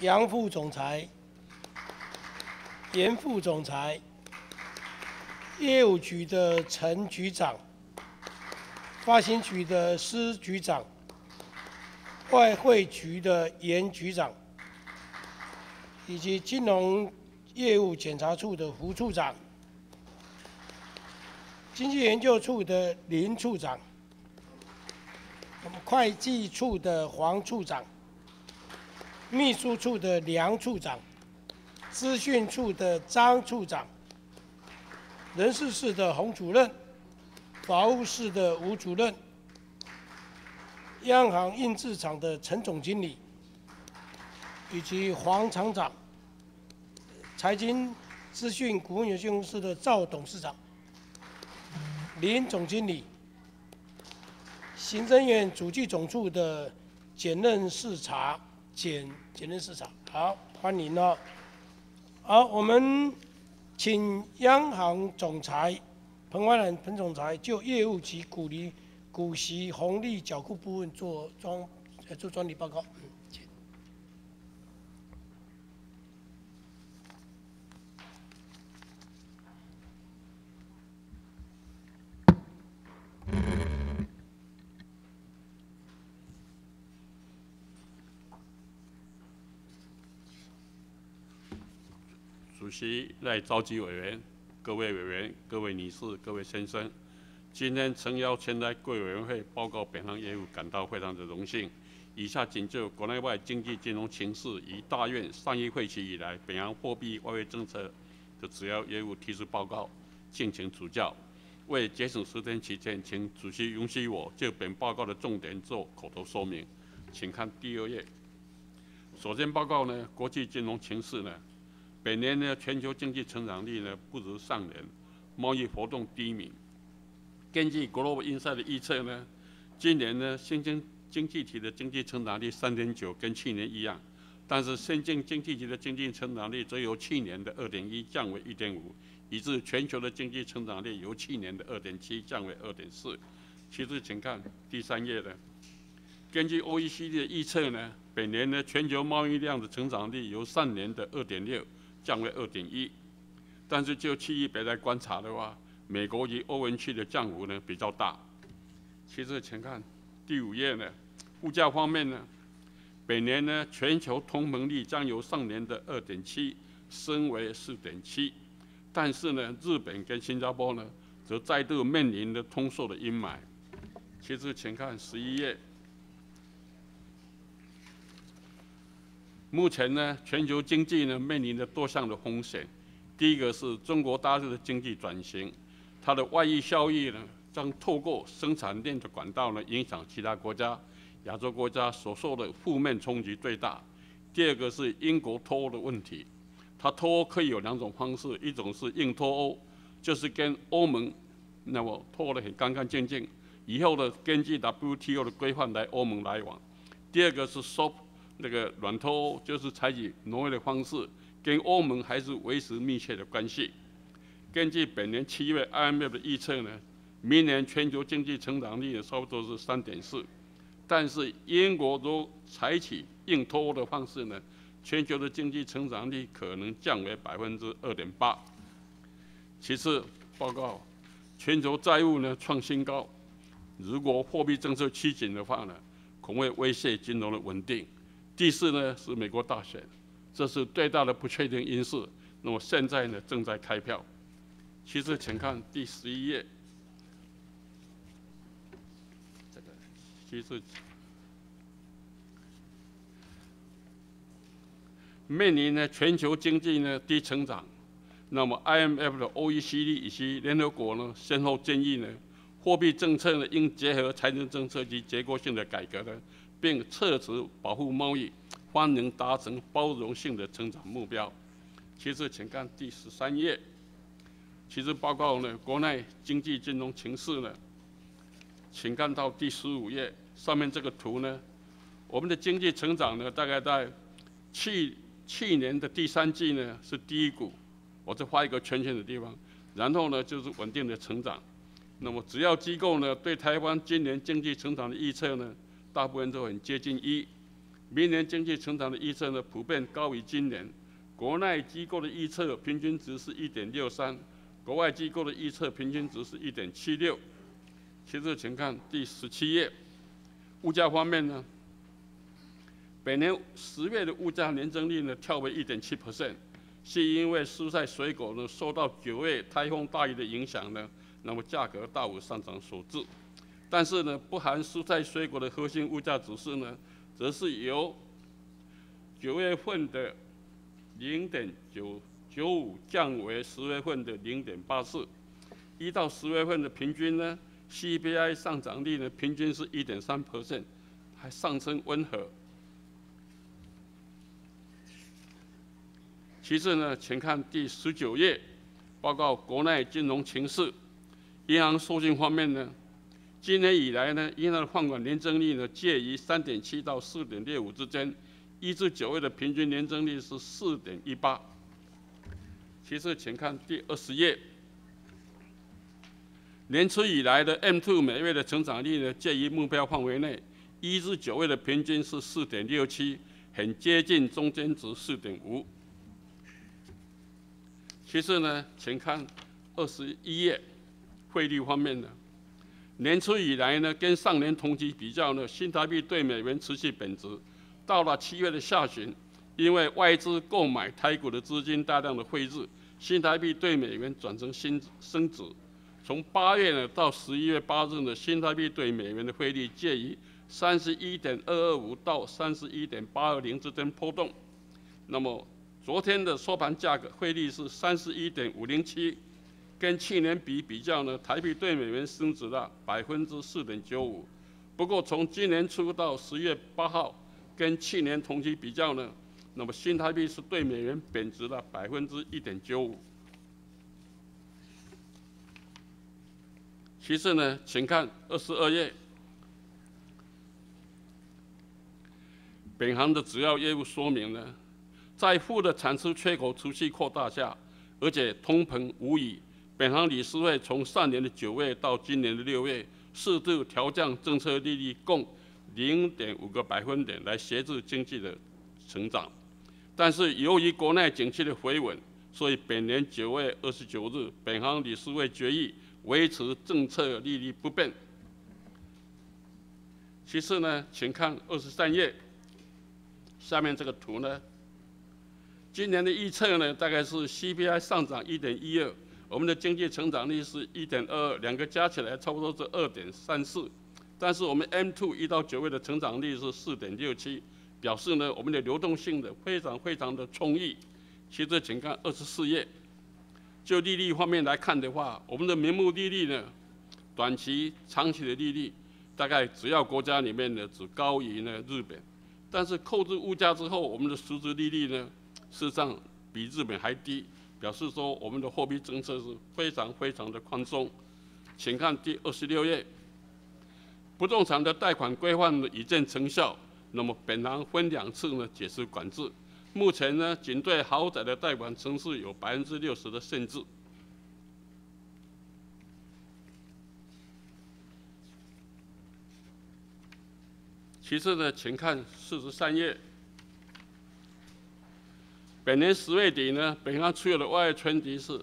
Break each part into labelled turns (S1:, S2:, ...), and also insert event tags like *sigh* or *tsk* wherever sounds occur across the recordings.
S1: 杨副总裁、严副总裁、业务局的陈局长、发行局的施局长、外汇局的严局长，以及金融业务检查处的胡处长、经济研究处的林处长。我们会计处的黄处长、秘书处的梁处长、资讯处的张处长、人事室的洪主任、法务室的吴主任、央行印制厂的陈总经理，以及黄厂长、财经资讯股份有限公司的赵董事长、林总经理。行政院主计总处的检任视察，检检任视察，好，欢迎哦。好，我们请央行总裁彭怀南彭总裁就业务及股利股息红利缴库部分做专呃做专题报告。
S2: 主席赖召集委员、各位委员、各位女士、各位先生，今天诚邀前来贵委员会报告本行业务，感到非常的荣幸。以下仅就国内外经济金融情势与大院上议会期以来本行货币外汇政策的主要业务提出报告，敬请指教。为节省时间期间，请主席允许我就本报告的重点做口头说明，请看第二页。首先报告呢，国际金融情势呢。本年呢，全球经济成长率呢不如上年，贸易活动低迷。根据 Global Insight 的预测呢，今年呢新兴经济体的经济成长率三点九，跟去年一样，但是先进经济体的经济成长率则由去年的二点一降为一点五，以致全球的经济成长率由去年的二点七降为二点四。其次，请看第三页的，根据 OECD 的预测呢，本年呢全球贸易量的成长率由上年的二点六。降为二点一，但是就区域别来观察的话，美国与欧元区的降幅呢比较大。其次，请看第五页呢，物价方面呢，本年呢全球通膨率将由上年的二点七升为四点七，但是呢，日本跟新加坡呢则再度面临的通缩的阴霾。其实，请看十一页。目前呢，全球经济呢面临着多项的风险。第一个是中国大陆的经济转型，它的外溢效益呢将透过生产链的管道呢影响其他国家，亚洲国家所受的负面冲击最大。第二个是英国脱欧的问题，它脱欧可以有两种方式，一种是硬脱欧，就是跟欧盟那么脱得很干干净净，以后的根据 WTO 的规范来欧盟来往。第二个是 soft。那个软脱欧就是采取挪威的方式，跟欧盟还是维持密切的关系。根据本年七月 IMF 的预测呢，明年全球经济成长率差不多是三点四，但是英国如采取硬脱欧的方式呢，全球的经济成长率可能降为百分之二点八。其次，报告全球债务呢创新高，如果货币政策趋紧的话呢，恐会威胁金融的稳定。第四呢是美国大选，这是最大的不确定因素。那么现在呢正在开票。其实请看第十一页，这个其实面临呢全球经济呢低成长，那么 IMF 的 OECD 以及联合国呢先后建议呢货币政策呢应结合财政政策及结构性的改革呢。并撤除保护贸易，方能达成包容性的成长目标。其次，请看第十三页。其实报告呢，国内经济金融情势呢，请看到第十五页上面这个图呢，我们的经济成长呢，大概在去去年的第三季呢是低谷，我这画一个圈圈的地方，然后呢就是稳定的成长。那么只要机构呢对台湾今年经济成长的预测呢。大部分都很接近一，明年经济成长的预测呢，普遍高于今年。国内机构的预测平均值是一点六三，国外机构的预测平均值是一点七六。其次，请看第十七页，物价方面呢，本年十月的物价年增率呢跳为一点七 percent，是因为蔬菜水果呢受到九月台风大雨的影响呢，那么价格大幅上涨所致。但是呢，不含蔬菜水果的核心物价指数呢，则是由九月份的零点九九五降为十月份的零点八四，一到十月份的平均呢，CPI 上涨率呢平均是一点三 percent，还上升温和。其次呢，请看第十九页，报告国内金融情势，银行授信方面呢，今年以来呢，银行的放款年增率呢介于三点七到四点六五之间。一至九月的平均年增率是四点一八。其次，请看第二十页，年初以来的 M2 每月的成长率呢，介于目标范围内。一至九月的平均是四点六七，很接近中间值四点五。其次呢，请看二十一页，汇率方面的，年初以来呢，跟上年同期比较呢，新台币对美元持续贬值。到了七月的下旬，因为外资购买台股的资金大量的汇入，新台币对美元转成新升值。从八月呢到十一月八日呢，新台币对美元的汇率介于三十一点二二五到三十一点八二零之间波动。那么昨天的收盘价格汇率是三十一点五零七，跟去年比比较呢，台币对美元升值了百分之四点九五。不过从今年初到十月八号。跟去年同期比较呢，那么新台币是对美元贬值了百分之一点九五。其次呢，请看二十二页，本行的主要业务说明呢，在负的产出缺口持续扩大下，而且通膨无疑，本行理事会从上年的九月到今年的六月，适度调降政策利率共。零点五个百分点来协助经济的成长，但是由于国内景气的回稳，所以本年九月二十九日，本行理事会决议维持政策利率不变。其次呢，请看二十三页，下面这个图呢，今年的预测呢，大概是 CPI 上涨一点一二，我们的经济成长率是一点二，两个加起来差不多是二点三四。但是我们 M2 一到九月的成长率是四点六七，表示呢我们的流动性的非常非常的充裕。其实请看二十四页，就利率方面来看的话，我们的名目利率呢，短期、长期的利率，大概只要国家里面呢只高于呢日本，但是扣除物价之后，我们的实质利率呢，事实上比日本还低，表示说我们的货币政策是非常非常的宽松。请看第二十六页。不动产的贷款规范已见成效，那么本行分两次呢解释管制，目前呢仅对豪宅的贷款城市有百分之六十的限制。其次呢，请看四十三页，本年十月底呢，本行持有的外汇存底是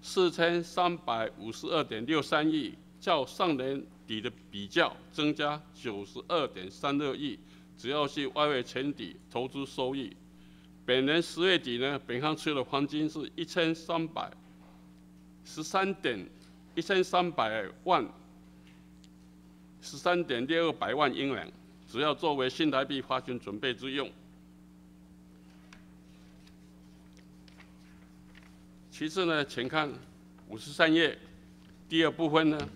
S2: 四千三百五十二点六三亿，较上年。底的比较增加九十二点三六亿，主要是外汇存底投资收益。本年十月底呢，本行持有的黄金是一千三百十三点一千三百万十三点六二百万英两，主要作为新台币发行准备之用。其次呢，请看五十三页第二部分呢。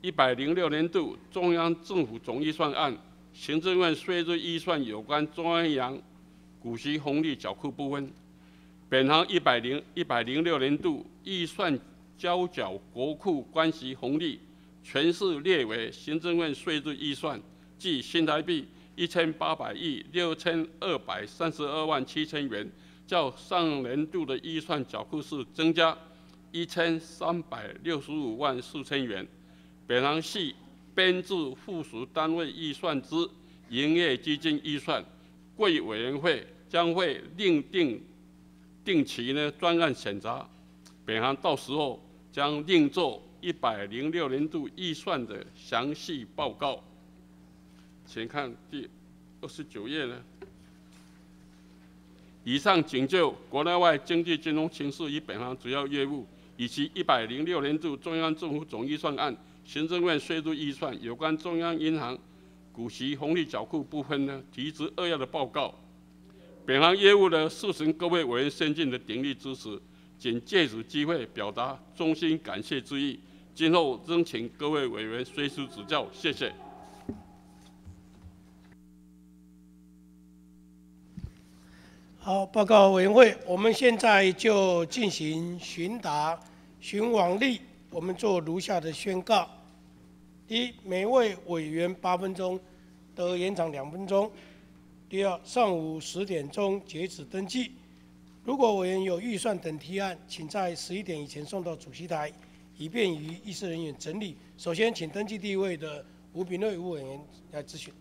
S2: 一百零六年度中央政府总预算案，行政院税入预算有关中央股息红利缴库部分，本行一百零一百零六年度预算交缴国库关系红利，全市列为行政院税入预算，即新台币一千八百亿六千二百三十二万七千元，较上年度的预算缴库是增加一千三百六十五万四千元。本行系编制附属单位预算之营业基金预算，贵委员会将会另定定期呢专案审查，本行到时候将另做一百零六年度预算的详细报告。请看第二十九页呢。以上仅就国内外经济金融形势与本行主要业务，以及一百零六年度中央政府总预算案、行政院税入预算有关中央银行股息红利缴库部分呢，提出扼要的报告。本行业务呢，促请各位委员先进的鼎力支持，仅借此机会表达衷心感谢之意。今后仍请各位委员随时指教，谢谢。
S1: 好，报告委员会，我们现在就进行询答、询往例。我们做如下的宣告：第一，每位委员八分钟，得延长两分钟；第二，上午十点钟截止登记。如果委员有预算等提案，请在十一点以前送到主席台，以便于议事人员整理。首先，请登记第一位的吴炳瑞吴委员来咨询。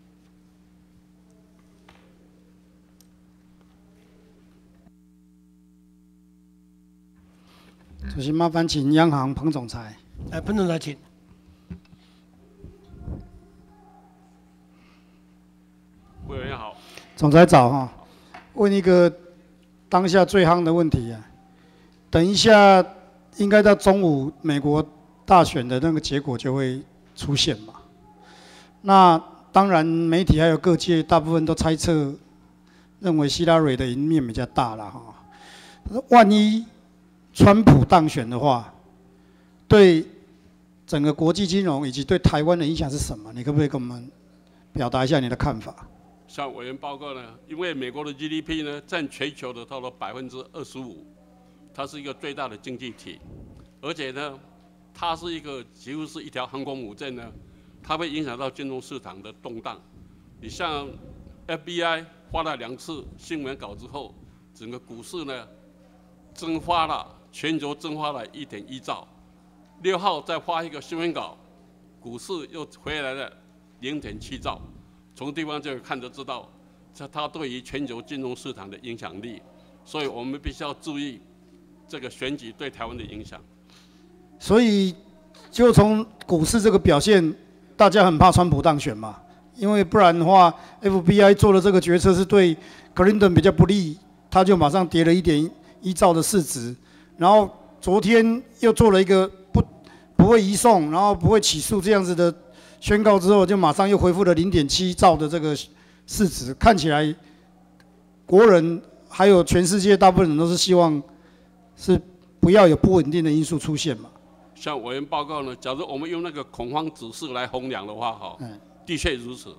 S3: 主席，麻烦请央行彭总裁。
S1: 来，彭总裁，请。
S2: 委员好。
S3: 总裁早哈。问一个当下最夯的问题啊。等一下，应该到中午，美国大选的那个结果就会出现嘛。那当然，媒体还有各界大部分都猜测，认为希拉蕊的赢面比较大了哈。万一？川普当选的话，对整个国际金融以及对台湾的影响是什么？你可不可以跟我们表达一下你的看法？
S2: 向委员报告呢，因为美国的 GDP 呢占全球的到了百分之二十五，它是一个最大的经济体，而且呢，它是一个几乎是一条航空母舰呢，它会影响到金融市场的动荡。你像 FBI 发了两次新闻稿之后，整个股市呢蒸发了。全球蒸发了一点一兆，六号再发一个新闻稿，股市又回来了零点七兆，从地方就看得知道，这它对于全球金融市场的影响力，所以我们必须要注意这个选举对台湾的影响。
S3: 所以就从股市这个表现，大家很怕川普当选嘛，因为不然的话，FBI 做的这个决策是对克林顿比较不利，他就马上跌了一点一兆的市值。然后昨天又做了一个不不会移送，然后不会起诉这样子的宣告之后，就马上又恢复了零点七兆的这个市值。看起来国人还有全世界大部分人都是希望是不要有不稳定的因素出现嘛。
S2: 像委员报告呢，假如我们用那个恐慌指数来衡量的话，哈，的确如此。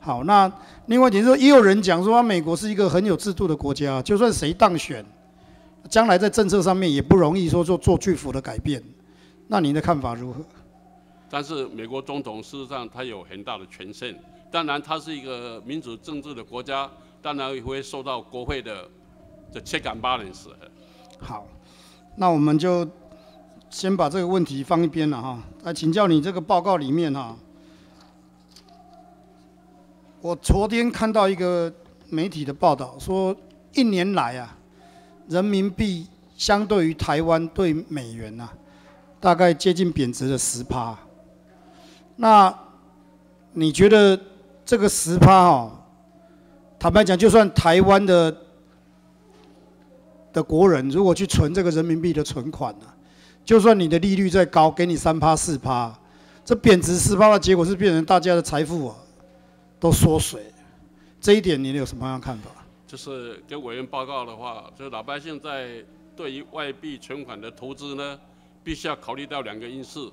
S3: 好，那另外一点说，也有人讲说，美国是一个很有制度的国家，就算谁当选。将来在政策上面也不容易说做做巨幅的改变，那您的看法如何？
S2: 但是美国总统事实上他有很大的权限，当然他是一个民主政治的国家，当然也会受到国会的的 check and balance。
S3: 好，那我们就先把这个问题放一边了哈。来请教你这个报告里面哈，我昨天看到一个媒体的报道说，一年来啊。人民币相对于台湾对美元呐，大概接近贬值了十趴。那你觉得这个十趴哦？坦白讲，就算台湾的的国人如果去存这个人民币的存款呢，就算你的利率再高，给你三趴四趴，这贬值十趴的结果是变成大家的财富啊都缩水。这一点你有什么样的看法？
S2: 就是给委员报告的话，就老百姓在对于外币存款的投资呢，必须要考虑到两个因素，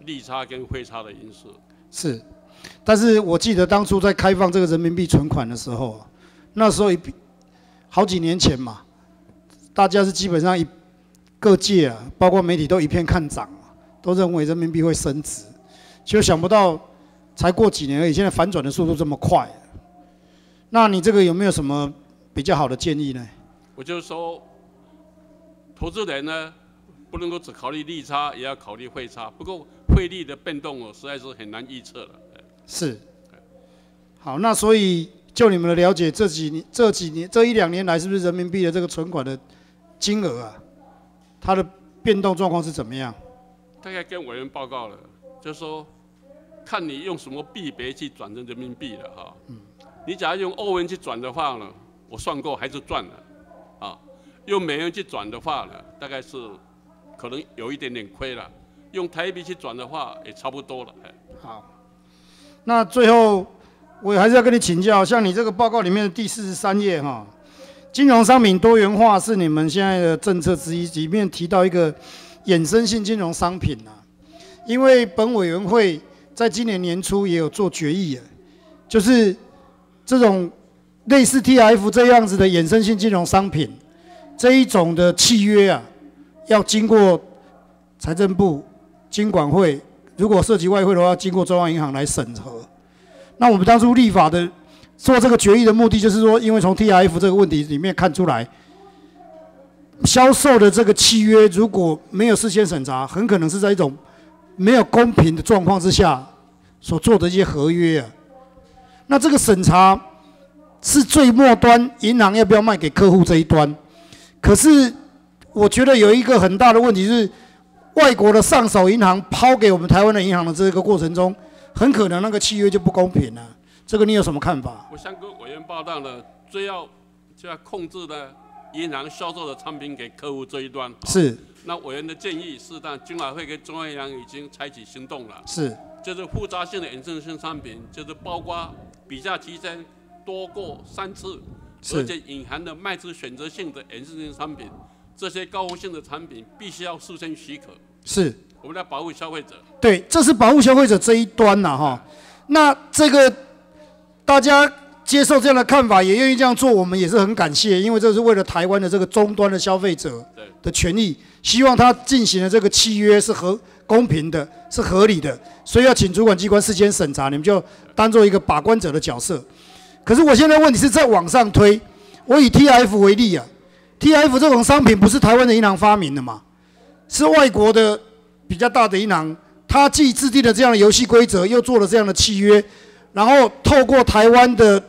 S2: 利差跟汇差的因素。
S3: 是，但是我记得当初在开放这个人民币存款的时候，那时候一好几年前嘛，大家是基本上一各界啊，包括媒体都一片看涨都认为人民币会升值，就想不到才过几年而已，现在反转的速度这么快。那你这个有没有什么？比较好的建议呢？
S2: 我就是说，投资人呢，不能够只考虑利差，也要考虑汇差。不过汇率的变动哦，实在是很难预测了。
S3: 是。好，那所以就你们的了解，这几年、这几年、这一两年来，是不是人民币的这个存款的金额啊，它的变动状况是怎么样？
S2: 大概跟委员报告了，就是说，看你用什么币别去转成人民币了哈。嗯。你假如用欧元去转的话呢，我算过还是赚了，啊，用美元去转的话呢，大概是可能有一点点亏了。用台币去转的话，也差不多了。
S3: 好，那最后我还是要跟你请教，像你这个报告里面的第四十三页哈，金融商品多元化是你们现在的政策之一，里面提到一个衍生性金融商品啊，因为本委员会在今年年初也有做决议啊，就是这种类似 TF 这样子的衍生性金融商品这一种的契约啊，要经过财政部。金管会如果涉及外汇的话，要经过中央银行来审核。那我们当初立法的做这个决议的目的，就是说，因为从 T F 这个问题里面看出来，销售的这个契约如果没有事先审查，很可能是在一种没有公平的状况之下所做的一些合约啊。那这个审查是最末端银行要不要卖给客户这一端，可是我觉得有一个很大的问题是。外国的上手银行抛给我们台湾的银行的这个过程中，很可能那个契约就不公平了。这个你有什么看法？
S2: 我相跟委员报道了，最要就要控制的银行销售的产品给客户这一端。
S3: 是。
S2: 那委员的建议是，但金管会跟中央银行已经采取行动了。
S3: 是。
S2: 就是复杂性的衍生性商品，就是包括比价提升多过三次，而且隐含的卖出选择性的衍生性商品。这些高风险的产品必须要事先许可，
S3: 是，
S2: 我们来保护消费者。
S3: 对，这是保护消费者这一端呐，哈。那这个大家接受这样的看法，也愿意这样做，我们也是很感谢，因为这是为了台湾的这个终端的消费者的权益，希望他进行的这个契约是合公平的，是合理的，所以要请主管机关事先审查，你们就当做一个把关者的角色。可是我现在问题是在往上推，我以 T F 为例啊。T F 这种商品不是台湾的银行发明的嘛？是外国的比较大的银行，它既制定了这样的游戏规则，又做了这样的契约，然后透过台湾的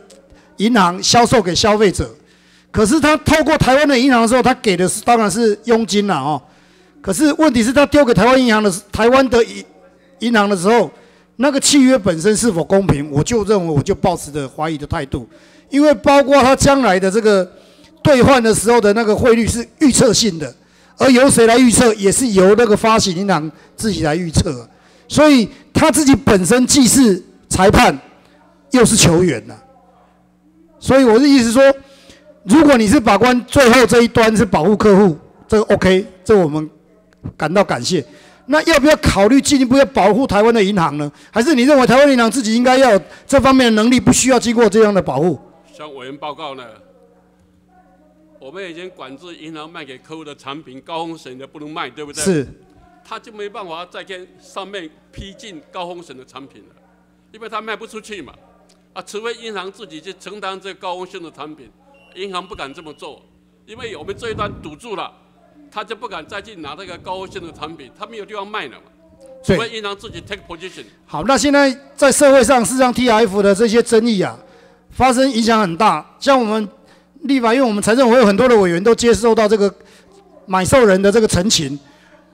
S3: 银行销售给消费者。可是他透过台湾的银行的时候，他给的是当然是佣金了哦。可是问题是，他丢给台湾银行的台湾的银银行的时候，那个契约本身是否公平？我就认为，我就保持着怀疑的态度，因为包括他将来的这个。兑换的时候的那个汇率是预测性的，而由谁来预测，也是由那个发行银行自己来预测，所以他自己本身既是裁判，又是球员呐。所以我的意思说，如果你是法官，最后这一端是保护客户，这个 OK，这我们感到感谢。那要不要考虑进一步要保护台湾的银行呢？还是你认为台湾银行自己应该要有这方面的能力，不需要经过这样的保护？
S2: 向委员报告呢？我们已经管制银行卖给客户的产品高风险的不能卖，对不对？
S3: 是。
S2: 他就没办法再跟上面批进高风险的产品了，因为他卖不出去嘛。啊，除非银行自己去承担这高风险的产品，银行不敢这么做，因为我们这一端堵住了，他就不敢再去拿这个高风险的产品，他没有地方卖了嘛。除非银行自己 take position。
S3: 好，那现在在社会上，事实上 T F 的这些争议啊，发生影响很大，像我们。立法，因为我们财政委有很多的委员都接受到这个买受人的这个陈情，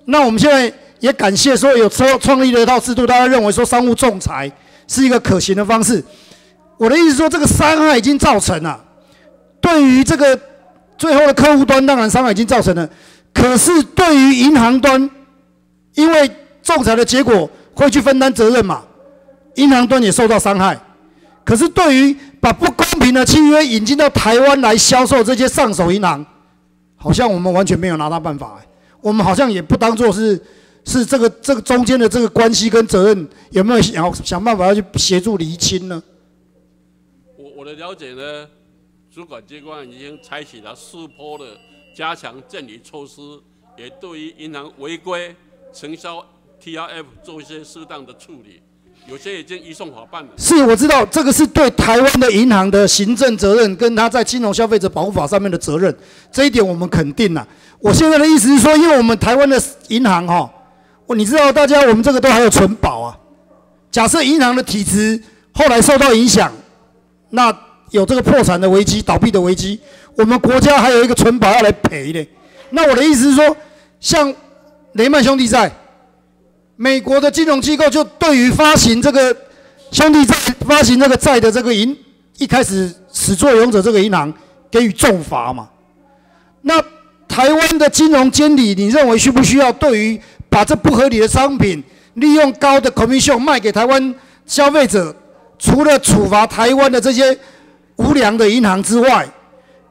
S3: 那我们现在也感谢说有创创立了一套制度，大家认为说商务仲裁是一个可行的方式。我的意思说，这个伤害已经造成了，对于这个最后的客户端，当然伤害已经造成了，可是对于银行端，因为仲裁的结果会去分担责任嘛，银行端也受到伤害，可是对于把不公平的契约引进到台湾来销售，这些上手银行，好像我们完全没有拿到办法。我们好像也不当做是是这个这个中间的这个关系跟责任，有没有想想办法要去协助厘清呢？
S2: 我我的了解呢，主管机关已经采取了四波的加强治理措施，也对于银行违规承销 T R F 做一些适当的处理。有些已经移送法办了。
S3: 是，我知道这个是对台湾的银行的行政责任，跟他在金融消费者保护法上面的责任，这一点我们肯定了。我现在的意思是说，因为我们台湾的银行哈，你知道大家我们这个都还有存保啊。假设银行的体质后来受到影响，那有这个破产的危机、倒闭的危机，我们国家还有一个存保要来赔的。那我的意思是说，像雷曼兄弟债，美国的金融机构就对于发行这个兄弟债、发行这个债的这个银，一开始始作俑者这个银行给予重罚嘛。那台湾的金融监理，你认为需不需要对于把这不合理的商品利用高的 commission 卖给台湾消费者，除了处罚台湾的这些无良的银行之外，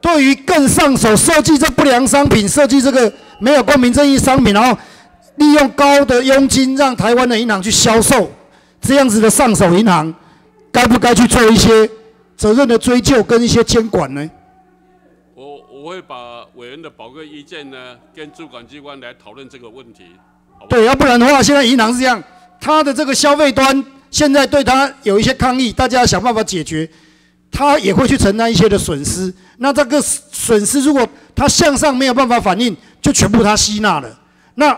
S3: 对于更上手设计这不良商品、设计这个没有公平正义商品，然后利用高的佣金让台湾的银行去销售，这样子的上手银行，该不该去做一些责任的追究跟一些监管呢？
S2: 我我会把委员的宝贵意见呢，跟主管机关来讨论这个问题。好好
S3: 对，要不然的话，现在银行是这样，他的这个消费端现在对他有一些抗议，大家想办法解决，他也会去承担一些的损失。那这个损失如果他向上没有办法反映，就全部他吸纳了。那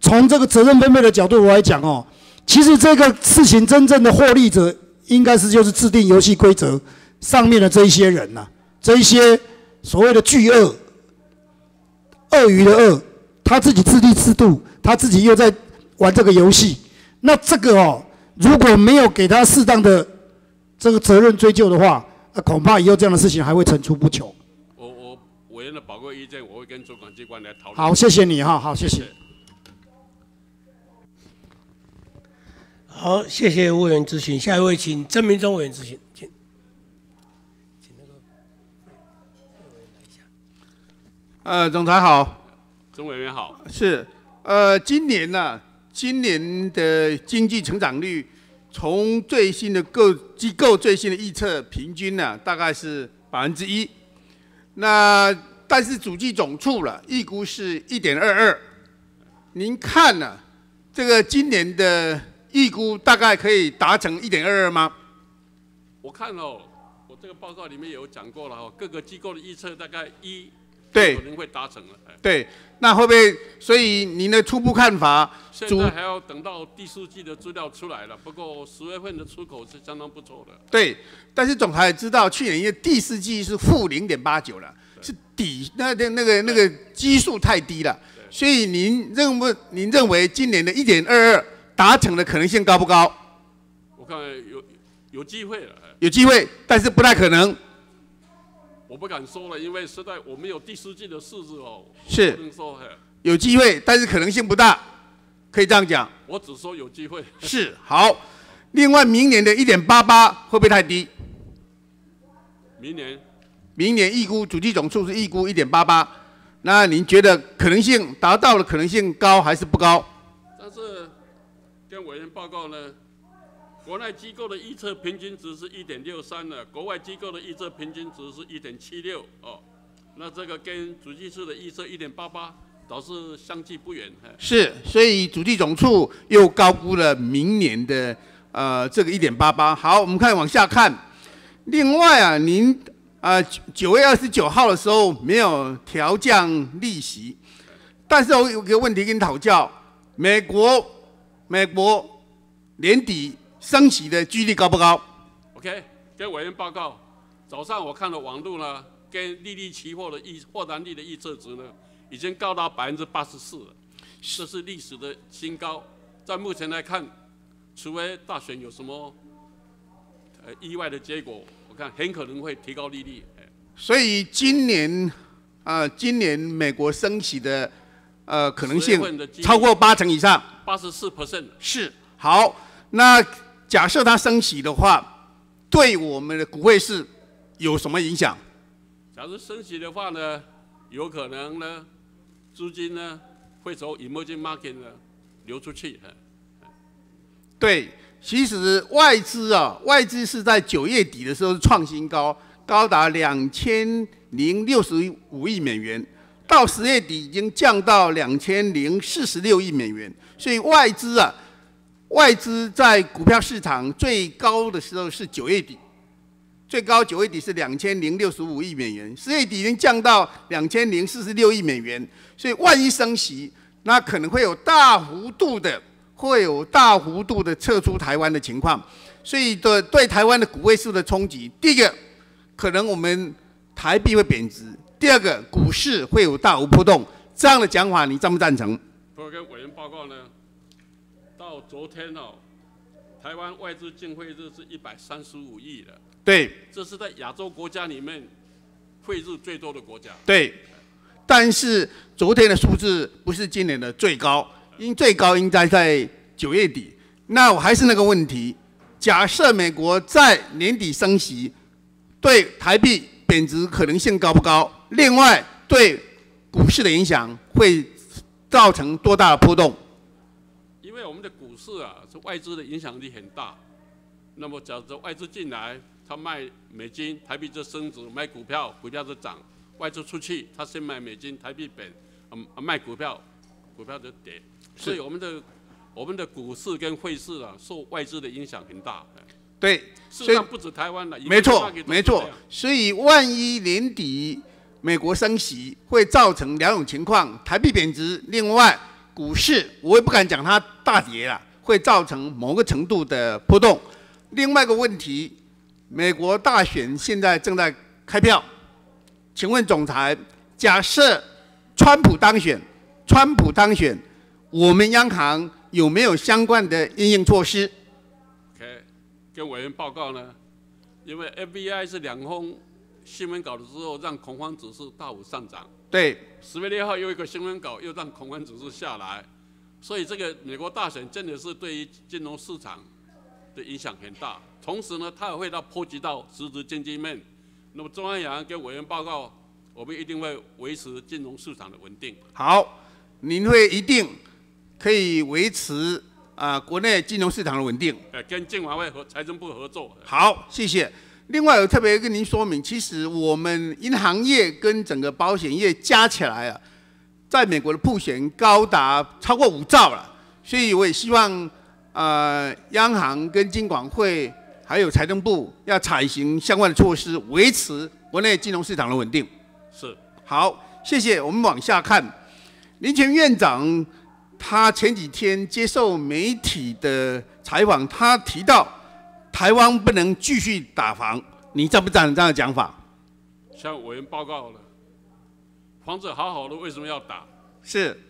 S3: 从这个责任分配的角度来讲哦，其实这个事情真正的获利者，应该是就是制定游戏规则上面的这一些人呐、这一些所谓的巨鳄、鳄鱼的鳄，他自己自立制度，他自己又在玩这个游戏。那这个哦，如果没有给他适当的这个责任追究的话，那恐怕以后这样的事情还会层出不穷。
S2: 我我委员的宝贵意见，我会跟主管机关来讨论。
S3: 好，谢谢你哈，好，谢谢。
S1: 好，谢谢委员咨询。下一位请曾明忠委员咨询，请。
S4: 请那个呃，总裁好，
S2: 曾委员好，
S4: 是，呃，今年呢、今年的经济成长率，从最新的各机构最新的预测，平均呢、大概是百分之一。那但是主计总处了，预估是一点二二。您看呢、这个今年的预估大概可以达成一点二二吗？
S2: 我看哦，我这个报告里面有讲过了哦，各个机构的预测大概一
S4: 对
S2: 可能会达成了。哎
S4: 对，那会不会？所以您的初步看法，
S2: 现在还要等到第四季的资料出来了，不过十月份的出口是相当不错的。
S4: 对，但是总裁也知道，去年因为第四季是负零点八九了，是底那那那个那个基数太低了，所以您认为您认为今年的一点二二达成的可能性高不高？
S2: 我看有有机会了，哎
S4: 有机会，但是不太可能。
S2: 我不敢说了，因为实在我们有第四季的数字哦，
S4: 是
S2: 不能说，哎
S4: 有机会，但是可能性不大，可以这样讲。
S2: 我只说有机会。*laughs*
S4: 是好，另外明年的一点八八会不会太低？
S2: 明年
S4: 明年预估主计总数是预估一点八八，那您觉得可能性达到的可能性高还是不高？
S2: 但是跟委员报告呢，国内机构的预测平均值是一点六三呢，国外机构的预测平均值是一点七六哦。那这个跟主计处的预测一点八八倒是相距不远。
S4: 是，所以主计总处又高估了明年的呃这个一点八八。好，我们看往下看。另外啊，您啊九九月二十九号的时候没有调降利息，但是我有个问题跟你讨教：美国美国年底升息的几率高不高
S2: ？OK，跟委员报告，早上我看了网络呢，跟利率期货的预货单率的预测值呢，已经高达百分之八十四了，这是历史的新高。在目前来看，除非大选有什么呃意外的结果，我看很可能会提高利率。哎
S4: 所以今年啊、今年美国升息的呃可能性超过八成以上。
S2: 八十四 percent，
S4: 是好，那假设它升息的话，对我们的股汇市有什么影响？
S2: 假如升息的话呢，有可能呢，资金呢会从 emerging market 呢流出去。哎
S4: 对，其实外资啊，外资是在九月底的时候创新高，高达两千零六十五亿美元，到十月底已经降到两千零四十六亿美元，所以外资啊，外资在股票市场最高的时候是九月底，最高九月底是两千零六十五亿美元，十月底已经降到两千零四十六亿美元，所以万一升息，那可能会有大幅度的会有大幅度的撤出台湾的情况，所以对对台湾的股汇市的冲击，第一个可能我们台币会贬值，第二个股市会有大幅波动，这样的讲法你赞不赞成？
S2: 我跟委员报告呢，到昨天哦，台湾外资净汇入是一百三十五亿的，
S4: 对
S2: 这是在亚洲国家里面汇入最多的国家。
S4: 对，但是昨天的数字不是今年的最高，因最高应该在九月底。那我还是那个问题，假设美国在年底升息，对台币贬值可能性高不高？另外，对股市的影响会造成多大的波动？
S2: 因为我们的股市啊，是外资的影响力很大。那么，假如外资进来，他卖美金，台币就升值；卖股票，股票就涨。外资出去，他先买美金，台币贬，嗯，卖股票，股票就跌。所以我们的我们的股市跟汇市啊，受外资的影响很大。
S4: 对，
S2: 事实上不止台湾了，
S4: 没错，没错。所以万一年底美国升息，会造成两种情况：台币贬值，另外股市我也不敢讲它大跌了，会造成某个程度的波动。另外一个问题，美国大选现在正在开票，请问总裁，假设川普当选，川普当选，我们央行有没有相关的应应措施？
S2: 跟委员报告呢，因为 FBI 是两封新闻稿的时候，让恐慌指数大幅上涨。
S4: 对，
S2: 十月六号又一个新闻稿，又让恐慌指数下来。所以这个美国大选真的是对于金融市场的影响很大。同时呢，它也会到波及到实质经济面。那么中央银行跟委员报告，我们一定会维持金融市场的稳定。
S4: 好，您会一定可以维持。啊，国内金融市场的稳定，
S2: 呃，跟金管会和财政部合作。
S4: 好，谢谢。另外，我特别跟您说明，其实我们银行业跟整个保险业加起来啊，在美国的铺险高达超过五兆了。所以，我也希望呃，央行跟金管会还有财政部要采行相关的措施，维持国内金融市场的稳定。
S2: 是。
S4: 好，谢谢。我们往下看，林前院长。他前几天接受媒体的采访，他提到台湾不能继续打房，你赞不赞成这样的讲法？
S2: 向委员报告了，房子好好的，为什么要打？
S4: 是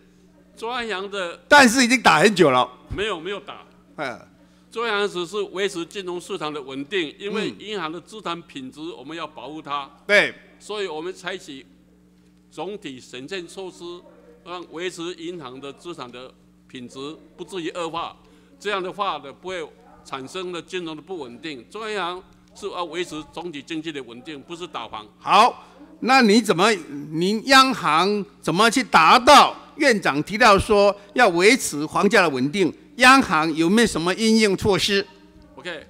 S2: 中安阳的，
S4: 但是已经打很久了。
S2: 没有没有打，嗯，中安阳只是维持金融市场的稳定，因为银行的资产品质我们要保护它。
S4: 对，
S2: 所以我们采取总体审慎措施。让维持银行的资产的品质不至于恶化，这样的话呢，不会产生了金融的不稳定。中央银行是要维持总体经济的稳定，不是打房。
S4: 好，那你怎么，您央行怎么去达到院长提到说要维持房价的稳定？央行有没有什么应用措施
S2: ？OK，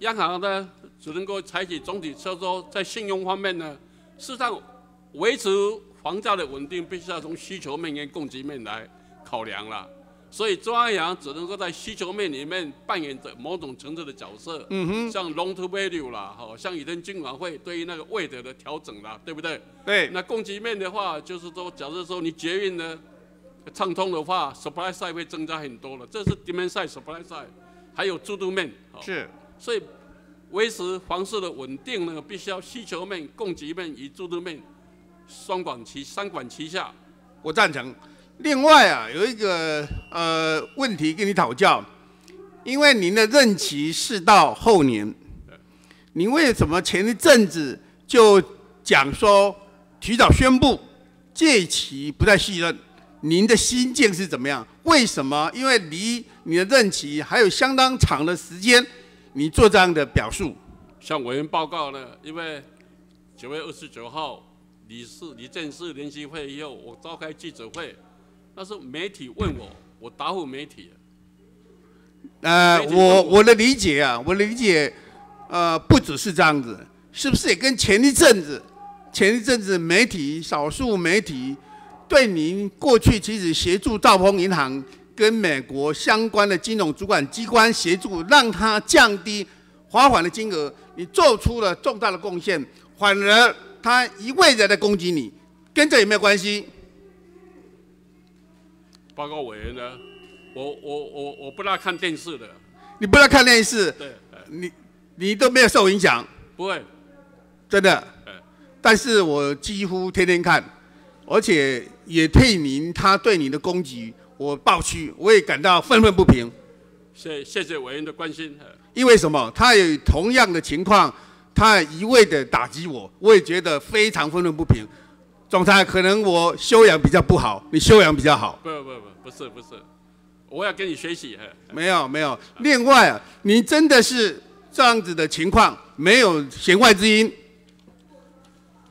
S2: 央行呢只能够采取总体收缩，在信用方面呢，事实上维持。房价的稳定必须要从需求面跟供给面来考量了，所以中央银行只能够在需求面里面扮演着某种程度的角色，嗯哼，像 long to value 啦，哈，像以前金管会对于那个位德的调整啦，对不对？
S4: 对。
S2: 那供给面的话，就是说，假设说你捷运呢畅通的话，supply side 会增加很多了，这是 demand side，supply side，还有制度面，
S4: 是。
S2: 所以维持房市的稳定呢，必须要需求面、供给面与制度面。双管齐三管齐下，
S4: 我赞成。另外啊，有一个呃问题跟你讨教，因为您的任期是到后年，您为什么前一阵子就讲说提早宣布届期不再续任？您的心境是怎么样？为什么？因为离你的任期还有相当长的时间，你做这样的表述？
S2: 向委员报告呢？因为九月二十九号。理事、李正式联席会以后，我召开记者会，那是媒体问我，我答复媒体。
S4: 呃，我我的理解啊，我的理解，呃，不只是这样子，是不是也跟前一阵子，前一阵子媒体少数媒体对您过去其实协助兆丰银行跟美国相关的金融主管机关协助，让他降低罚款的金额，你做出了重大的贡献，反而。他一味的在攻击你，跟这有没有关系？
S2: 报告委员呢？我我我我不大看电视的。
S4: 你不要看电视，
S2: 对，哎
S4: 你你都没有受影响，
S2: 不会，
S4: 真的
S2: 哎。
S4: 但是我几乎天天看，而且也替您他对你的攻击，我抱屈，我也感到愤愤不平。
S2: 谢谢谢委员的关心。哎
S4: 因为什么？他有同样的情况，他一味的打击我，我也觉得非常愤愤不平。总裁，可能我修养比较不好，你修养比较好。
S2: 不不不，不是不是，我要跟你学习。哎
S4: 没有没有。另外啊，你真的是这样子的情况，没有弦外之音。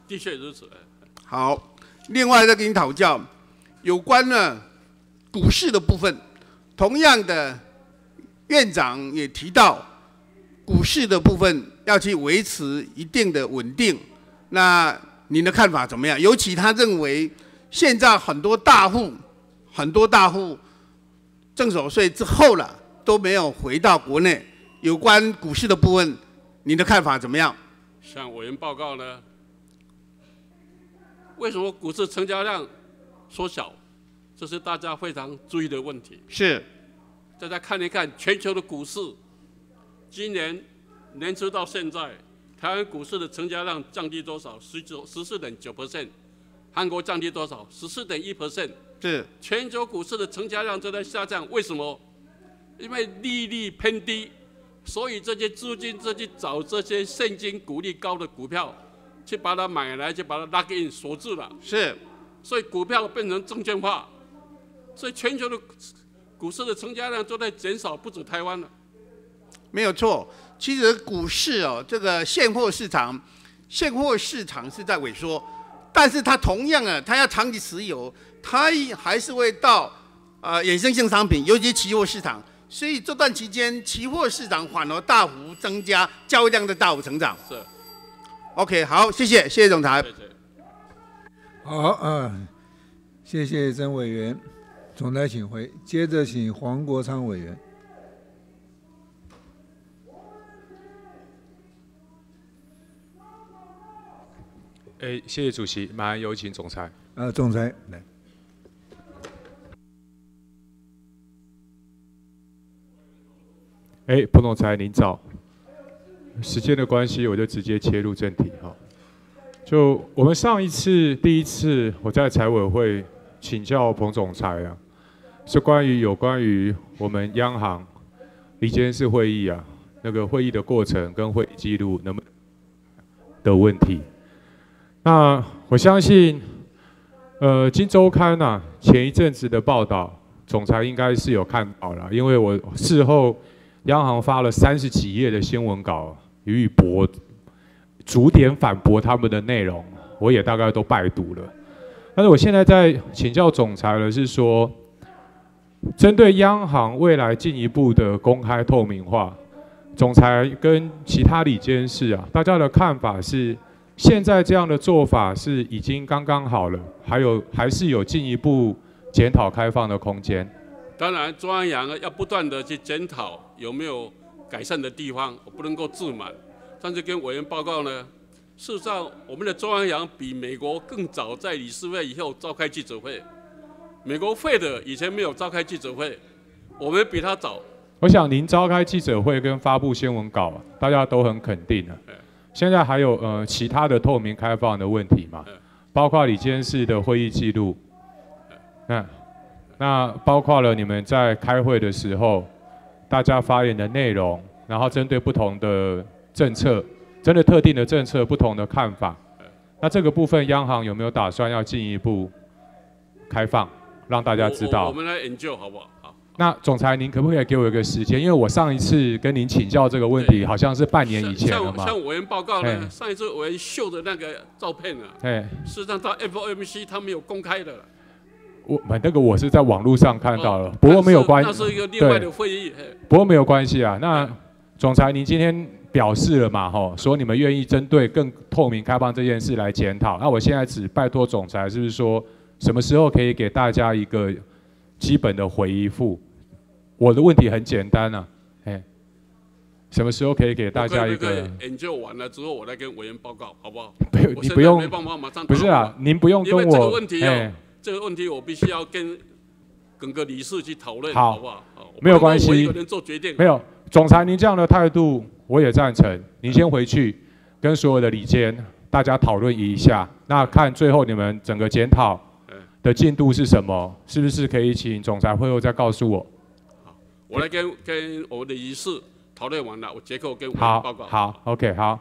S2: 的确如此。哎
S4: 好，另外再跟你讨教，有关呢股市的部分，同样的院长也提到，股市的部分要去维持一定的稳定。那您的看法怎么样？尤其他认为，现在很多大户，很多大户正所税之后了，都没有回到国内。有关股市的部分，你的看法怎么样？
S2: 向委员报告呢，为什么股市成交量缩小？这是大家非常注意的问题。
S4: 是
S2: 大家看一看全球的股市，今年年初到现在，台湾股市的成交量降低多少？十九十四点九 percent，韩国降低多少？十四点一 percent。
S4: 是
S2: 全球股市的成交量正在下降，为什么？因为利率偏低，所以这些资金就去找这些现金股利高的股票，去把它买来，就把它 lock in 锁住了，
S4: 是
S2: 所以股票变成证券化，所以全球的股市的成交量都在减少，不止台湾了。
S4: 没有错，其实股市哦，这个现货市场，现货市场是在萎缩，但是它同样啊，它要长期持有，它还是会到呃衍生性商品，尤其期货市场。所以这段期间，期货市场反而大幅增加，交易量的大幅成长。
S2: 是
S4: ，OK，好，谢谢，谢谢总裁。
S2: 谢谢。
S5: 好，嗯，谢谢曾委员，总裁请回。接着请黄国昌委员。
S6: 诶，谢谢主席，马上有请总裁。
S5: 呃，总裁来。
S6: 哎，彭总裁您早。时间的关系，我就直接切入正题哈。就我们上一次第一次我在财委会请教彭总裁啊，是关于有关于我们央行理监事会议啊那个会议的过程跟会议记录能不能的问题。那我相信，呃，《金周刊》呐前一阵子的报道，总裁应该是有看到了，因为我事后。央行发了三十几页的新闻稿予以驳，逐点反驳他们的内容，我也大概都拜读了。但是我现在在请教总裁了，是说，针对央行未来进一步的公开透明化，总裁跟其他理监事啊，大家的看法是，现在这样的做法是已经刚刚好了，还有还是有进一步检讨开放的空间？
S2: 当然，中央央要不断的去检讨有没有改善的地方，我不能够自满。但是跟委员报告呢，事实上我们的中央洋比美国更早在理事会以后召开记者会，美国会的以前没有召开记者会，我们比他早。
S6: 我想您召开记者会跟发布新闻稿，大家都很肯定了。现在还有呃其他的透明开放的问题嘛？包括理监事的会议记录，那那包括了你们在开会的时候，大家发言的内容，然后针对不同的政策，针对特定的政策不同的看法，那这个部分央行有没有打算要进一步开放，让大家知道？
S2: 我们来研究好不好？好。
S6: 那总裁，您可不可以给我一个时间？因为我上一次跟您请教这个问题，好像是半年以前了嘛。
S2: 像像委员报告呢，
S6: 哎
S2: 上一次委员秀的那个照片啊，
S6: 哎，
S2: 事实上到 FOMC 他没有公开的了，
S6: 我那个我是在网络上看到了，不过没有关
S2: 那
S6: 系。
S2: 是一个另外的，会议。
S6: 不过没有关系啊。那总裁，您今天表示了嘛？吼，说你们愿意针对更透明开放这件事来检讨。那我现在只拜托总裁，是不是说什么时候可以给大家一个基本的回复？我的问题很简单啊，哎，什么时候可以给大家一个？
S2: 研究完了之后，我来跟委员报告，好不好？
S6: 不你不用
S2: 没办法马上
S6: 不是啊，您不用
S2: 因为这个
S6: 跟我
S2: 问题这个问题我必须要跟整个理事去讨论，
S6: 好
S2: 好不好？好
S6: 没有关系
S2: 我一个人做决定。
S6: 没有，总裁您这样的态度我也赞成，您先回去跟所有的里监大家讨论一下，那看最后你们整个检讨的进度是什么，是不是可以请总裁会后再告诉我？
S2: 我来跟跟我们的仪式讨论完了，我结构跟我
S6: 好
S2: 报告。
S6: 好，OK，好。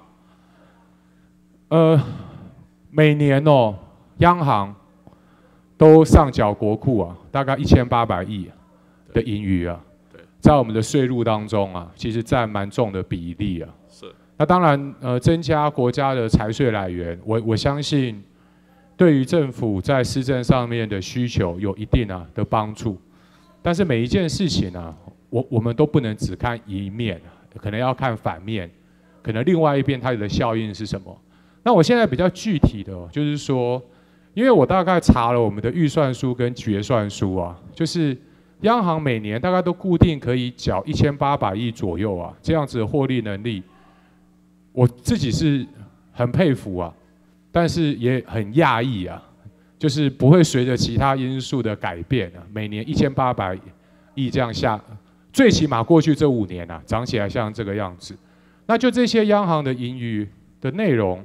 S6: 呃，每年哦，央行都上缴国库啊，大概一千八百亿的盈余啊，
S2: 对
S6: 在我们的税入当中啊，其实占蛮重的比例啊。
S2: 是
S6: 那当然，呃，增加国家的财税来源，我我相信对于政府在施政上面的需求有一定啊的帮助。但是每一件事情呢、我我们都不能只看一面，可能要看反面，可能另外一边它有的效应是什么。那我现在比较具体的，就是说，因为我大概查了我们的预算书跟决算书啊，就是央行每年大概都固定可以缴一千八百亿左右啊，这样子的获利能力，我自己是很佩服啊，但是也很讶异啊，就是不会随着其他因素的改变啊，每年一千八百亿这样下，最起码过去这五年啊，涨起来像这个样子。那就这些央行的盈余的内容，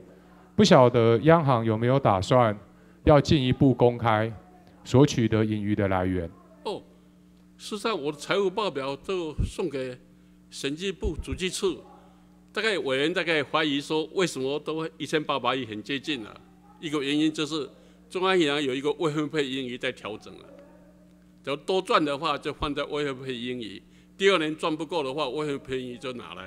S6: 不晓得央行有没有打算要进一步公开所取得盈余的来源？
S2: 哦，事实上我的财务报表就送给审计部主计处，大概委员大概怀疑说，为什么都一千八百亿很接近了、一个原因就是中央银行有一个未分配盈余在调整了，只要多赚的话就放在未分配盈余，第二年赚不够的话，未分配盈余就拿来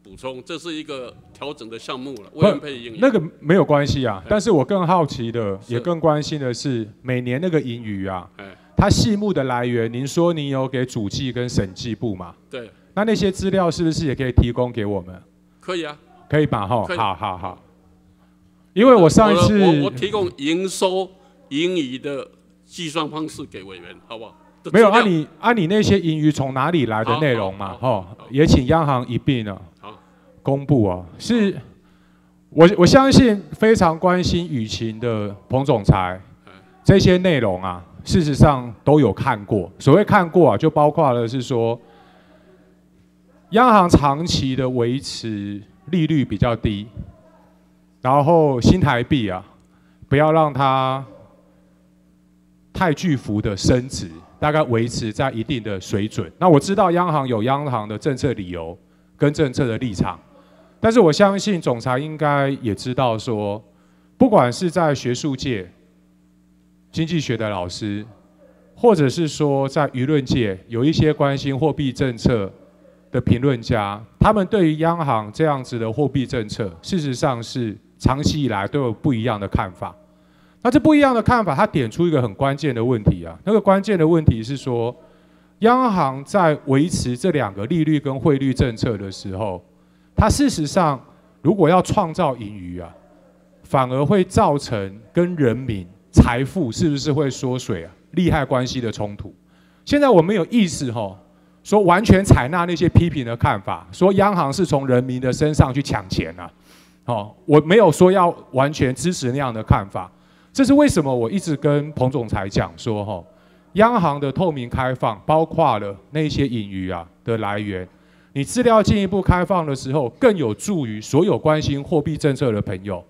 S2: 补充，这是一个调整的项目了。未分配盈余
S6: 那个没有关系啊
S2: 哎，
S6: 但是我更好奇的，也更关心的是每年那个盈余啊
S2: 哎，
S6: 它细目的来源，您说您有给主计跟审计部嘛？
S2: 对，
S6: 那那些资料是不是也可以提供给我们？
S2: 可以啊。
S6: 可以吧？哈，好好好。因为我上一次
S2: 我我我提供营收盈余的计算方式给委员，好不好？
S6: 没有按你按你那些盈余从哪里来的内容嘛？哈，也请央行一并呢
S2: 好
S6: 公布啊。是，我我相信非常关心雨晴的彭总裁
S2: 嗯，
S6: 这些内容啊，事实上都有看过。所谓看过啊，就包括了是说，央行长期的维持利率比较低，然后新台币啊，不要让它太巨幅的升值，大概维持在一定的水准。那我知道央行有央行的政策理由跟政策的立场，但是我相信总裁应该也知道说，不管是在学术界、经济学的老师，或者是说在舆论界有一些关心货币政策的评论家，他们对于央行这样子的货币政策，事实上是长期以来都有不一样的看法。那这不一样的看法，它点出一个很关键的问题啊。那个关键的问题是说，央行在维持这两个利率跟汇率政策的时候，它事实上如果要创造盈余啊，反而会造成跟人民财富是不是会缩水啊，利害关系的冲突。现在我们有意识吼，说完全采纳那些批评的看法，说央行是从人民的身上去抢钱啊。哦，我没有说要完全支持那样的看法。这是为什么？我一直跟彭总裁讲说，哈，央行的透明开放，包括了那些隐喻啊的来源，你资料进一步开放的时候，更有助于所有关心货币政策的朋友，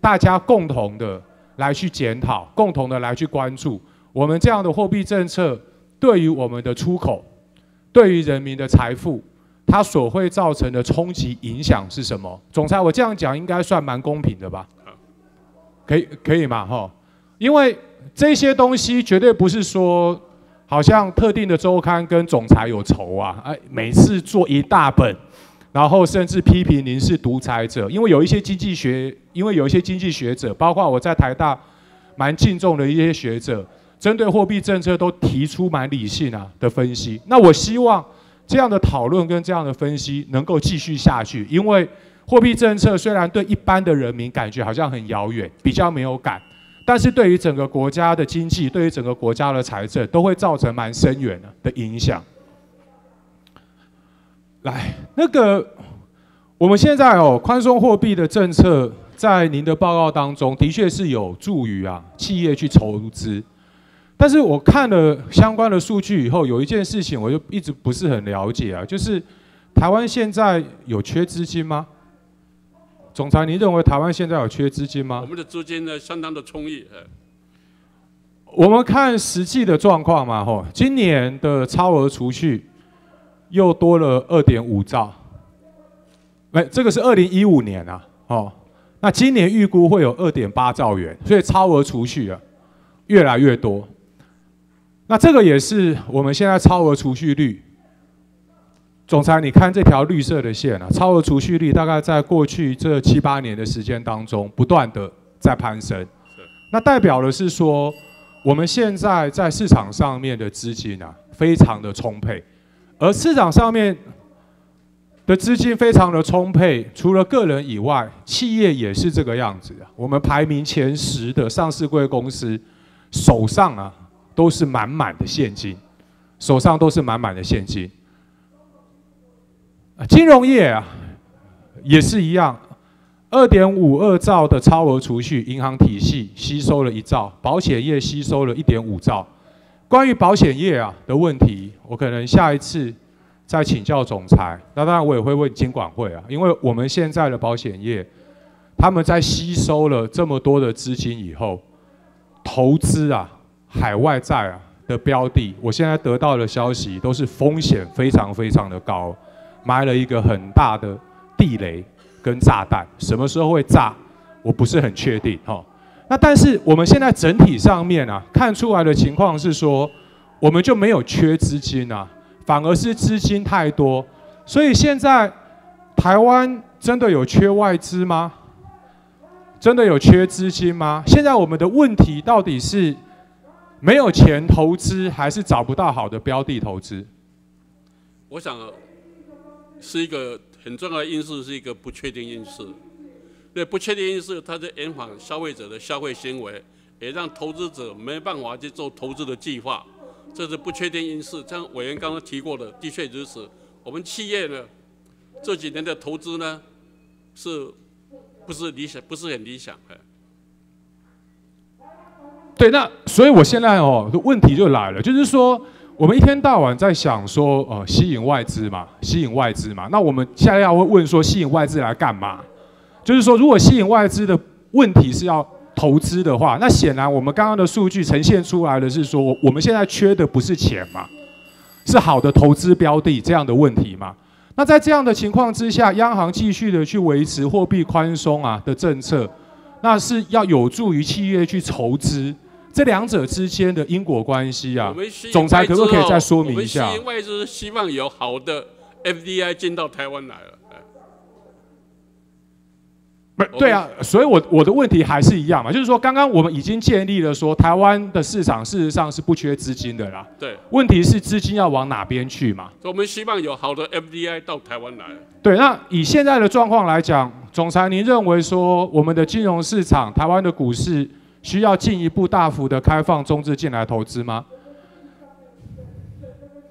S6: 大家共同的来去检讨，共同的来去关注我们这样的货币政策对于我们的出口，对于人民的财富，它所会造成的冲击影响是什么？总裁，我这样讲应该算蛮公平的吧？可以可以嘛哈？因为这些东西绝对不是说，好像特定的周刊跟总裁有仇啊，哎，每次做一大本，然后甚至批评您是独裁者。因为有一些经济学，因为有一些经济学者，包括我在台大蛮敬重的一些学者，针对货币政策都提出蛮理性啊的分析。那我希望这样的讨论跟这样的分析能够继续下去，因为。货币政策虽然对一般的人民感觉好像很遥远，比较没有感，但是对于整个国家的经济，对于整个国家的财政，都会造成蛮深远的影响。来，那个我们现在哦，宽松货币的政策，在您的报告当中，的确是有助于啊企业去筹资，但是我看了相关的数据以后，有一件事情我就一直不是很了解啊，就是。台湾现在有缺资金吗？总裁，您认为台湾现在有缺资金吗？
S2: 我们的资金呢相当的充裕，呃
S6: 我们看实际的状况嘛，吼，今年的超额储蓄又多了二点五兆，哎，这个是二零一五年啊，哦，那今年预估会有二点八兆元，所以超额储蓄啊越来越多。那这个也是我们现在超额储蓄率。总裁，你看这条绿色的线啊，超额储蓄率大概在过去这七八年的时间当中，不断的在攀升。那代表的是说，我们现在在市场上面的资金啊，非常的充沛，而市场上面的资金非常的充沛，除了个人以外，企业也是这个样子啊。我们排名前十的上市贵公司，手上啊都是满满的现金，手上都是满满的现金。金融业啊也是一样，二点五二兆的超额储蓄，银行体系吸收了一兆，保险业吸收了一点五兆。关于保险业啊的问题，我可能下一次再请教总裁。那当然我也会问金管会啊，因为我们现在的保险业，他们在吸收了这么多的资金以后，投资啊海外债啊的标的，我现在得到的消息都是风险非常非常的高，埋了一个很大的地雷跟炸弹，什么时候会炸，我不是很确定哈。那但是我们现在整体上面啊，看出来的情况是说，我们就没有缺资金啊，反而是资金太多，所以现在台湾真的有缺外资吗？真的有缺资金吗？现在我们的问题到底是没有钱投资，还是找不到好的标的投资？
S2: 我想是一个很重要的因素，是一个不确定因素。对不确定因素，它在延缓消费者的消费行为，也让投资者没办法去做投资的计划，这是不确定因素。像委员刚刚提过的，的确如此。我们企业呢，这几年的投资呢，是不是理想？不是很理想。哎，
S6: 对，那所以我现在哦，问题就来了，就是说，我们一天到晚在想说，呃，吸引外资嘛，吸引外资嘛。那我们现在要问说，吸引外资来干嘛？就是说，如果吸引外资的问题是要投资的话，那显然我们刚刚的数据呈现出来的是说，我们现在缺的不是钱嘛，是好的投资标的这样的问题嘛。那在这样的情况之下，央行继续的去维持货币宽松啊的政策，那是要有助于企业去筹资。这两者之间的因果关系啊总裁可不可以再说明一下
S2: 我们吸引外资希望有好的 FDI 进到台湾来了。哎
S6: 不是对啊，所以我我的问题还是一样嘛，就是说刚刚我们已经建立了说台湾的市场事实上是不缺资金的啦，
S2: 对，
S6: 问题是资金要往哪边去嘛？
S2: 我们希望有好的 FDI 到台湾来。
S6: 对，那以现在的状况来讲，总裁您认为说我们的金融市场、台湾的股市需要进一步大幅的开放中资进来投资吗？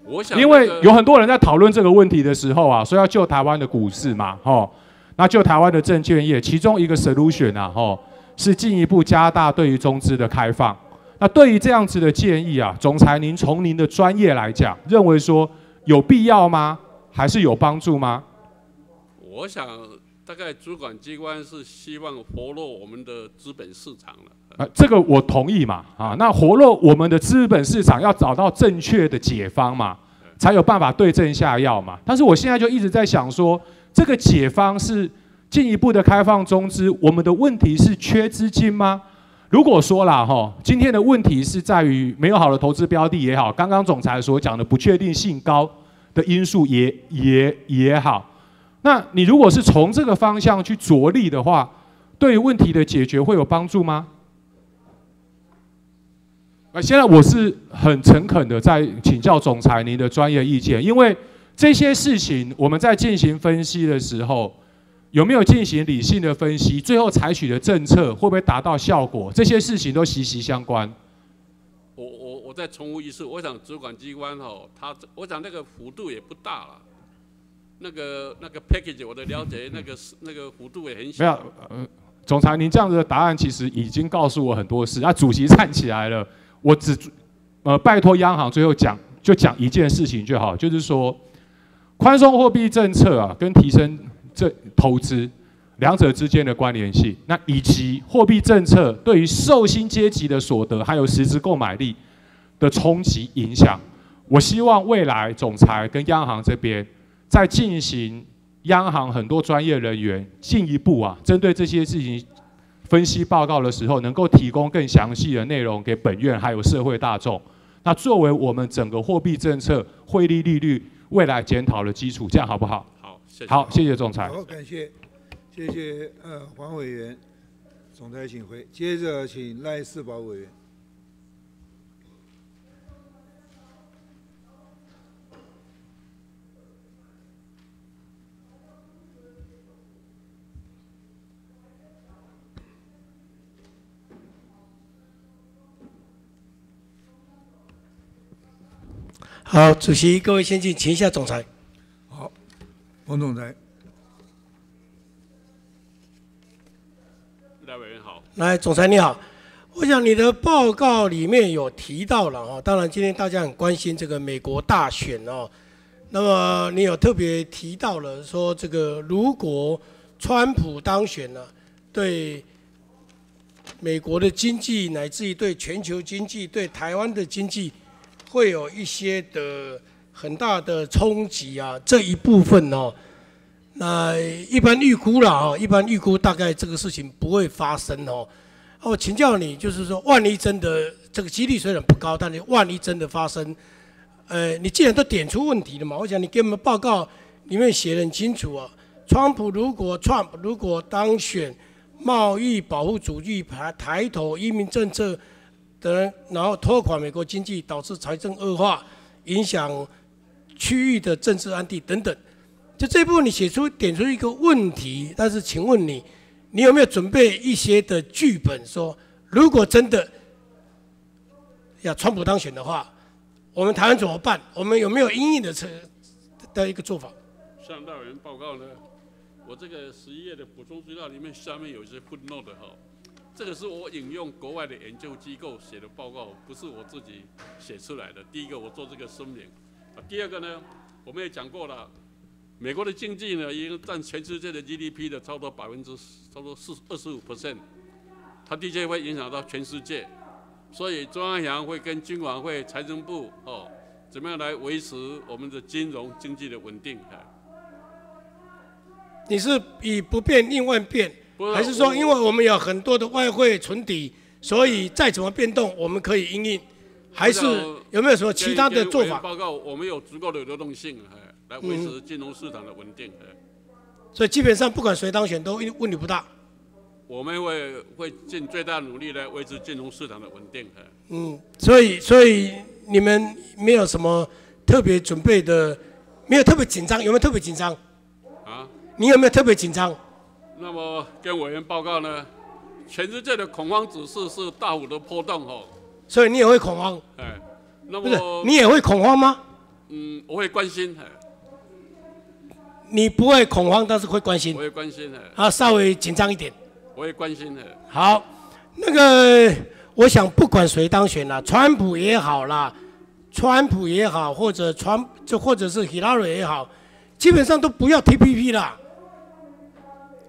S2: 我想、
S6: 因为有很多人在讨论这个问题的时候啊，说要救台湾的股市嘛，吼，那救台湾的证券业，其中一个 solution 啊，吼，是进一步加大对于中资的开放。那对于这样子的建议啊，总裁您从您的专业来讲，认为说有必要吗？还是有帮助吗？
S2: 我想大概主管机关是希望活络我们的资本市场了。
S6: 啊，这个我同意嘛，啊，那活络我们的资本市场要找到正确的解方嘛，才有办法对症下药嘛。但是我现在就一直在想说，这个解方是进一步的开放中资，我们的问题是缺资金吗？如果说啦，哈，今天的问题是在于没有好的投资标的也好，刚刚总裁所讲的不确定性高的因素也也也好，那你如果是从这个方向去着力的话，对于问题的解决会有帮助吗？呃，现在我是很诚恳的在请教总裁您的专业意见，因为这些事情我们在进行分析的时候，有没有进行理性的分析，最后采取的政策会不会达到效果，这些事情都息息相关。
S2: 我我我再重复一次，我想主管机关哦，他我想那个幅度也不大了，那个那个 package 我的了解，那个是那个幅度也很小没。
S6: 有，呃，总裁您这样子的答案其实已经告诉我很多事。啊，主席站起来了，我只呃拜托央行最后讲就讲一件事情就好，就是说宽松货币政策啊，跟提升这投资两者之间的关联性，那以及货币政策对于受薪阶级的所得还有实质购买力的冲击影响，我希望未来总裁跟央行这边在进行央行很多专业人员进一步啊，针对这些事情分析报告的时候，能够提供更详细的内容给本院还有社会大众。那作为我们整个货币政策、汇率利率未来检讨的基础，这样好不好？
S2: 好，谢谢。
S6: 好，谢谢总裁。
S5: 好，感谢，谢谢呃黄委员，总裁请回。接着请赖世宝委员。
S1: 好，主席，各位先进，请一下总裁。
S5: 好，彭总裁。
S2: 赖委员好。
S1: 来，总裁你好。我想你的报告里面有提到了哦，当然今天大家很关心这个美国大选哦。那么你有特别提到了说，这个如果川普当选了，对美国的经济，乃至于对全球经济、对台湾的经济，会有一些的很大的冲击啊。这一部分哦，那一般预估了啊，一般预估大概这个事情不会发生哦。我请教你，就是说，万一真的这个几率虽然不高，但是万一真的发生，呃，你既然都点出问题了嘛，我想你给我们报告里面写得很清楚啊。川普如果川普如果当选，贸易保护主义抬抬头，移民政策等，然后拖垮美国经济，导致财政恶化，影响区域的政治安定等等。就这部分你写出点出一个问题，但是请问你。你有没有准备一些的剧本？说如果真的要川普当选的话，我们台湾怎么办？我们有没有应应的策的一个做法？
S2: 向大委员报告呢？我这个十一页的补充资料里面下面有一些 footnote 哈，这个是我引用国外的研究机构写的报告，不是我自己写出来的。第一个我做这个声明，啊，第二个呢，我们也讲过了。美国的经济呢，已经占全世界的 GDP 的差不多百分之差不多四二十五 percent，它的确会影响到全世界，所以中央银行会跟金管会、财政部哦，怎么样来维持我们的金融经济的稳定？
S1: 你是以不变应万变，还是说因为我们有很多的外汇存底，所以再怎么变动我们可以应应？还是有没有什么其他的做法？
S2: 报告我们有足够的流动性。来维持金融市场的稳定，
S1: 所以基本上不管谁当选都问题不大。
S2: 我们会会尽最大努力来维持金融市场的稳定。
S1: 嗯，所以所以你们没有什么特别准备的，没有特别紧张，有没有特别紧张？啊？你有没有特别紧张？
S2: 那么跟委员报告呢？全世界的恐慌指数是大幅的波动哦。
S1: 所以你也会恐慌？哎，那么你也会恐慌吗？
S2: 嗯，我会关心。
S1: 你不会恐慌，但是会关心。
S2: 我会关心的。
S1: 啊，稍微紧张一点。
S2: 我会关心的。
S1: 好，那个，我想不管谁当选了，川普也好啦，川普也好，或者川，就或者是希拉里也好，基本上都不要 TPP 啦，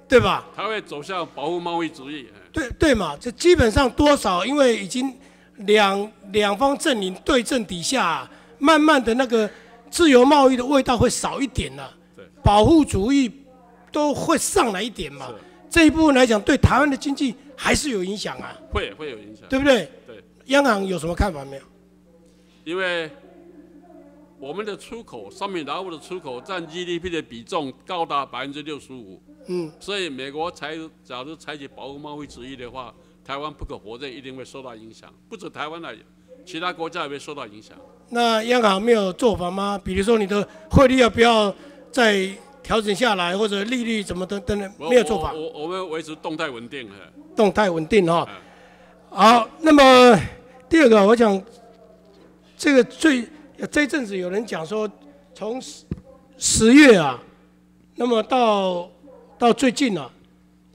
S1: 对吧？
S2: 他会走向保护贸易主义。
S1: 对对嘛，这基本上多少，因为已经两两方阵营对阵底下，慢慢的那个自由贸易的味道会少一点了。保护主义都会上来一点嘛？这一部分来讲，对台湾的经济还是有影响啊。
S2: 会会有影响，
S1: 对不对？
S2: 对。
S1: 央行有什么看法没有？
S2: 因为我们的出口，商品劳务的出口占 GDP 的比重高达百分之六十五。嗯。所以美国采假如采取保护贸易主义的话，台湾不可否认一定会受到影响。不止台湾而已，其他国家也会受到影响。
S1: 那央行没有做法吗？比如说你的汇率要不要？再调整下来，或者利率怎么等等等，没有做法。
S2: 我我们维持动态稳定。
S1: 动态稳定哈。好，那么第二个，我想这个最这阵子有人讲说，从十十月啊，那么到到最近啊，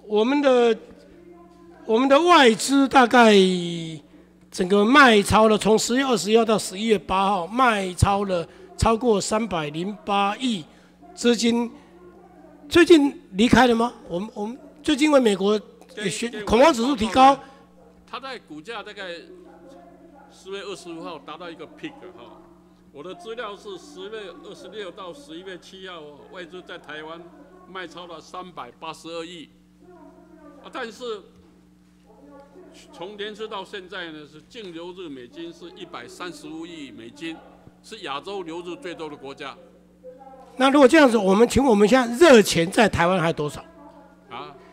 S1: 我们的我们的外资大概整个卖超了，从十月二十一号到十一月八号卖超了超过三百零八亿。资金最近离开了吗？我们我们最近因为美国也选
S2: 给
S1: 恐慌指数提高，
S2: 它在股价大概十月二十五号达到一个 peak 哈。我的资料是十月二十六到十一月七号，外资在台湾卖超了三百八十二亿，啊，但是从年初到现在呢，是净流入美金是一百三十五亿美金，是亚洲流入最多的国家
S1: 那如果这样子，我们请问我们现在热钱在台湾还有多少？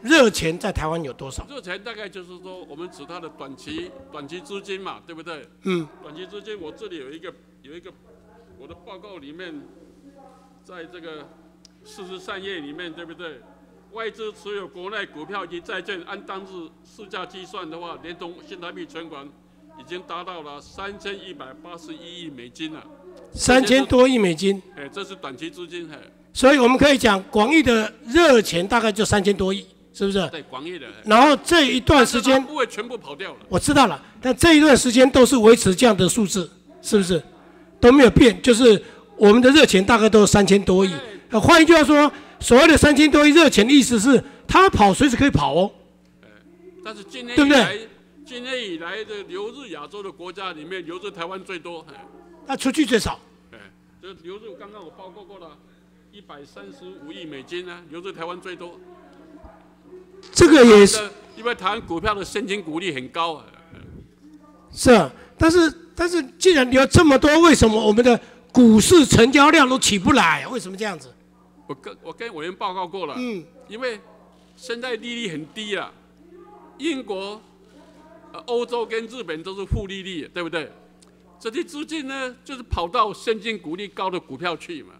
S2: 啊。
S1: 热钱在台湾有多少？
S2: 热钱大概就是说，我们指它的短期短期资金嘛，对不对？
S1: 嗯，
S2: 短期资金，我这里有一个有一个我的报告里面，在这个四十三页里面，对不对？外资持有国内股票及债券，按当日市价计算的话，连同新台币存款，已经达到了三千一百八十一亿美金了。
S1: 三千多亿美金，
S2: 哎，这是短期资金，哎，
S1: 所以我们可以讲广义的热钱大概就三千多亿，是不是？
S2: 对，广义的。哎
S1: 然后这一段时间
S2: 不会全部跑掉了。
S1: 我知道了，但这一段时间都是维持这样的数字，是不是？都没有变，就是我们的热钱大概都是三千多亿。呃，换一句话说，所谓的三千多亿热钱的意思是，他跑随时可以跑哦。
S2: 但是今年
S1: 对不对
S2: 以来，今年以来的流入亚洲的国家里面，流入台湾最多。哎
S1: 它出去最少。
S2: 哎，这流入刚刚我报告过了，一百三十五亿美金呢，流入台湾最多。
S1: 这个也是
S2: 因为台湾股票的现金股利很高啊。
S1: 是啊，但是但是既然聊这么多，为什么我们的股市成交量都起不来？为什么这样子？
S2: 我跟我跟委员报告过了，
S1: 嗯，
S2: 因为现在利率很低啊，英国、呃欧洲跟日本都是负利率，对不对？这些资金呢，就是跑到现金股利高的股票去嘛，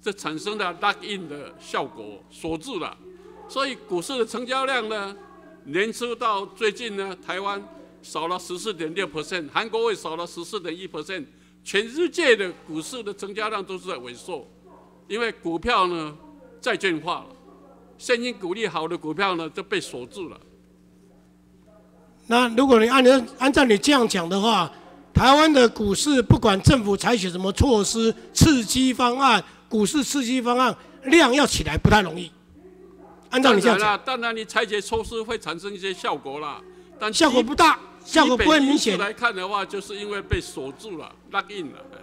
S2: 这产生了 lock in 的效果，所致了。所以股市的成交量呢，年初到最近呢，台湾少了十四点六 percent，韩国也少了十四点一 percent，全世界的股市的成交量都是在萎缩，因为股票呢债券化了，现金股利好的股票呢就被锁住了。
S1: 那如果你按照按照你这样讲的话，台湾的股市不管政府采取什么措施刺激方案，股市刺激方案量要起来不太容易。按照你这样讲，
S2: 当然啦，当然你采取措施会产生一些效果啦，但
S1: 效果不大，效果不会明显。
S2: 来看的话，就是因为被锁住了，lock in 了。哎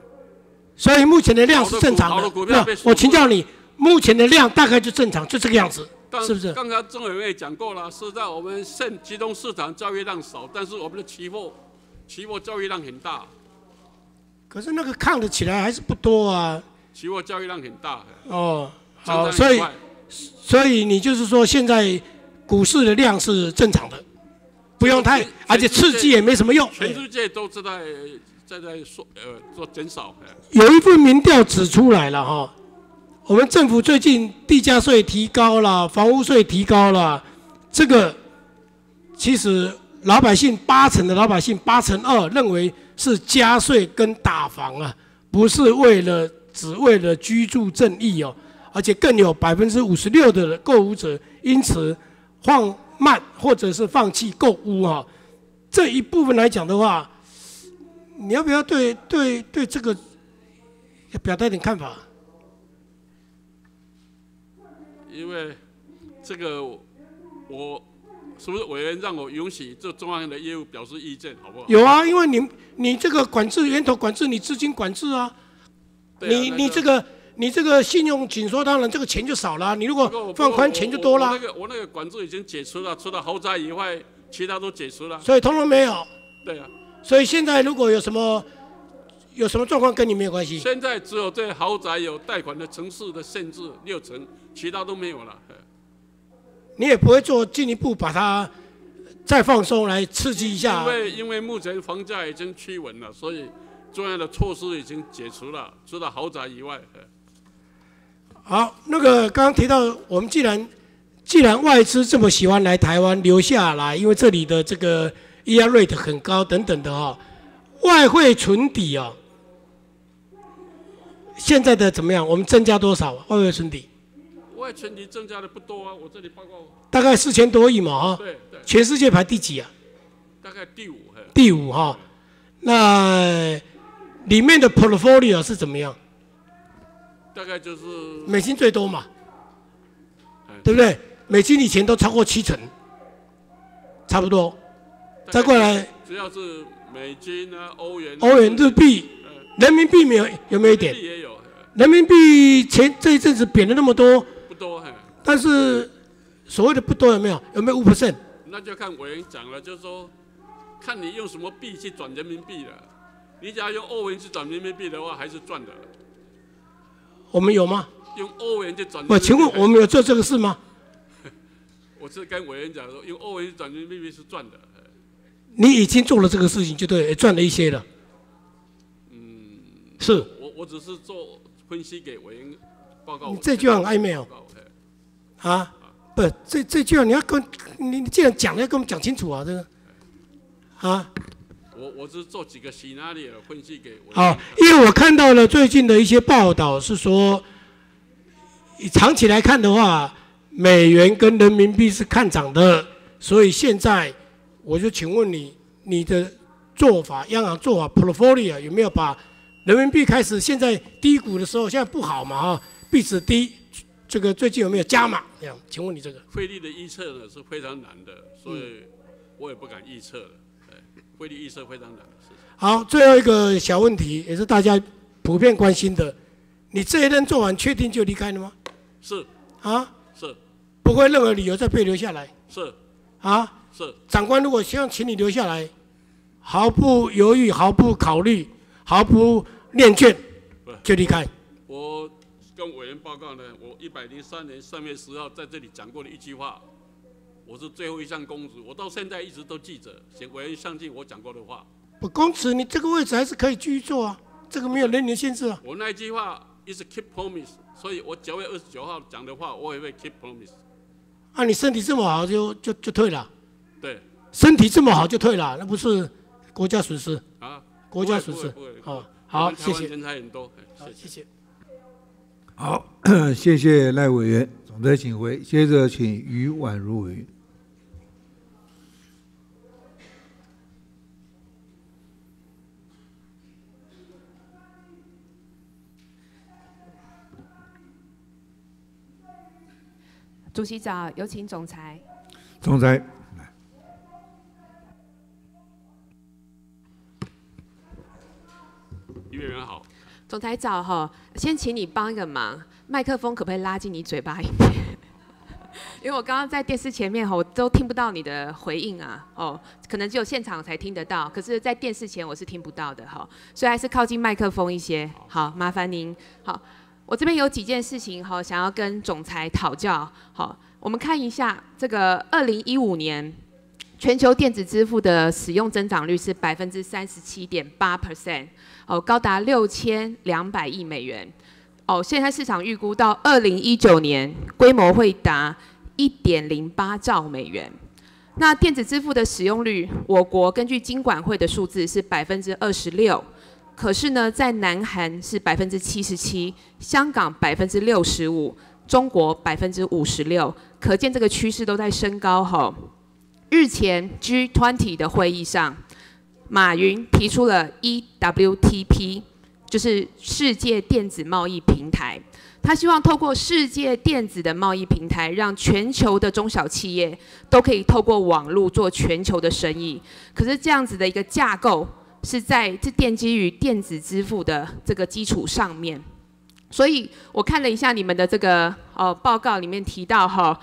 S1: 所以目前的量是正常的我请教你，目前的量大概就正常，就这个样子，是不是？
S2: 刚才郑委员也讲过了，是在我们现集中市场交易量少，但是我们的期货期货交易量很大，
S1: 可是那个抗得起来还是不多啊。
S2: 期货交易量很大。哎
S1: 哦，好，所以所以你就是说，现在股市的量是正常的，不用太，而且刺激也没什么用。
S2: 全世界都是在在在说呃做减少。哎
S1: 有一份民调指出来了哈，我们政府最近地价税提高了，房屋税提高了，这个其实老百姓八成的老百姓八成二认为是加税跟打房啊，不是为了只为了居住正义哦，而且更有百分之五十六的购物者因此放慢或者是放弃购物哈、这一部分来讲的话，你要不要对对对这个要表达一点看法？
S2: 因为这个我是不是委员让我允许这中央的业务表示意见，好不好？
S1: 有啊，因为你你这个管制源头管制，你资金管制啊，你你这个你这个信用紧缩，当然这个钱就少了啊、你如果放宽钱就多了
S2: 那，个我那个管制已经解除了，除了豪宅以外，其他都解除了。
S1: 所以通通没有。
S2: 对啊，
S1: 所以现在如果有什么有什么状况，跟你没有关系。
S2: 现在只有这豪宅有贷款的城市的限制六成，其他都没有了。哎
S1: 你也不会做进一步把它再放松来刺激一下
S2: 因。为因为目前房价已经趋稳了，所以重要的措施已经解除了，除了豪宅以外。哎
S1: 好，那个刚刚提到，我们既然既然外资这么喜欢来台湾留下来，因为这里的这个 ER rate 很高等等的哦，外汇存底哦，现在的怎么样？我们增加多少外汇存底？
S2: 外存底增加的不多啊，我这里报告，
S1: 大概四千多亿嘛哈、
S2: 对对，
S1: 全世界排第几啊？
S2: 大概第五。哎
S1: 第五哈、那里面的 portfolio 是怎么样？
S2: 大概就是
S1: 美金最多嘛
S2: 嗯，
S1: 对不对？美金以前都超过七成，差不多。再过来
S2: 只要是美金啊、欧元、
S1: 欧元、日币、人民币没有有没有一点
S2: 人民？币也有，呃
S1: 人民币前这一阵子贬了那么多，
S2: 不多，嘿
S1: 但是所谓的不多有没有？有没有五 percent？
S2: 那就看委员讲了，就是说，看你用什么币去转人民币了。你只要用欧元去转人民币的话，还是赚的。
S1: 我们有吗？
S2: 用欧元去转
S1: 我请问我们有做这个事吗？*laughs*
S2: 我是跟委员讲说，用欧元去转人民币是赚的。
S1: 你已经做了这个事情，就对，赚了一些了。嗯，是
S2: 我我只是做分析给委员报告。
S1: 你这句话很暧昧哦
S2: 报告嘿
S1: 啊，不，这这句话你要跟你你既然讲了，要跟我们讲清楚啊，这个啊。
S2: 我我是做几个 scenario 分析给我。
S1: 好，因为我看到了最近的一些报道是说，长期来看的话，美元跟人民币是看涨的，所以现在我就请问你，你的做法，央行做法 portfolio 有没有把人民币开始现在低谷的时候，现在不好嘛哈，币值低，这个最近有没有加码？这样，请问你这个
S2: 汇率的预测呢是非常难的，所以我也不敢预测了。哎，汇率预测非常难的事情。
S1: 好，最后一个小问题，也是大家普遍关心的，你这一任做完，确定就离开了吗？
S2: 是
S1: 啊？
S2: 是
S1: 不会任何理由再被留下来
S2: 是
S1: 啊！
S2: 是，
S1: 长官如果希望请你留下来，毫不犹豫、毫不考虑、毫不念卷就离开。
S2: 我跟委员报告呢，我一百零三年三月十号在这里讲过的一句话，我是最后一项公职，我到现在一直都记着，请委员相信我讲过的话。
S1: 不，公职你这个位置还是可以继续做啊，这个没有年龄限制啊。
S2: 我那一句话一直 keep promise，所以我九月二十九号讲的话，我也会 keep promise。
S1: 啊，你身体这么好就就就退了，
S2: 对
S1: 身体这么好就退了，那不是国家损失？
S2: 啊，
S1: 国家损失好，好，谢谢，
S2: 人才很多，哎
S1: 好，
S2: 谢谢。
S1: 谢谢。
S5: 好，谢谢赖委员，总裁请回。接着请于婉如委员。
S7: 主席早，有请总裁。
S5: 总裁，
S2: 于委员好，
S7: 总裁早哈，先请你帮一个忙，麦克风可不可以拉近你嘴巴一点？*laughs* 因为我刚刚在电视前面哈，我都听不到你的回应啊，哦，可能只有现场才听得到，可是，在电视前我是听不到的哈，所以还是靠近麦克风一些。好，麻烦您。好，我这边有几件事情哈，想要跟总裁讨教。好，我们看一下这个二零一五年全球电子支付的使用增长率是百分之三十七点八 percent。哦，高达六千两百亿美元。哦，现在市场预估到二零一九年规模会达一点零八兆美元。那电子支付的使用率，我国根据金管会的数字是百分之二十六，可是呢，在南韩是百分之七十七，香港百分之六十五，中国百分之五十六，可见这个趋势都在升高哈。日前 G20 的会议上，马云提出了 EWTP，就是世界电子贸易平台。他希望透过世界电子的贸易平台，让全球的中小企业都可以透过网络做全球的生意。可是这样子的一个架构是在是奠基于电子支付的这个基础上面。所以我看了一下你们的这个呃报告里面提到哈，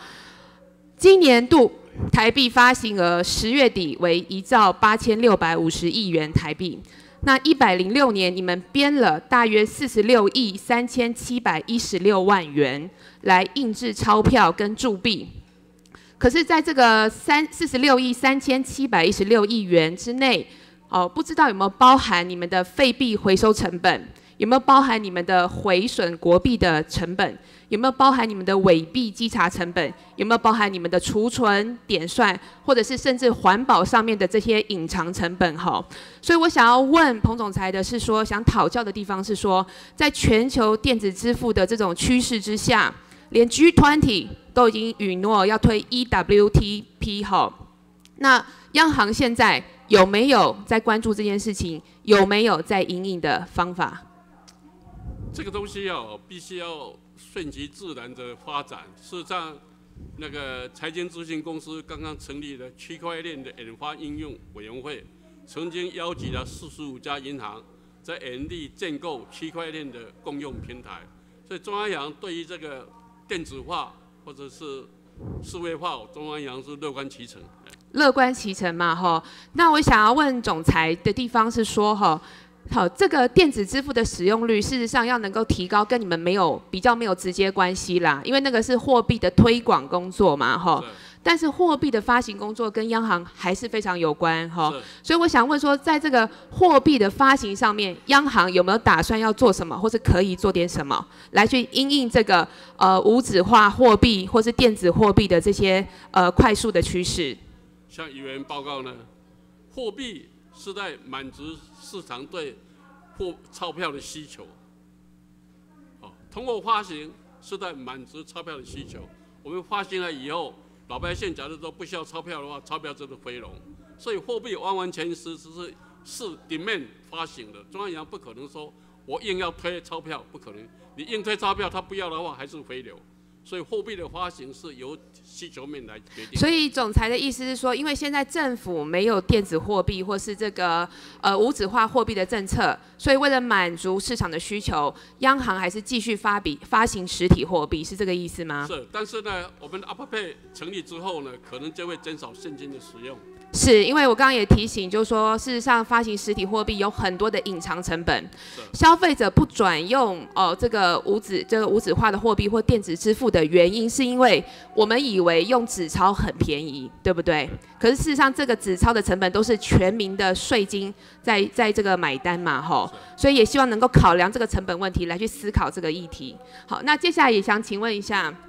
S7: 今年度台币发行额十月底为一兆八千六百五十亿元台币。那一百零六年，你们编了大约四十六亿三千七百一十六万元来印制钞票跟铸币。可是，在这个三四十六亿三千七百一十六亿元之内，哦，不知道有没有包含你们的废币回收成本？有没有包含你们的毁损国币的成本？有没有包含你们的伪币稽查成本？有没有包含你们的储存、点算，或者是甚至环保上面的这些隐藏成本？哈，所以我想要问彭总裁的是说，想讨教的地方是说，在全球电子支付的这种趋势之下，连 G20 都已经允诺要推 EWTP 哈，那央行现在有没有在关注这件事情？有没有在引领的方法？
S2: 这个东西哦，必须要顺其自然的发展。事实上，那个财经咨询公司刚刚成立了区块链的研发应用委员会，曾经邀集了四十五家银行，在原地建构区块链的共用平台。所以中央银行对于这个电子化或者是数位化，中央银行是乐观其成。
S7: 乐观其成嘛，哈。那我想要问总裁的地方是说，哈，好，这个电子支付的使用率，事实上要能够提高，跟你们没有比较没有直接关系啦，因为那个是货币的推广工作嘛，哈。但是货币的发行工作跟央行还是非常有关，哈。所以我想问说，在这个货币的发行上面，央行有没有打算要做什么，或是可以做点什么，来去因应这个呃无纸化货币或是电子货币的这些呃快速的趋势？
S2: 像议员报告呢，货币是在满足市场对货钞票的需求，哦，通过发行是在满足钞票的需求。我们发行了以后。老百姓假如说不需要钞票的话，钞票就是回笼，所以货币完完全实实是是 demand 发行的。中央银行不可能说我硬要推钞票，不可能。你硬推钞票，他不要的话还是回流。所以货币的发行是由需求面来决定。
S7: 所以总裁的意思是说，因为现在政府没有电子货币或是这个呃无纸化货币的政策，所以为了满足市场的需求，央行还是继续发笔发行实体货币，是这个意思吗？
S2: 是，但是呢，我们的 Apple Pay 成立之后呢，可能就会减少现金的使用。
S7: 是因为我刚刚也提醒，就是说，事实上发行实体货币有很多的隐藏成本，消费者不转用哦这个无纸这个无纸化的货币或电子支付的原因，是因为我们以为用纸钞很便宜，对不对？可是事实上，这个纸钞的成本都是全民的税金在在这个买单嘛，吼，所以也希望能够考量这个成本问题来去思考这个议题。好，那接下来也想请问一下，好。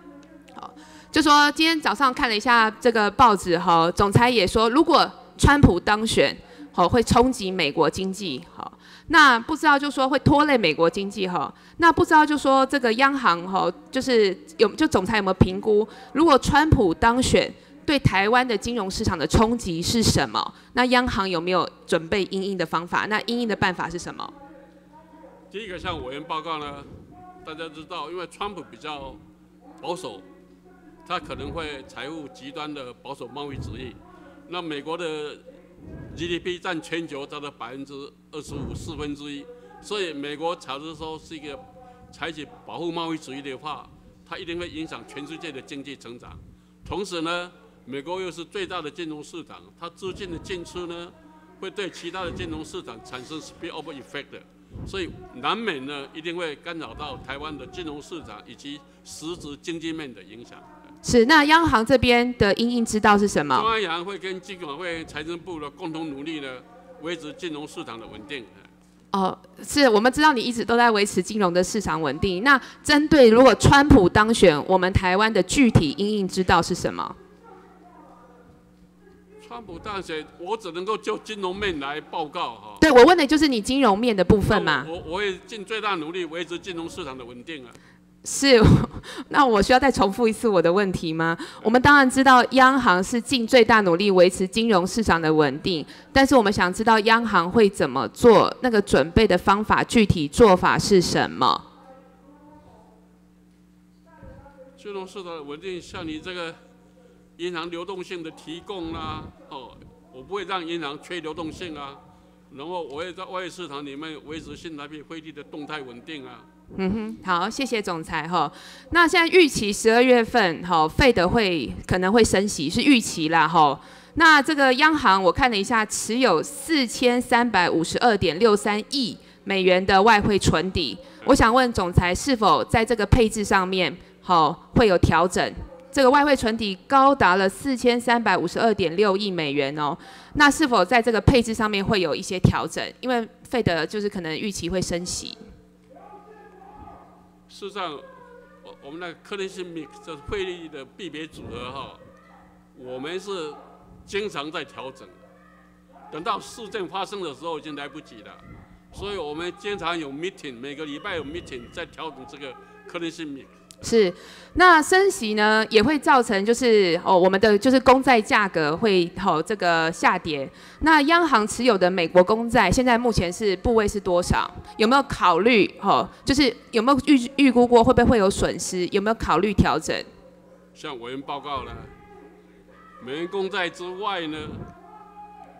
S7: 就说今天早上看了一下这个报纸哈，总裁也说，如果川普当选，好会冲击美国经济，好，那不知道就说会拖累美国经济哈，那不知道就说这个央行哈，就是有就总裁有没有评估，如果川普当选，对台湾的金融市场的冲击是什么？那央行有没有准备应应的方法？那应应的办法是什么？
S2: 第一个向委员报告呢，大家知道，因为川普比较保守。它可能会财务极端的保守贸易主义，那美国的 GDP 占全球达到百分之二十五四分之一，所以美国假如说是一个采取保护贸易主义的话，它一定会影响全世界的经济成长。同时呢，美国又是最大的金融市场，它资金的进出呢，会对其他的金融市场产生 spillover effect，所以南美呢一定会干扰到台湾的金融市场以及实质经济面的影响。
S7: 是，那央行这边的因应之道是什么？
S2: 中央银行会跟金管会、财政部的共同努力呢，维持金融市场的稳定。
S7: 哦，是我们知道你一直都在维持金融的市场稳定。那针对如果川普当选，我们台湾的具体因应之道是什么？
S2: 川普当选，我只能够就金融面来报告哈。
S7: 对我问的就是你金融面的部分嘛。
S2: 我我会尽最大努力维持金融市场的稳定啊。
S7: 是，*laughs* 那我需要再重复一次我的问题吗？我们当然知道央行是尽最大努力维持金融市场的稳定，但是我们想知道央行会怎么做，那个准备的方法，具体做法是什么？
S2: 金融市场的稳定，像你这个银行流动性的提供啦，哦，我不会让银行缺流动性啊，然后我也在外汇市场里面维持新台币汇率的动态稳定啊。
S7: 嗯哼，好，谢谢总裁哈。那现在预期十二月份哈，费德会可能会升息，是预期啦哈。那这个央行我看了一下，持有四千三百五十二点六三亿美元的外汇存底。我想问总裁，是否在这个配置上面好会有调整？这个外汇存底高达了四千三百五十二点六亿美元哦。那是否在这个配置上面会有一些调整？因为费德就是可能预期会升息。
S2: 事实上，我我们那个克林斯米就是汇率的币别组合哈，我们是经常在调整，等到事件发生的时候已经来不及了，所以我们经常有 meeting，每个礼拜有 meeting 在调整这个克林斯米。
S7: 是，那升息呢也会造成就是哦我们的就是公债价格会哦这个下跌。那央行持有的美国公债现在目前是部位是多少？有没有考虑哦？就是有没有预预估过会不会会有损失？有没有考虑调整？
S2: 向委员报告呢，美元公债之外呢，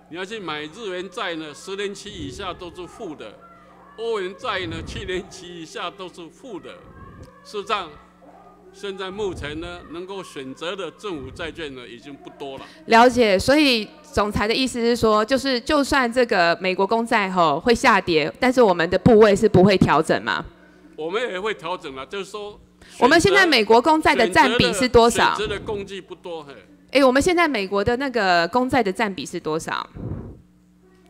S2: 你要去买日元债呢，十年期以下都是负的；欧元债呢，七年期以下都是负的。事实上，现在目前呢，能够选择的政府债券呢，已经不多了。
S7: 了解，所以总裁的意思是说，就是就算这个美国公债吼会下跌，但是我们的部位是不会调整嘛？
S2: 我们也会调整了，就是说，
S7: 我们现在美国公债的占比是多少？
S2: 选择的供给不多，嘿。
S7: 哎，我们现在美国的那个公债的占比是多少？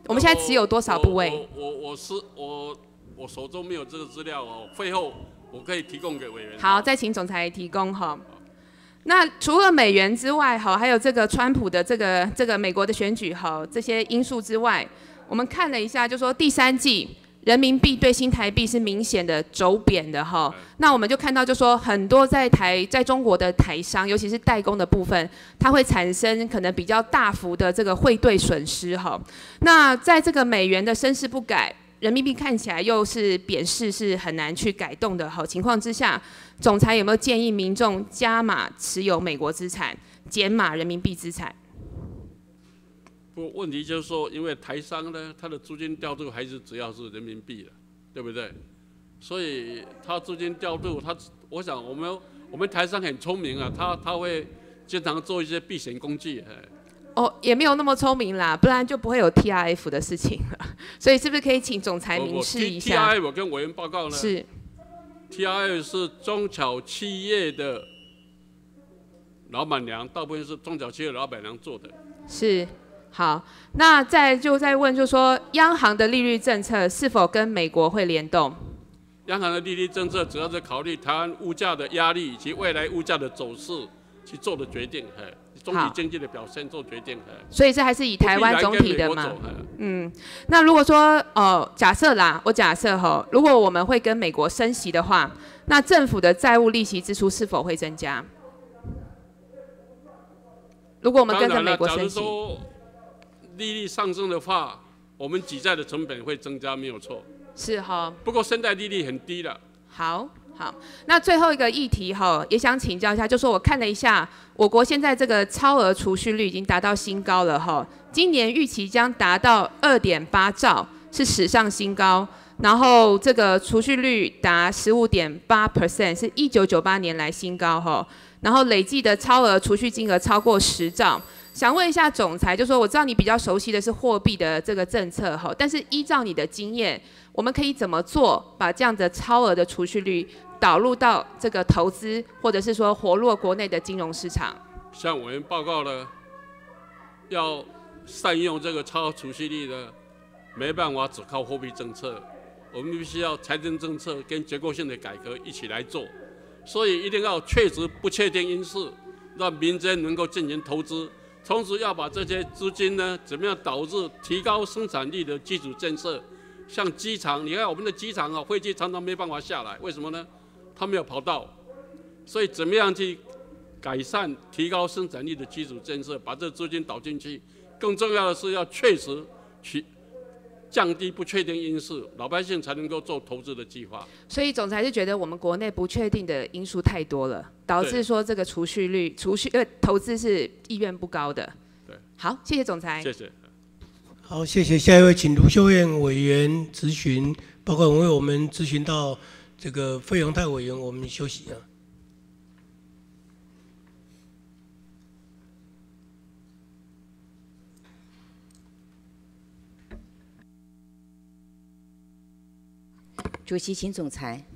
S7: 我们现在持有多少部位？
S2: 我我我是我我手中没有这个资料哦，会后我可以提供给委员。
S7: 好，再请总裁提供哈。那除了美元之外，哈，还有这个川普的这个这个美国的选举哈，这些因素之外，我们看了一下，就说第三季。人民币对新台币是明显的走贬的哈，那我们就看到，就说很多在台在中国的台商，尤其是代工的部分，它会产生可能比较大幅的这个汇兑损失哈。那在这个美元的升势不改，人民币看起来又是贬势是很难去改动的好情况之下，总裁有没有建议民众加码持有美国资产，减码人民币资产？
S2: 不，问题就是说，因为台商呢，他的租金调度还是主要是人民币的，对不对？所以他租金调度，他我想我们我们台商很聪明啊，他他会经常做一些避险工具，
S7: 哦，也没有那么聪明啦，不然就不会有 T R F 的事情了。所以是不是可以请总裁明示一下
S2: ？T R F 我跟委员报告呢？
S7: 是。
S2: T R F 是中小企业的老板娘，大部分是中小企业老板娘做的。
S7: 是。好，那再就再问，就说央行的利率政策是否跟美国会联动？
S2: 央行的利率政策主要是考虑台湾物价的压力以及未来物价的走势去做的决定，嘿，总体经济的表现做决定，嘿。
S7: 所以这还是以台湾总体的嘛？嗯，那如果说哦，假设啦，我假设哈，如果我们会跟美国升息的话，那政府的债务利息支出是否会增加？如果我们跟着美国升息。
S2: 利率上升的话，我们举债的成本会增加，没有错。
S7: 是哈。
S2: 不过现在利率很低了。
S7: 好，好。那最后一个议题哈，也想请教一下，就说我看了一下，我国现在这个超额储蓄率已经达到新高了哈，今年预期将达到二点八兆，是史上新高。然后这个储蓄率达十五点八 percent，是一九九八年来新高哈。然后累计的超额储蓄金额超过十兆。想问一下总裁，就说我知道你比较熟悉的是货币的这个政策哈，但是依照你的经验，我们可以怎么做，把这样的超额的储蓄率导入到这个投资，或者是说活络国内的金融市场？
S2: 向委员报告呢，要善用这个超额储蓄率呢，没办法只靠货币政策，我们必须要财政政策跟结构性的改革一起来做，所以一定要确实不确定因素，让民间能够进行投资。同时要把这些资金呢，怎么样导致提高生产力的基础建设？像机场，你看我们的机场啊，飞机常常没办法下来，为什么呢？它没有跑道。所以怎么样去改善、提高生产力的基础建设，把这资金导进去？更重要的是要确实去。降低不确定因素，老百姓才能够做投资的计划。
S7: 所以总裁是觉得我们国内不确定的因素太多了，导致说这个储蓄率、储蓄呃投资是意愿不高的。
S2: 对，
S7: 好，谢谢总裁。
S2: 谢谢。
S1: 好，谢谢。下一位，请卢秀燕委员咨询，包括为我们咨询到这个费永泰委员，我们休息啊。
S8: 主席，请总裁。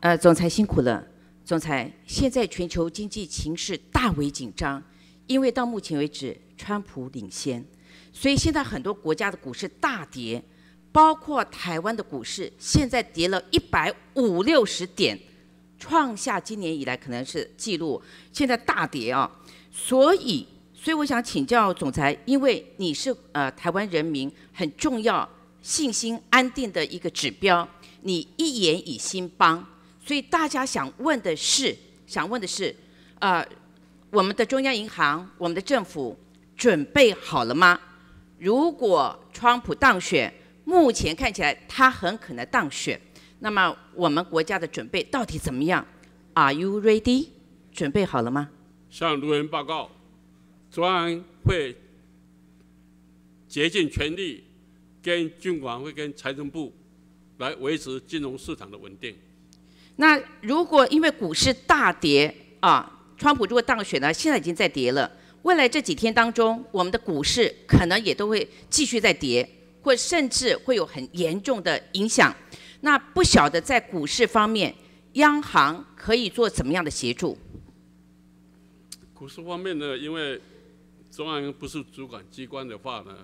S8: 呃，总裁辛苦了。总裁，现在全球经济形势大为紧张，因为到目前为止，川普领先，所以现在很多国家的股市大跌，包括台湾的股市，现在跌了一百五六十点。创下今年以来可能是记录，现在大跌啊！所以，所以我想请教总裁，因为你是呃台湾人民很重要、信心安定的一个指标，你一言以兴邦，所以大家想问的是，想问的是，呃，我们的中央银行、我们的政府准备好了吗？如果川普当选，目前看起来他很可能当选，那么我们国家的准备到底怎么样？Are you ready？准备好了吗？
S2: 向卢员报告，中央会竭尽全力跟军管会跟财政部来维持金融市场的稳定。
S8: 那如果因为股市大跌啊，川普如果当选呢，现在已经在跌了。未来这几天当中，我们的股市可能也都会继续在跌，或甚至会有很严重的影响。那不晓得在股市方面，央行可以做怎么样的协助？
S2: 股市方面呢，因为中央不是主管机关的话呢，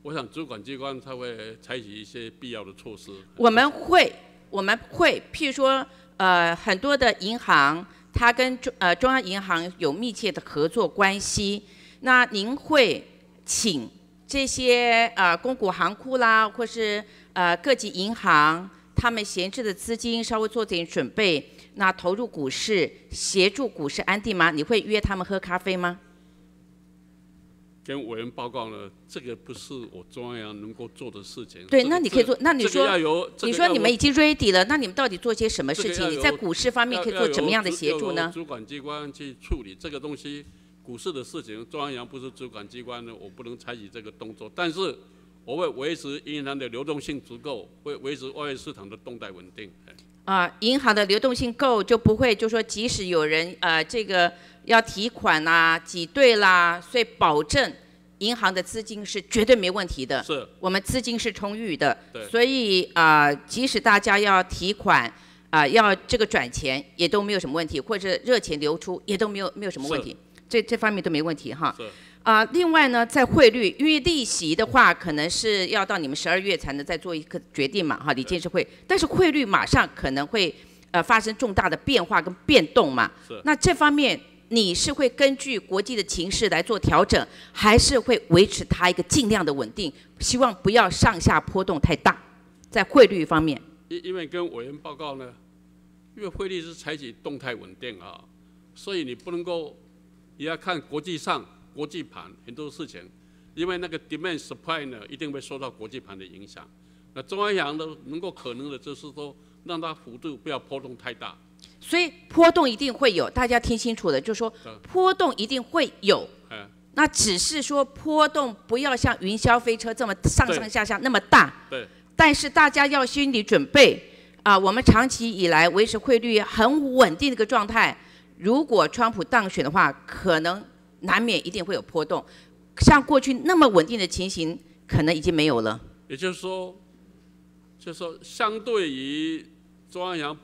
S2: 我想主管机关他会采取一些必要的措施。
S8: 我们会，我们会，譬如说，呃，很多的银行。它跟中呃中央银行有密切的合作关系，那您会请这些呃公股行库啦，或是呃各级银行，他们闲置的资金稍微做点准备，那投入股市，协助股市安定吗？你会约他们喝咖啡吗？
S2: 跟委员报告呢，这个不是我中央能够做的事情。
S8: 对，那你可以做。那你说，
S2: 你
S8: 说你们已经 ready 了，那你们到底做些什么事情？你在股市方面可以做怎么样的协助呢？
S2: 主管机关去处理这个东西，股市的事情，中央不是主管机关呢，我不能采取这个动作。但是我会维持银行的流动性足够，会维持外汇市场的动态稳定。
S8: 啊，银行的流动性够，就不会就说即使有人呃这个。要提款啦，挤兑啦，所以保证银行的资金是绝对没问题的。
S2: 是，
S8: 我们资金是充裕的。
S2: 对。
S8: 所以啊，即使大家要提款啊，要这个转钱也都没有什么问题，或者热钱流出也都没有没有什么问题。这这方面都没问题哈。
S2: 是。
S8: 啊，另外呢，在汇率，因为利息的话，可能是要到你们十二月才能再做一个决定嘛，哈，李监事会。但是汇率马上可能会呃发生重大的变化跟变动嘛。
S2: 是。
S8: 那这方面。你是会根据国际的情势来做调整，还是会维持它一个尽量的稳定？希望不要上下波动太大，在汇率方面。
S2: 因因为跟委员报告呢，因为汇率是采取动态稳定啊，所以你不能够也要看国际上国际盘很多事情，因为那个 demand supply 呢一定会受到国际盘的影响。那中央银行的能够可能的就是说让它幅度不要波动太大。
S8: 所以波动一定会有，大家听清楚了，就是说波动一定会有。那只是说波动不要像云霄飞车这么上上下下那么大。
S2: 对。
S8: 但是大家要心理准备啊，我们长期以来维持汇率很稳定的一个状态。如果川普当选的话，可能难免一定会有波动，像过去那么稳定的情形，可能已经没有了。
S2: 也就是说，就是说，相对于中央银行。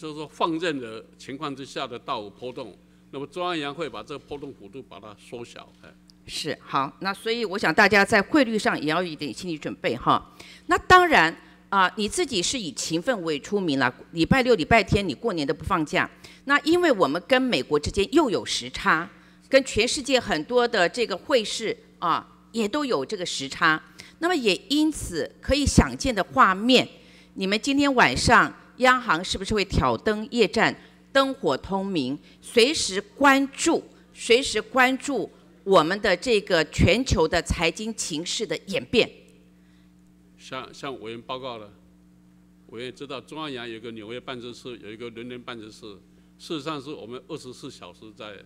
S2: 就是说，放任的情况之下的大幅波动，那么中央银行会把这个波动幅度把它缩小。哎，
S8: 是好，那所以我想大家在汇率上也要有一点心理准备哈。那当然啊，你自己是以勤奋为出名了，礼拜六、礼拜天你过年都不放假。那因为我们跟美国之间又有时差，跟全世界很多的这个汇市啊也都有这个时差，那么也因此可以想见的画面，你们今天晚上。央行是不是会挑灯夜战，灯火通明，随时关注，随时关注我们的这个全球的财经情势的演变？
S2: 向向委员报告了，委员知道中央银行有一个纽约办事室，有一个伦敦办事室，事实上是我们二十四小时在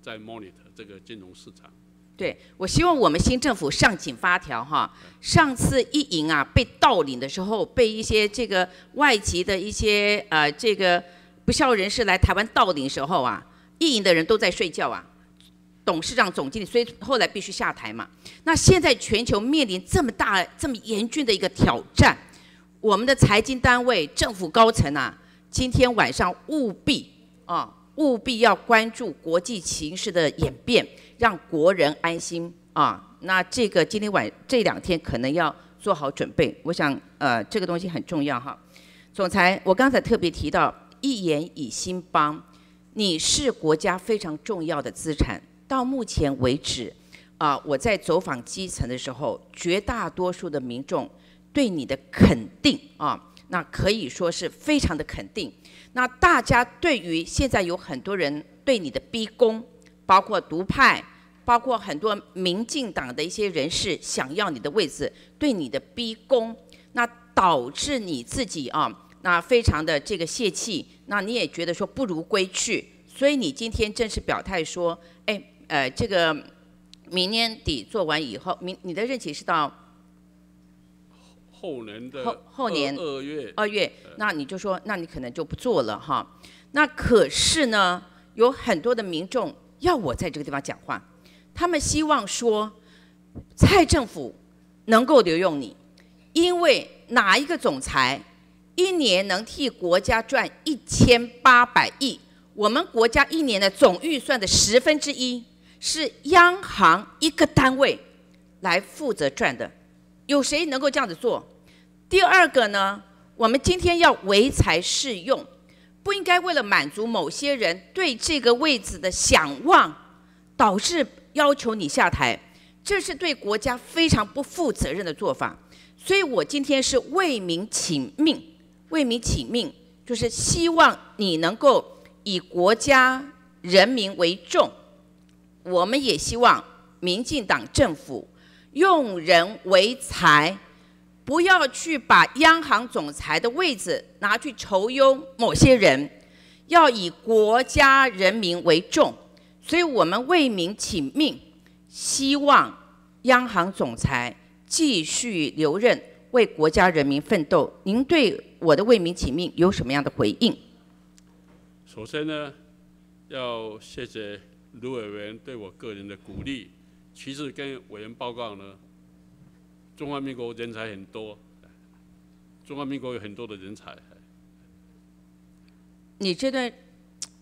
S2: 在 monitor 这个金融市场。
S8: 对，我希望我们新政府上紧发条哈。上次一营啊被盗领的时候，被一些这个外籍的一些呃这个不孝人士来台湾盗领时候啊，一营的人都在睡觉啊，董事长、总经理，所以后来必须下台嘛。那现在全球面临这么大、这么严峻的一个挑战，我们的财经单位、政府高层啊，今天晚上务必啊，务必要关注国际形势的演变。让国人安心啊！那这个今天晚这两天可能要做好准备。我想，呃，这个东西很重要哈。总裁，我刚才特别提到一言以兴邦，你是国家非常重要的资产，到目前为止，啊、我在走访基层的时候，绝大多数的民众对你的肯定啊，那可以说是非常的肯定。那大家对于现在有很多人对你的逼宫，包括独派，包括很多民进党的一些人士想要你的位置，对你的逼宫，那导致你自己啊，那非常的这个泄气，那你也觉得说不如归去，所以你今天正式表态说，哎，呃，这个明年底做完以后，明你的任期是到
S2: 后年的
S8: 后后年
S2: 二二月，
S8: 二月，那你就说，那你可能就不做了哈。那可是呢，有很多的民众要我在这个地方讲话，他们希望说，蔡政府能够留用你，因为哪一个总裁一年能替国家赚一千八百亿？我们国家一年的总预算的十分之一是央行一个单位来负责赚的，有谁能够这样子做？第二个呢，我们今天要唯才是用，不应该为了满足某些人对这个位置的想望，导致要求你下台，这是对国家非常不负责任的做法。所以我今天是为民请命，为民请命，就是希望你能够以国家人民为重。我们也希望民进党政府用人为才。不要去把央行总裁的位置拿去酬庸某些人，要以国家人民为重。所以我们为民请命，希望央行总裁继续留任，为国家人民奋斗。您对我的为民请命有什么样的回应？
S2: 首先呢，要谢谢卢委员对我个人的鼓励。其次跟委员报告呢，中华民国人才很多，中华民国有很多的人才。
S8: 你这段，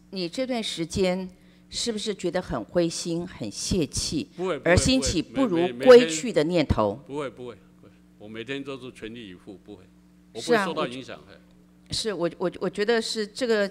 S8: 你这段时间是不是觉得很灰心、很泄气，而兴起
S2: 不
S8: 如归去的念头？
S2: 不会不会不会，我每天都是全力以赴，不会，我不
S8: 是
S2: 会受到影响。嘿
S8: 是我我我觉得是这个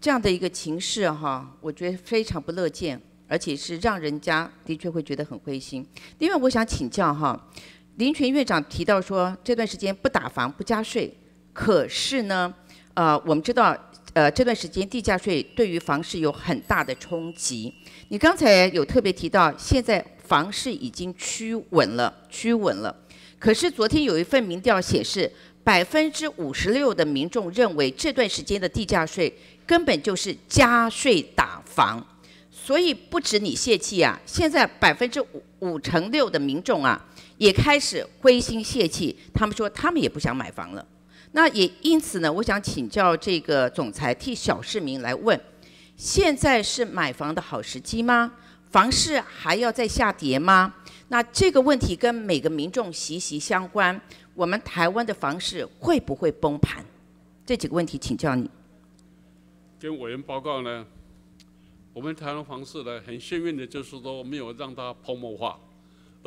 S8: 这样的一个情势哈，我觉得非常不乐见，而且是让人家的确会觉得很灰心。另外，我想请教哈，林权院长提到说这段时间不打房不加税，可是呢，呃，我们知道呃这段时间地价税对于房市有很大的冲击。你刚才有特别提到，现在房市已经趋稳了，趋稳了。可是昨天有一份民调显示，百分之五十六的民众认为这段时间的地价税根本就是加税打房，所以不止你泄气啊，现在百分之五五成六的民众啊也开始灰心泄气，他们说他们也不想买房了。那也因此呢，我想请教这个总裁替小市民来问：现在是买房的好时机吗？房市还要再下跌吗？那这个问题跟每个民众息息相关。我们台湾的房市会不会崩盘？这几个问题请教你。
S2: 跟委员报告呢，我们台湾房市呢很幸运的就是说没有让它泡沫化，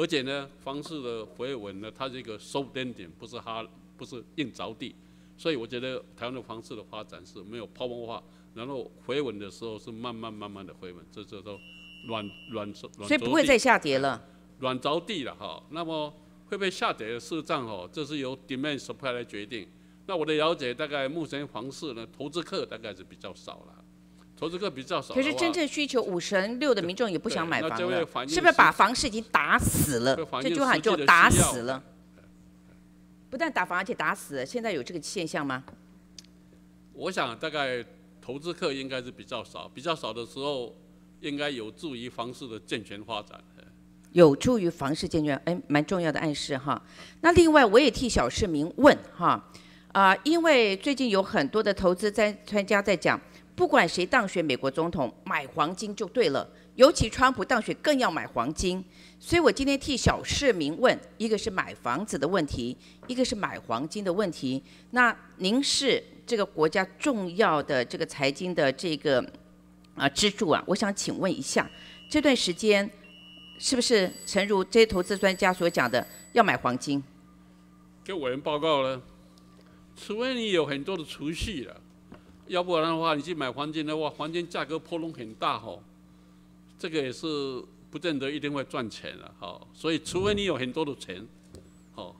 S2: 而且呢房市的回稳呢，它是一个收点点，不是哈不是硬着地，所以我觉得台湾的房市的发展是没有泡沫化，然后回稳的时候是慢慢慢慢的回稳，这这都软软软
S8: 所以不会再下跌了。
S2: 软着地了哈。那么会不会下跌？事实上哦，这是由 demand supply 来决定。那我的了解，大概目前房市呢，投资客大概是比较少了，投资客比较少。
S8: 可是真正需求五成六的民众也不想买房了是不是把房市已经打死了这句话就打死了。不但打房，而且打死了。现在有这个现象吗？
S2: 我想大概投资客应该是比较少，比较少的时候，应该有助于房市的健全发展。
S8: 有助于房市健全，哎，蛮重要的暗示哈。那另外，我也替小市民问哈，啊、因为最近有很多的投资在专家在讲，不管谁当选美国总统，买黄金就对了，尤其川普当选更要买黄金。所以我今天替小市民问，一个是买房子的问题，一个是买黄金的问题。那您是这个国家重要的这个财经的这个啊支柱啊，我想请问一下，这段时间。是不是诚如这些投资专家所讲的，要买黄金？
S2: 跟委员报告呢，除非你有很多的储蓄了，要不然的话，你去买黄金的话，黄金价格波动很大哦。这个也是不见得一定会赚钱了，哈，所以除非你有很多的钱，好，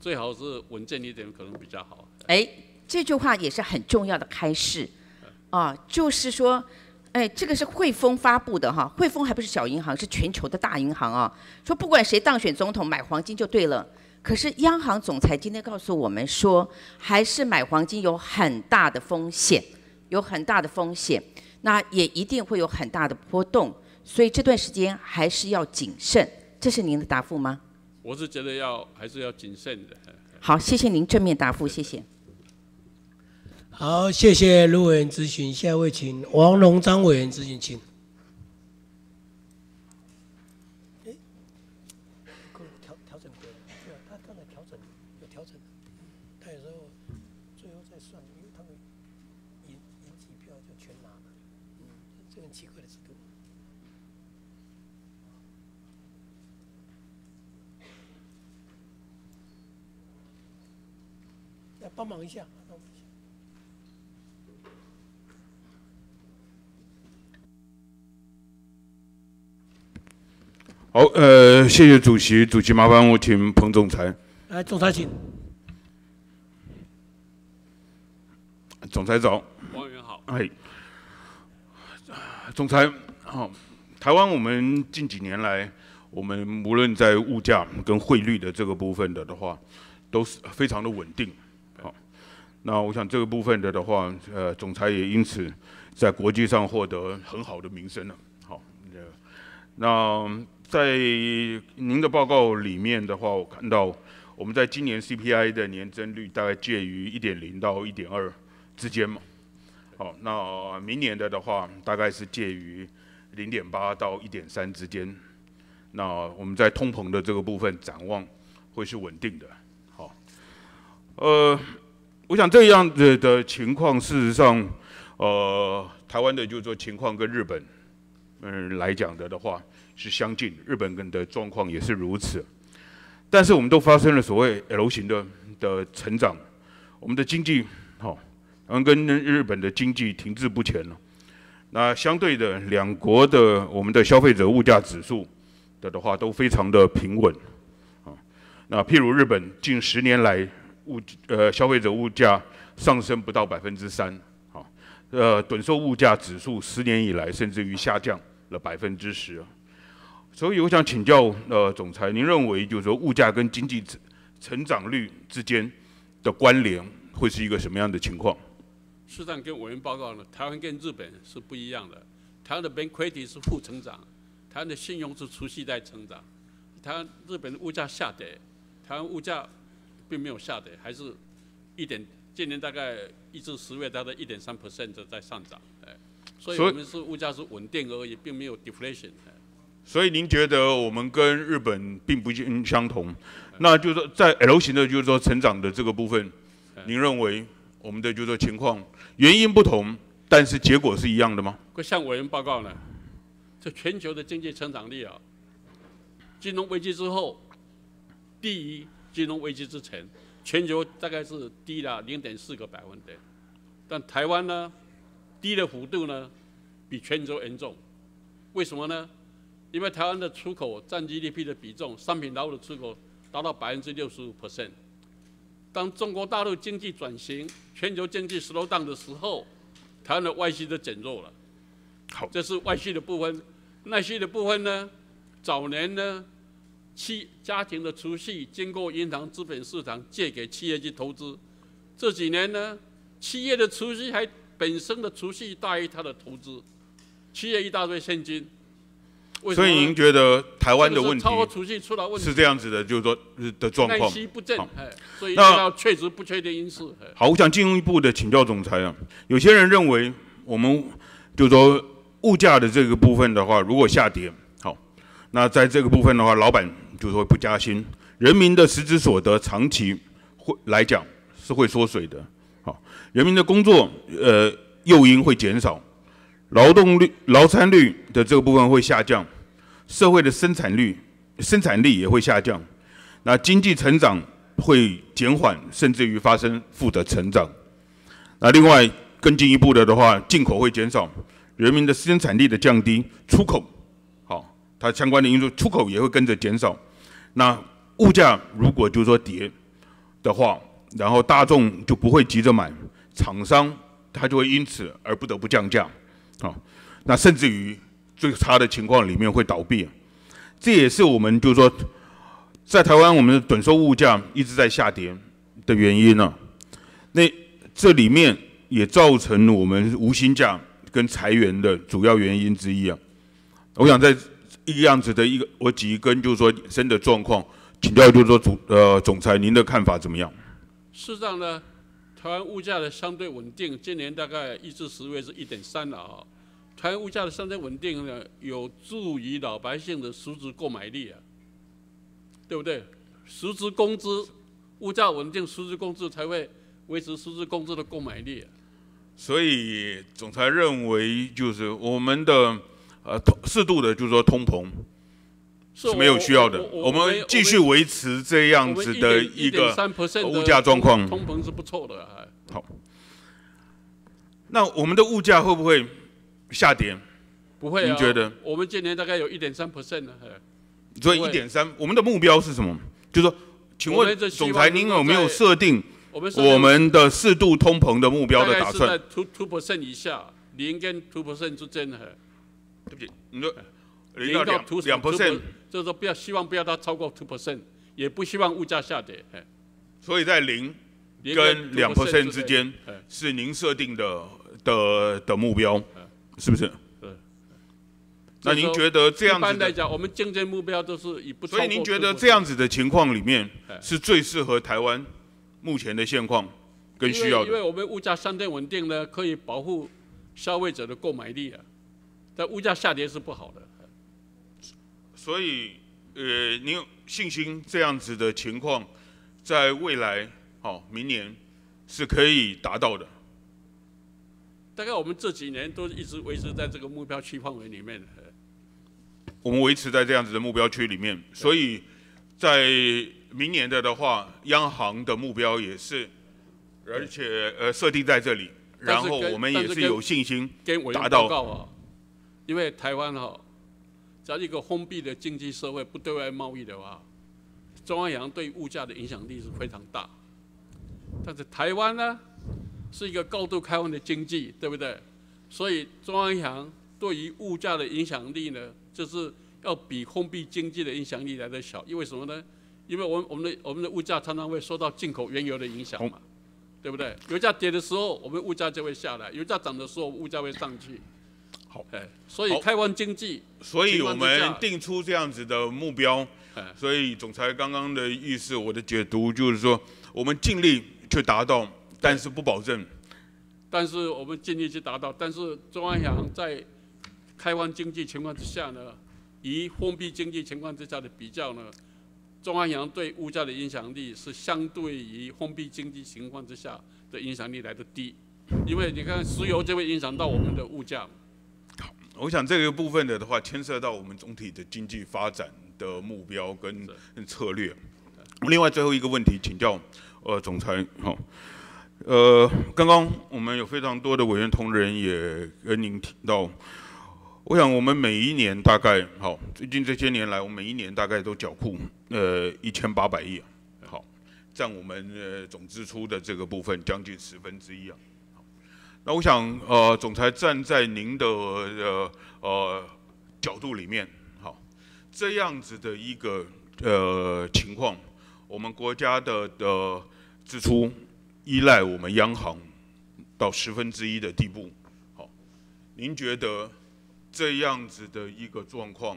S2: 最好是稳健一点，可能比较好。
S8: 哎，这句话也是很重要的开示，啊，就是说，哎，这个是汇丰发布的哈，汇丰还不是小银行，是全球的大银行啊，说不管谁当选总统，买黄金就对了。可是央行总裁今天告诉我们说，还是买黄金有很大的风险，有很大的风险，那也一定会有很大的波动，所以这段时间还是要谨慎。这是您的答复吗？
S2: 我是觉得要还是要谨慎的。
S8: 好，谢谢您正面答复，谢谢。
S1: 好，谢谢卢委员咨询，下一位请王龙章委员咨询，请。帮忙一下。
S9: 好，呃，谢谢主席，主席麻烦我请彭总裁。
S1: 来，总裁请。
S9: 总裁早。
S2: 王员好。
S9: 哎，总裁好。台湾我们近几年来，我们无论在物价跟汇率的这个部分的的话，都是非常的稳定。那我想这个部分的的话，呃，总裁也因此在国际上获得很好的名声了。好，那在您的报告里面的话，我看到我们在今年 CPI 的年增率大概介于一点零到一点二之间嘛。好，那明年的的话，大概是介于零点八到一点三之间。那我们在通膨的这个部分展望会是稳定的。好，呃。我想这样子的情况，事实上，呃，台湾的就是说情况跟日本，嗯来讲的的话是相近，日本跟的状况也是如此。但是我们都发生了所谓 L 型的的成长，我们的经济好，然后跟日本的经济停滞不前了。那相对的，两国的我们的消费者物价指数的的话都非常的平稳啊。那譬如日本近十年来。物呃消费者物价上升不到百分之三，好，呃趸售物价指数十年以来甚至于下降了百分之十，所以我想请教呃总裁，您认为就是说物价跟经济成成长率之间的关联会是一个什么样的情况？
S2: 事实上跟委员报告呢，台湾跟日本是不一样的，台湾的 bank credit 是负成长，台湾的信用是持续在成长，台湾日本的物价下跌，台湾物价。并没有下跌，还是一点，今年大概一至十月，大概一点三 percent 在上涨，哎，所以我们是物价是稳定而已，并没有 deflation。
S9: 所以您觉得我们跟日本并不相相同，那就是说在 L 型的，就是说成长的这个部分，您认为我们的就是说情况原因不同，但是结果是一样的吗？
S2: 会向委员报告呢？这全球的经济成长率啊，金融危机之后，第一。金融危机之前，全球大概是低了零点四个百分点，但台湾呢，低的幅度呢，比全球严重。为什么呢？因为台湾的出口占 GDP 的比重，商品劳务的出口达到百分之六十五 percent。当中国大陆经济转型，全球经济 slow down 的时候，台湾的外需就减弱了。
S9: 好，
S2: 这是外需的部分。内需的部分呢，早年呢。企家庭的储蓄经过银行资本市场借给企业去投资，这几年呢，企业的储蓄还本身的储蓄大于它的投资，企业一大堆现金。
S9: 所以您觉得台湾的问题
S2: 超额储蓄出了问题
S9: 是这样子的，就是说的状况。
S2: 所以要确实不确定因素。
S9: 好，我想进一步的请教总裁啊，有些人认为我们就是说物价的这个部分的话，如果下跌，好，那在这个部分的话，老板。就是会不加薪，人民的实质所得长期会来讲是会缩水的，好，人民的工作呃诱因会减少，劳动率、劳参率的这个部分会下降，社会的生产率、生产力也会下降，那经济成长会减缓，甚至于发生负的成长。那另外更进一步的的话，进口会减少，人民的生产力的降低，出口它相关的因素，出口也会跟着减少。那物价如果就是说跌的话，然后大众就不会急着买，厂商他就会因此而不得不降价，啊，那甚至于最差的情况里面会倒闭。这也是我们就是说，在台湾我们的短收物价一直在下跌的原因呢。那这里面也造成我们无薪假跟裁员的主要原因之一啊。我想在一个样子的一个我几根就是说生的状况，请教就是说主呃总裁您的看法怎么样？
S2: 事实上呢，台湾物价的相对稳定，今年大概一至十月是一点三了啊。台湾物价的相对稳定呢，有助于老百姓的实质购买力啊，对不对？实质工资物价稳定，实质工资才会维持实质工资的购买力。
S9: 所以总裁认为，就是我们的呃适度的，就是说通膨是没有需要的。我们继续维持这样子的一个物价状况，
S2: 通膨是不错的。
S9: 好，那我们的物价会不会？下跌，
S2: 不会啊？
S9: 您觉得？
S2: 我们今年大概有一点三 percent 呢，
S9: 所以一点三，我们的目标是什么？就是说，请问总裁，您有没有设定我们的适度通膨的目标的打算？
S2: 在 two two percent 以下，零跟 two percent 之间的。
S9: 对不起，你说零到两两 percent，
S2: 就是说不要希望不要它超过 two percent，也不希望物价下跌。
S9: 所以在零跟两 percent 之间是您设定的的的目标。是不是？对。那您觉得这样子？一
S2: 般来讲，我们竞争目标都是以不。
S9: 所以您觉得这样子的情况里面，是最适合台湾目前的现况跟需要的？
S2: 因为我们物价相对稳定呢，可以保护消费者的购买力啊。但物价下跌是不好的。
S9: 所以，呃，你有信心这样子的情况，在未来，好，明年是可以达到的。
S2: 大概我们这几年都一直维持在这个目标区范围里面。
S9: 我们维持在这样子的目标区里面，所以在明年的的话，央行的目标也是，而且呃设定在这里，然后我们也是有信心达到。
S2: 啊，因为台湾哈，在一个封闭的经济社会，不对外贸易的话，中央银行对物价的影响力是非常大。但是台湾呢？是一个高度开放的经济，对不对？所以中央银行对于物价的影响力呢，就是要比封闭经济的影响力来得小。因为什么呢？因为我们我们的我们的物价常常会受到进口原油的影响嘛，对不对？油价跌的时候，我们物价就会下来；油价涨的时候，物价会上去。
S9: 好，
S2: 哎，所以台湾经济，
S9: 所以我们定出这样子的目标。所以总裁刚刚的意思，我的解读就是说，我们尽力去达到。但是不保证，
S2: 但是我们尽力去达到。但是中央银行在开放经济情况之下呢，与封闭经济情况之下的比较呢，中央银行对物价的影响力是相对于封闭经济情况之下的影响力来的低。因为你看石油就会影响到我们的物价。
S9: 好，我想这个部分的的话，牵涉到我们总体的经济发展的目标跟策略。另外最后一个问题，请教呃总裁好。呃，刚刚我们有非常多的委员同仁也跟您提到，我想我们每一年大概好，最近这些年来，我们每一年大概都缴库呃一千八百亿，好，占我们呃总支出的这个部分将近十分之一啊。那我想呃，总裁站在您的呃呃角度里面，好，这样子的一个呃情况，我们国家的的支出。依赖我们央行到十分之一的地步，好，您觉得这样子的一个状况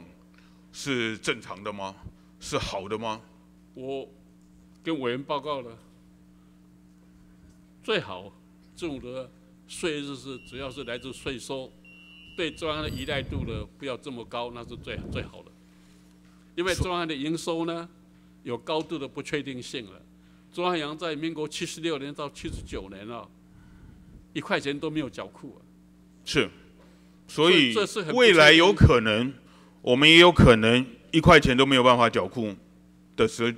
S9: 是正常的吗？是好的吗？
S2: 我跟委员报告了，最好政府的税日是主要是来自税收，对中央的依赖度呢不要这么高，那是最最好的。因为中央的营收呢有高度的不确定性了。中央在民国七十六年到七十九年啊，一块钱都没有缴库啊。
S9: 是，所以未来有可能，我们也有可能一块钱都没有办法缴库的时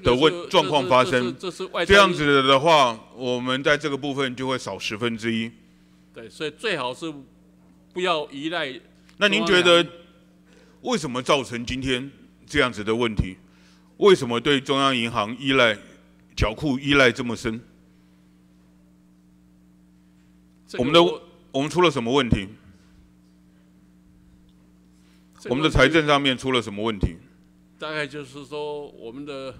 S9: 的问状况发生。
S2: 这是外
S9: 这样子的话，我们在这个部分就会少十分之一。
S2: 对，所以最好是不要依赖。
S9: 那您觉得为什么造成今天这样子的问题？为什么对中央银行依赖、缴库依赖这么深？我们的我们出了什么问题？我们的财政上面出了什么问题？
S2: 大概就是说，我们的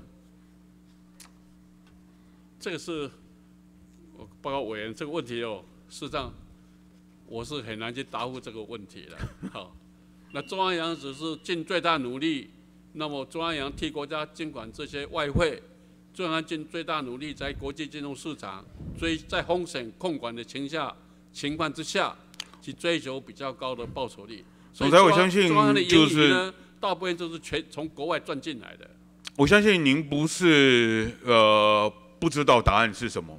S2: 这个是报告委员这个问题哦，事实上我是很难去答复这个问题的。*laughs* 好，那中央央只是尽最大努力，那么中央央替国家监管这些外汇，中央尽最大努力在国际金融市场追在风险控管的情下情况之下，去追求比较高的报酬率。
S9: 总裁，我相信就是。
S2: 大部分都是全从国外赚进来的。
S9: 我相信您不是呃不知道答案是什么，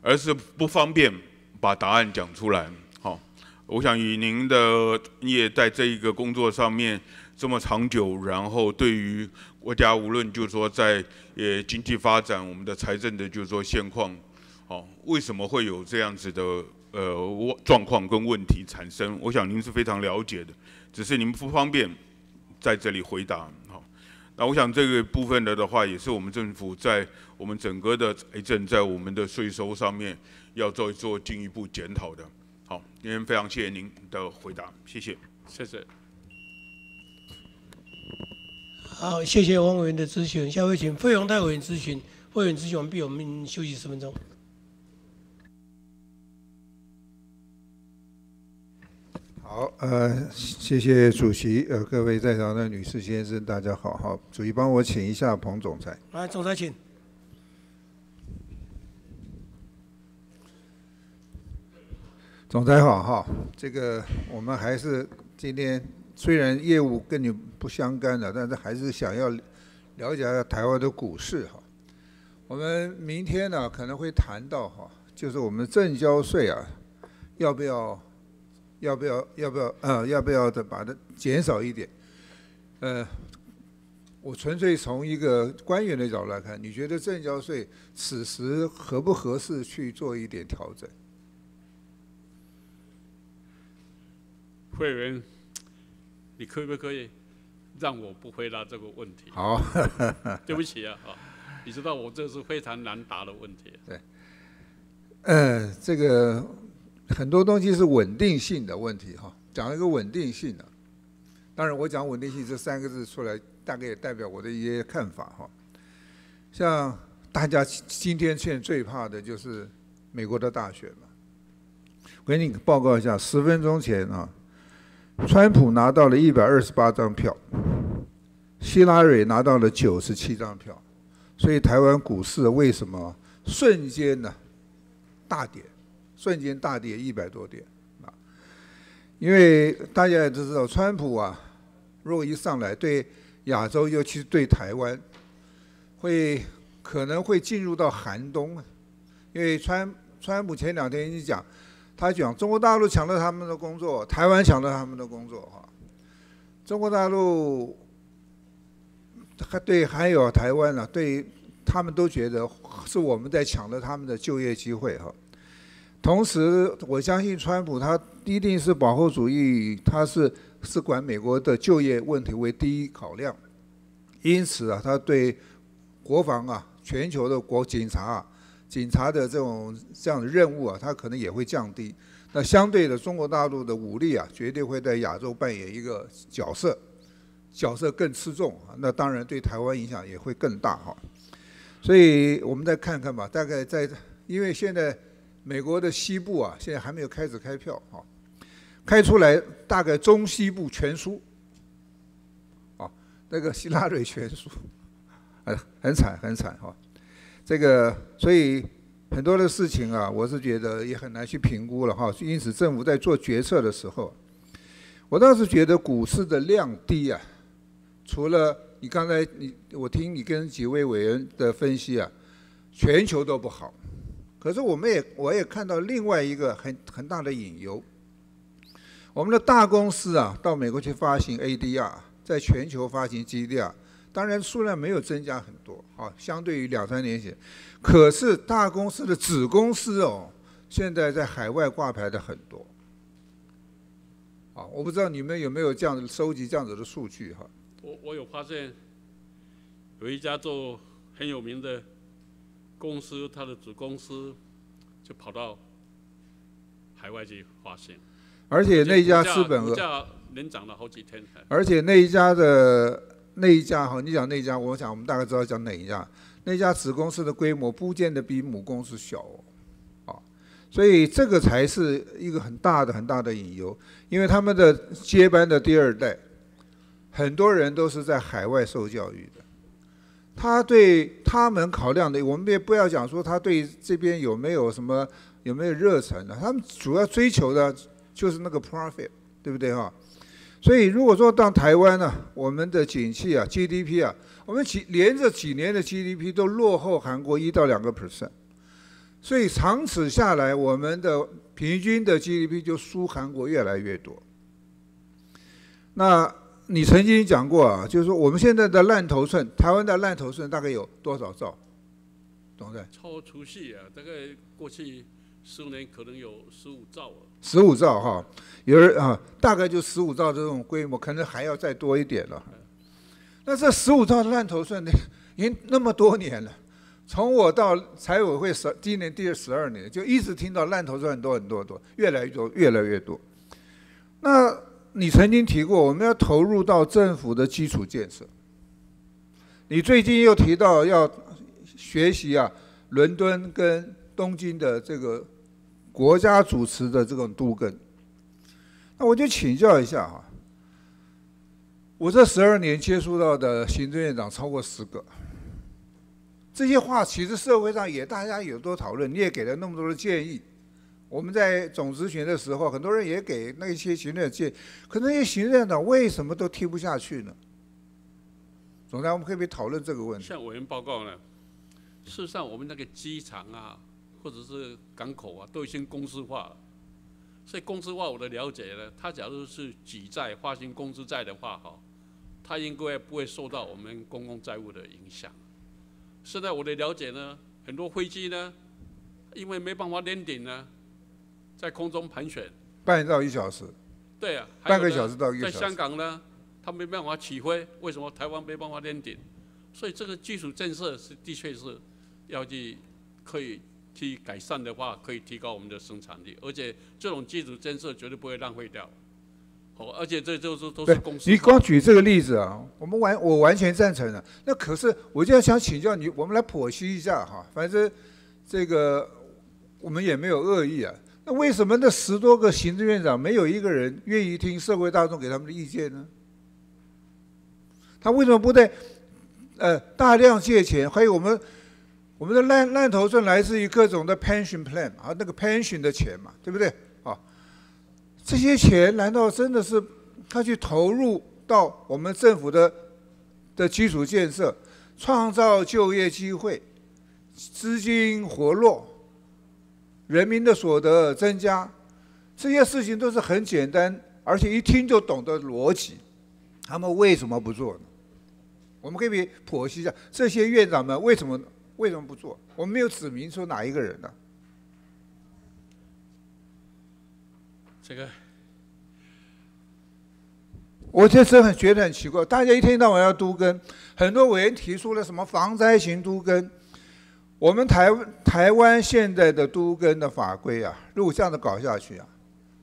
S9: 而是不方便把答案讲出来。好，我想以您的业在这一个工作上面这么长久，然后对于国家无论就是说在呃经济发展、我们的财政的就是说现况，好，为什么会有这样子的呃状况跟问题产生？我想您是非常了解的，只是您不方便。在这里回答，好，那我想这个部分的的话，也是我们政府在我们整个的财政，在我们的税收上面要做做进一步检讨的。好，今天非常谢谢您的回答，谢谢，
S2: 谢谢。
S1: 好，谢谢王委员的咨询，下位请费永泰委员咨询，委员咨询完毕，我们休息十分钟。
S5: 好，呃，谢谢主席，呃，各位在场的女士先生，大家好，好，主席帮我请一下彭总裁。
S1: 来，总裁请。
S5: 总裁好，哈，这个我们还是今天虽然业务跟你不相干的，但是还是想要了解一下台湾的股市哈。我们明天呢可能会谈到哈，就是我们正交税啊，要不要？要不要？要不要？呃，要不要的把它减少一点？呃，我纯粹从一个官员的角度来看，你觉得正交税此时合不合适去做一点调整？
S2: 会员，你可不可以让我不回答这个问题？
S5: 好，*laughs*
S2: 对不起啊，啊，你知道我这是非常难答的问题。
S5: 对，呃，这个。很多东西是稳定性的问题哈，讲一个稳定性的。当然，我讲稳定性这三个字出来，大概也代表我的一些看法哈。像大家今天现在最怕的就是美国的大选嘛。我给你报告一下，十分钟前啊，川普拿到了一百二十八张票，希拉蕊拿到了九十七张票，所以台湾股市为什么瞬间呢大跌？瞬间大跌一百多点啊！因为大家也都知道，川普啊，如果一上来对亚洲，尤其是对台湾，会可能会进入到寒冬啊。因为川川普前两天已经讲，他讲中国大陆抢了他们的工作，台湾抢了他们的工作哈。中国大陆还对还有台湾呢，对他们都觉得是我们在抢了他们的就业机会哈。同时，我相信川普他一定是保护主义，他是是管美国的就业问题为第一考量，因此啊，他对国防啊、全球的国警察啊、警察的这种这样的任务啊，他可能也会降低。那相对的，中国大陆的武力啊，绝对会在亚洲扮演一个角色，角色更吃重啊。那当然对台湾影响也会更大哈。所以我们再看看吧，大概在因为现在。美国的西部啊，现在还没有开始开票啊，开出来大概中西部全输，啊，那个希拉瑞全输，很很惨很惨哈，这个所以很多的事情啊，我是觉得也很难去评估了哈，因此政府在做决策的时候，我倒是觉得股市的量低啊，除了你刚才你我听你跟几位委员的分析啊，全球都不好。可是我们也我也看到另外一个很很大的隐忧，我们的大公司啊到美国去发行 ADR，在全球发行 GDR，当然数量没有增加很多啊，相对于两三年前，可是大公司的子公司哦，现在在海外挂牌的很多，啊，我不知道你们有没有这样子收集这样子的数据哈？
S2: 我我有发现，有一家做很有名的公司，它的子公司就跑到海外去发现，
S5: 而且那一家资本额，
S2: 股价连涨了好几天。
S5: 而且那一家的那一家哈，你讲那一家，我想我们大概知道讲哪一家。那家子公司的规模不见得比母公司小哦，啊，所以这个才是一个很大的很大的隐忧，因为他们的接班的第二代，很多人都是在海外受教育的，他对他们考量的，我们也不要讲说他对这边有没有什么有没有热忱的，他们主要追求的就是那个 profit，对不对哈？所以如果说到台湾呢、我们的景气啊，GDP 啊，我们几连着几年的 GDP 都落后韩国一到两个 percent，所以长此下来，我们的平均的 GDP 就输韩国越来越多。那你曾经讲过啊，就是说我们现在的烂头寸，台湾的烂头寸大概有多少兆？懂的？
S2: 超除夕啊，大概过去十五年可能有十五兆啊。
S5: 十五兆哈，有人啊，大概就十五兆这种规模，可能还要再多一点了。那这十五兆的烂头寸呢，已经那么多年了，从我到财委会十今年第十二年，就一直听到烂头寸很多很多很多，越来越多，越来越多。那你曾经提过，我们要投入到政府的基础建设。你最近又提到要学习啊，伦敦跟东京的这个国家主持的这种都更，那我就请教一下哈，我这十二年接触到的行政院长超过十个，这些话其实社会上也大家有多讨论，你也给了那么多的建议。我们在总咨询的时候，很多人也给那些行政建议，可那些行政院长为什么都听不下去呢？总裁，我们可以不可以讨论这个问题？
S2: 像委员报告呢，事实上我们那个机场啊，或者是港口啊，都已经公司化了。所以公司化我的了解呢，它假如是举债发行公司债的话，哈，它应该不会受到我们公共债务的影响。现在我的了解呢，很多飞机呢，因为没办法 landing 顶呢，在空中盘旋。
S5: 半到一小时。
S2: 对啊，
S5: 半个小时到一小时。
S2: 在香港呢，它没办法起飞，为什么台湾没办法 landing？顶？所以这个基础建设是的确是要去可以去改善的话，可以提高我们的生产力，而且这种基础建设绝对不会浪费掉。好，而且这就是都是公司。
S5: 你光举这个例子啊，我们完我完全赞成的。那可是我就要想请教你，我们来剖析一下哈。反正这个我们也没有恶意啊。那为什么那十多个行政院长没有一个人愿意听社会大众给他们的意见呢？他为什么不对？呃，大量借钱，还有我们我们的烂烂头寸来自于各种的 pension plan 啊，那个 pension 的钱嘛，对不对？啊，这些钱难道真的是他去投入到我们政府的的基础建设，创造就业机会，资金活络，人民的所得增加，这些事情都是很简单，而且一听就懂的逻辑，他们为什么不做呢？我们可以剖析一下这些院长们为什么为什么不做？我们没有指明说哪一个人呢、
S2: 这个
S5: 我这真很觉得很奇怪，大家一天到晚要都更，很多委员提出了什么防灾型都更，我们台台湾现在的都更的法规啊，如果这样子搞下去啊，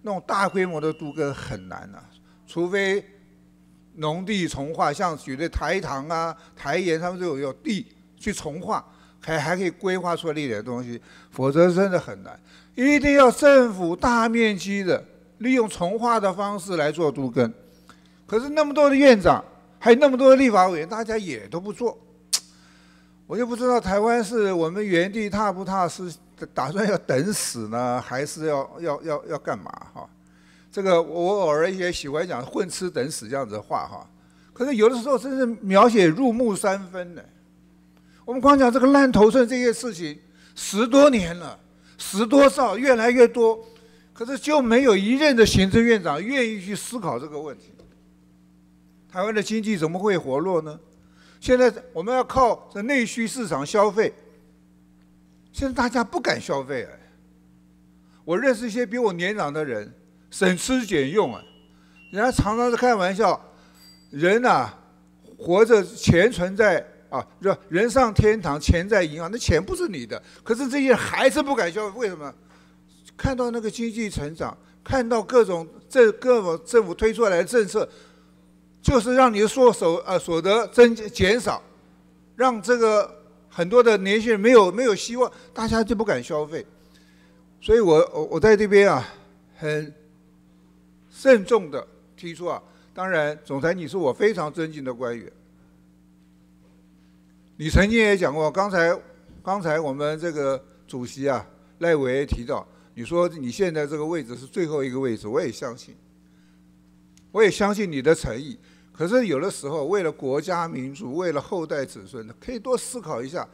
S5: 那种大规模的都更很难啊，除非农地重化，像举的台糖啊、台盐，他们都有有地去重划，还还可以规划出来一点东西，否则真的很难，一定要政府大面积的利用重划的方式来做都根。可是那么多的院长，还有那么多的立法委员，大家也都不做，我就不知道台湾是我们原地踏步踏，是打算要等死呢，还是要要要要干嘛哈？这个我偶尔也喜欢讲混吃等死这样子的话哈。可是有的时候真是描写入木三分呢。我们光讲这个烂头寸这些事情，十多年了，十多少越来越多，可是就没有一任的行政院长愿意去思考这个问题。台湾的经济怎么会活络呢？现在我们要靠这内需市场消费，现在大家不敢消费啊。我认识一些比我年长的人，省吃俭用啊，人家常常是开玩笑，人呐、活着钱存在啊，是吧？人上天堂，钱在银行，那钱不是你的，可是这些人还是不敢消费，为什么？看到那个经济成长，看到各种政各种政府推出来的政策，就是让你的所手呃所得增减少，让这个很多的年轻人没有没有希望，大家就不敢消费。所以我我我在这边啊，很慎重的提出啊，当然，总裁你是我非常尊敬的官员，你曾经也讲过，刚才刚才我们这个主席啊赖伟提到，你说你现在这个位置是最后一个位置，我也相信，我也相信你的诚意。可是有的时候，为了国家民族，为了后代子孙，可以多思考一下。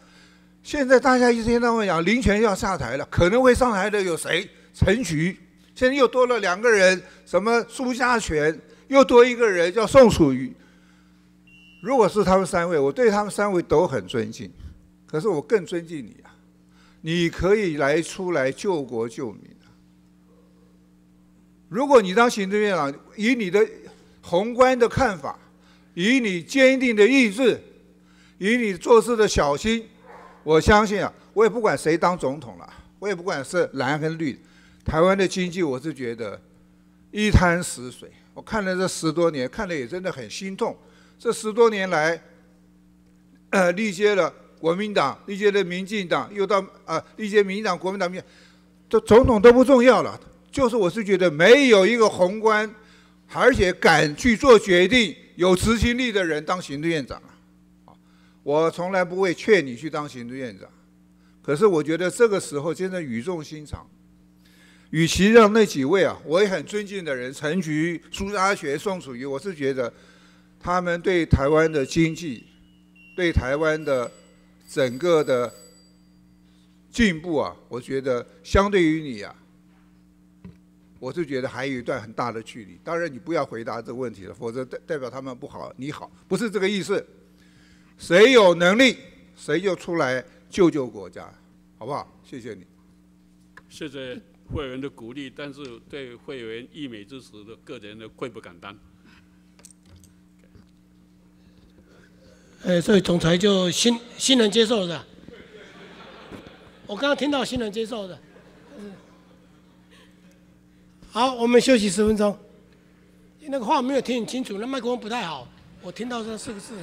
S5: 现在大家一天到晚讲林权要下台了，可能会上台的有谁？陈菊，现在又多了两个人，什么苏家权，又多一个人叫宋楚瑜。如果是他们三位，我对他们三位都很尊敬，可是我更尊敬你啊！你可以来出来救国救民啊！如果你当行政院长，以你的宏观的看法，以你坚定的意志，以你做事的小心，我相信啊，我也不管谁当总统了，我也不管是蓝跟绿，台湾的经济我是觉得一滩死水。我看了这十多年，看了也真的很心痛。这十多年来，呃，历届了国民党，历届的民进党，又到啊，历届民进党、国民党、民，这总统都不重要了，就是我是觉得没有一个宏观，而且敢去做决定、有执行力的人当行政院长啊。我从来不会劝你去当行政院长，可是我觉得这个时候真的语重心长，与其让那几位啊，我也很尊敬的人，陈菊、苏家学、宋楚瑜，我是觉得。他们对台湾的经济，对台湾的整个的进步啊，我觉得相对于你啊，我是觉得还有一段很大的距离。当然，你不要回答这个问题了，否则代代表他们不好，你好，不是这个意思。谁有能力，谁就出来救救国家，好不好？谢谢你。
S2: 谢谢会员的鼓励，但是对会员溢美之词的个人的愧不敢当。
S1: 呃，所以总裁就新新人接受的。我刚刚听到新人接受的。好，我们休息十分钟。那个话没有听很清楚，那麦克风不太好，我听到这四个字。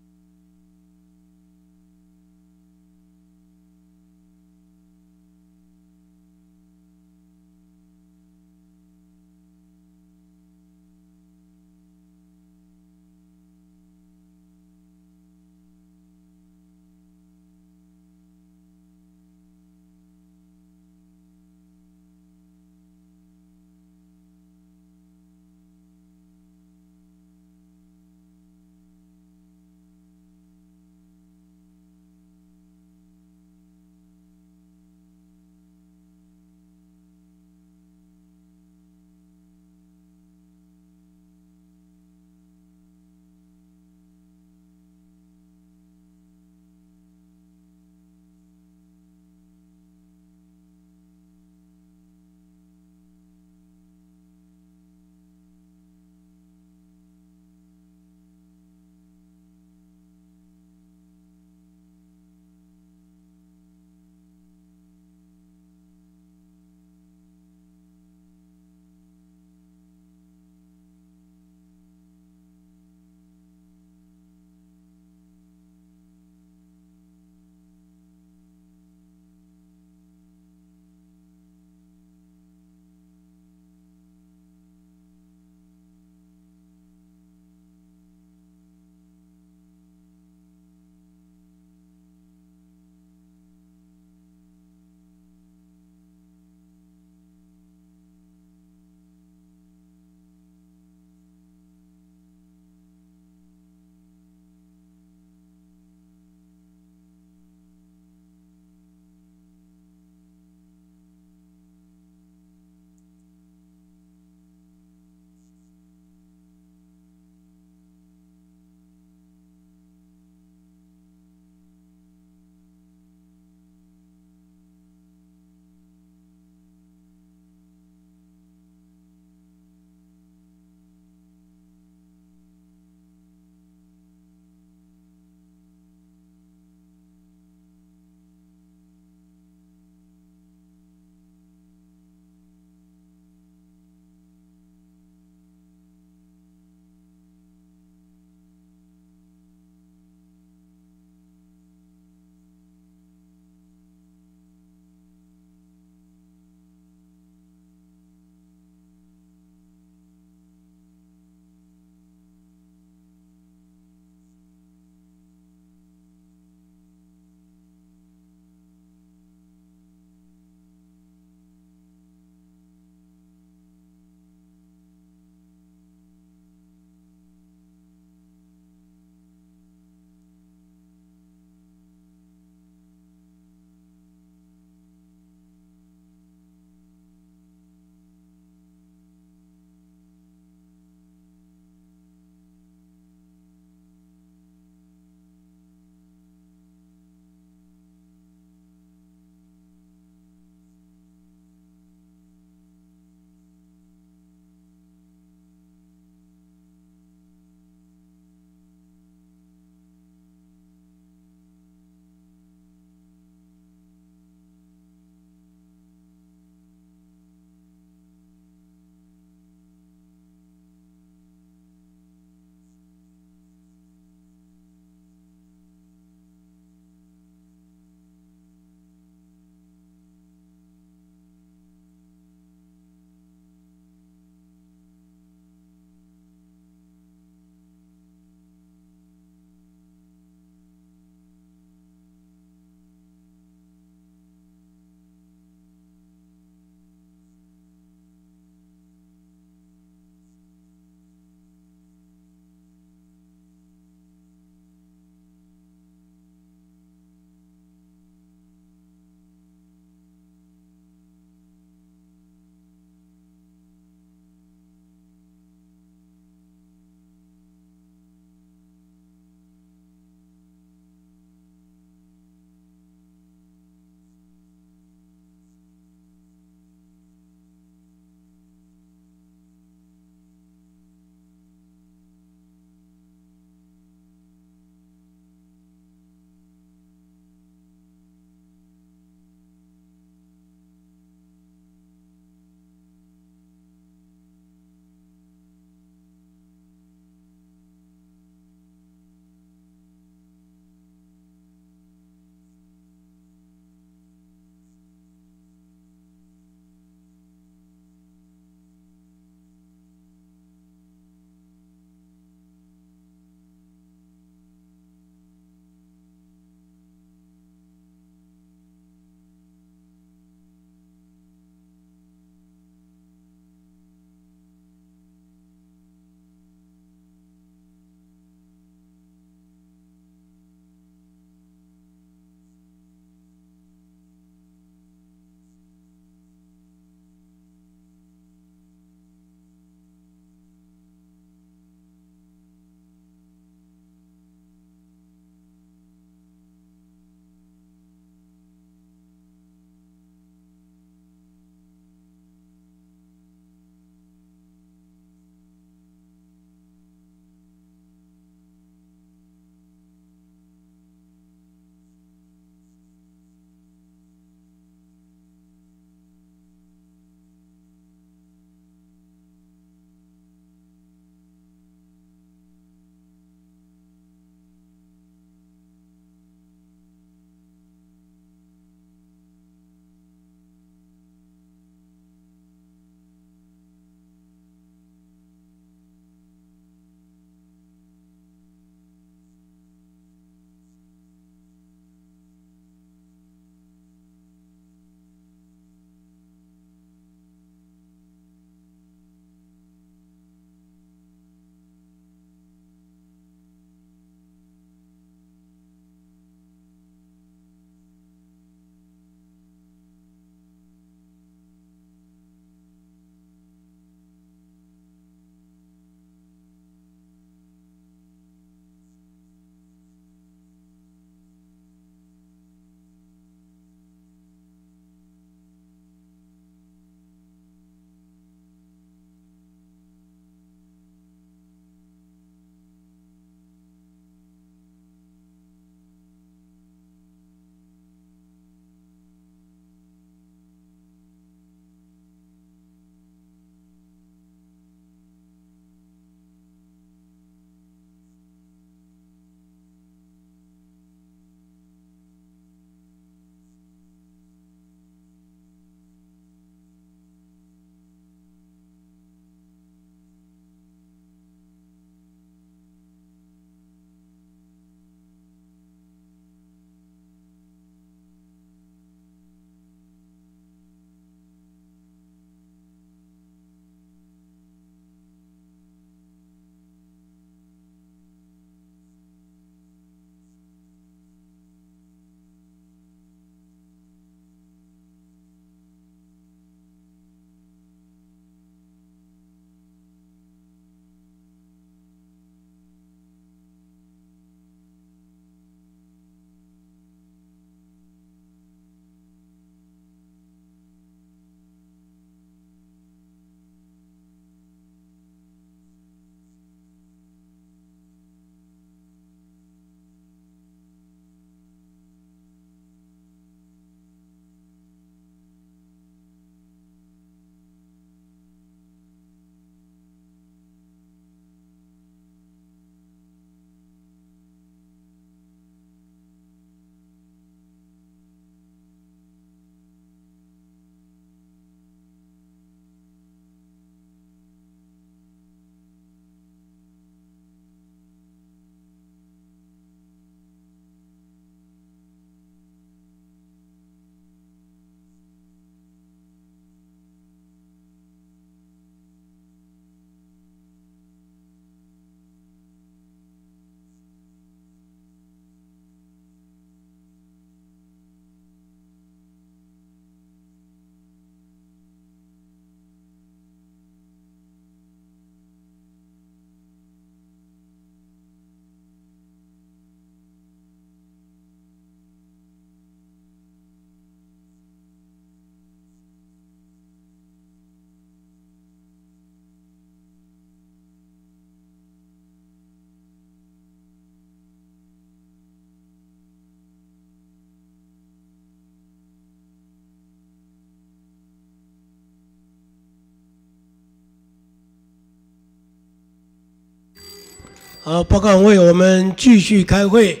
S1: 好，报告委员，我们继续开会。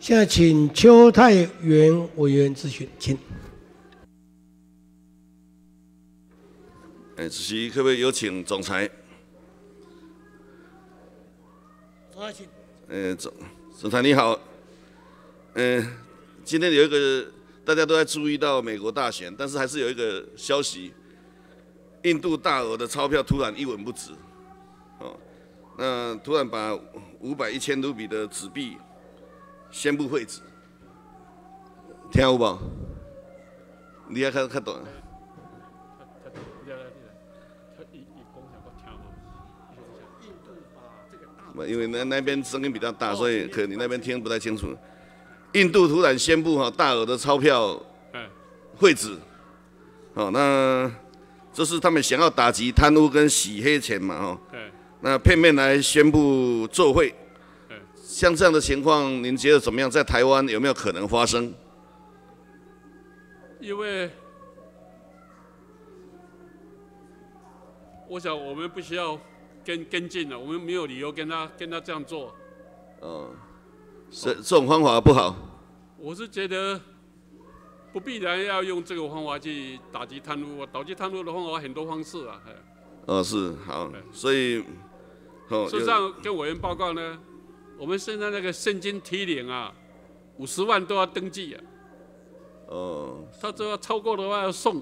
S1: 现在请邱泰元委员咨询，请。
S10: 哎，主席，可不可以有请总裁？
S1: 总裁，请。
S10: 呃，总总裁你好。嗯，今天有一个大家都在注意到美国大选，但是还是有一个消息：印度大额的钞票突然一文不值。哦，那突然把五百、一千卢比的纸币。宣布废止，听有无？你也看看懂？因为那那边声音比较大，所以可能你那边听不太清楚。印度突然宣布哈大额的钞票废止，好，那这是他们想要打击贪污跟洗黑钱嘛？哈，那片面来宣布作会。像这样的情况，您觉得怎么样？在台湾有没有可能发生？
S2: 因为我想我们不需要跟跟进了，我们没有理由跟他跟他这样做。
S10: 哦，这这种方法不好。
S2: 我是觉得不必然要用这个方法去打击贪污，打击贪污的方法很多方式啊。
S10: 哦，是好，所以
S2: 哦，事实上跟委员报告呢。我们现在那个现金提领啊，五十万都要登记啊。哦。他这要超过的话要送，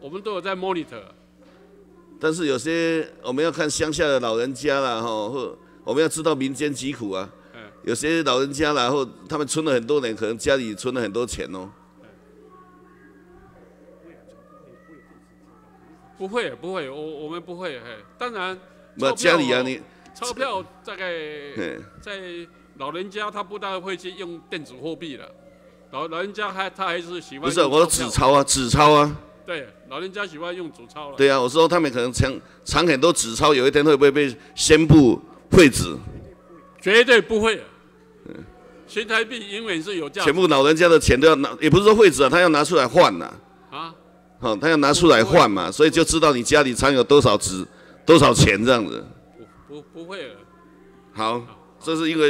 S2: 我们都有在 monitor。
S10: 但是有些我们要看乡下的老人家啦，哈，或我们要知道民间疾苦啊。嗯。有些老人家然后他们存了很多年，可能家里存了很多钱哦。
S2: 不会，不会，我我们不会，嘿，当然。
S10: 那家里啊，你。
S2: 钞票大概在老人家，他不大会去用电子货币了。老老人家还他还是喜欢。不
S10: 是，我说纸钞啊，纸钞啊。
S2: 对，老人家喜欢用纸钞了。
S10: 对啊，我说他们可能藏藏很多纸钞，有一天会不会被宣布废纸？
S2: 绝对不会。嗯，新台币永远是有价。
S10: 全部老人家的钱都要拿，也不是说废纸啊，他要拿出来换呐。啊。好，他要拿出来换嘛，所以就知道你家里藏有多少纸、多少钱这样子。
S2: 不不会了。
S10: 好，这是一个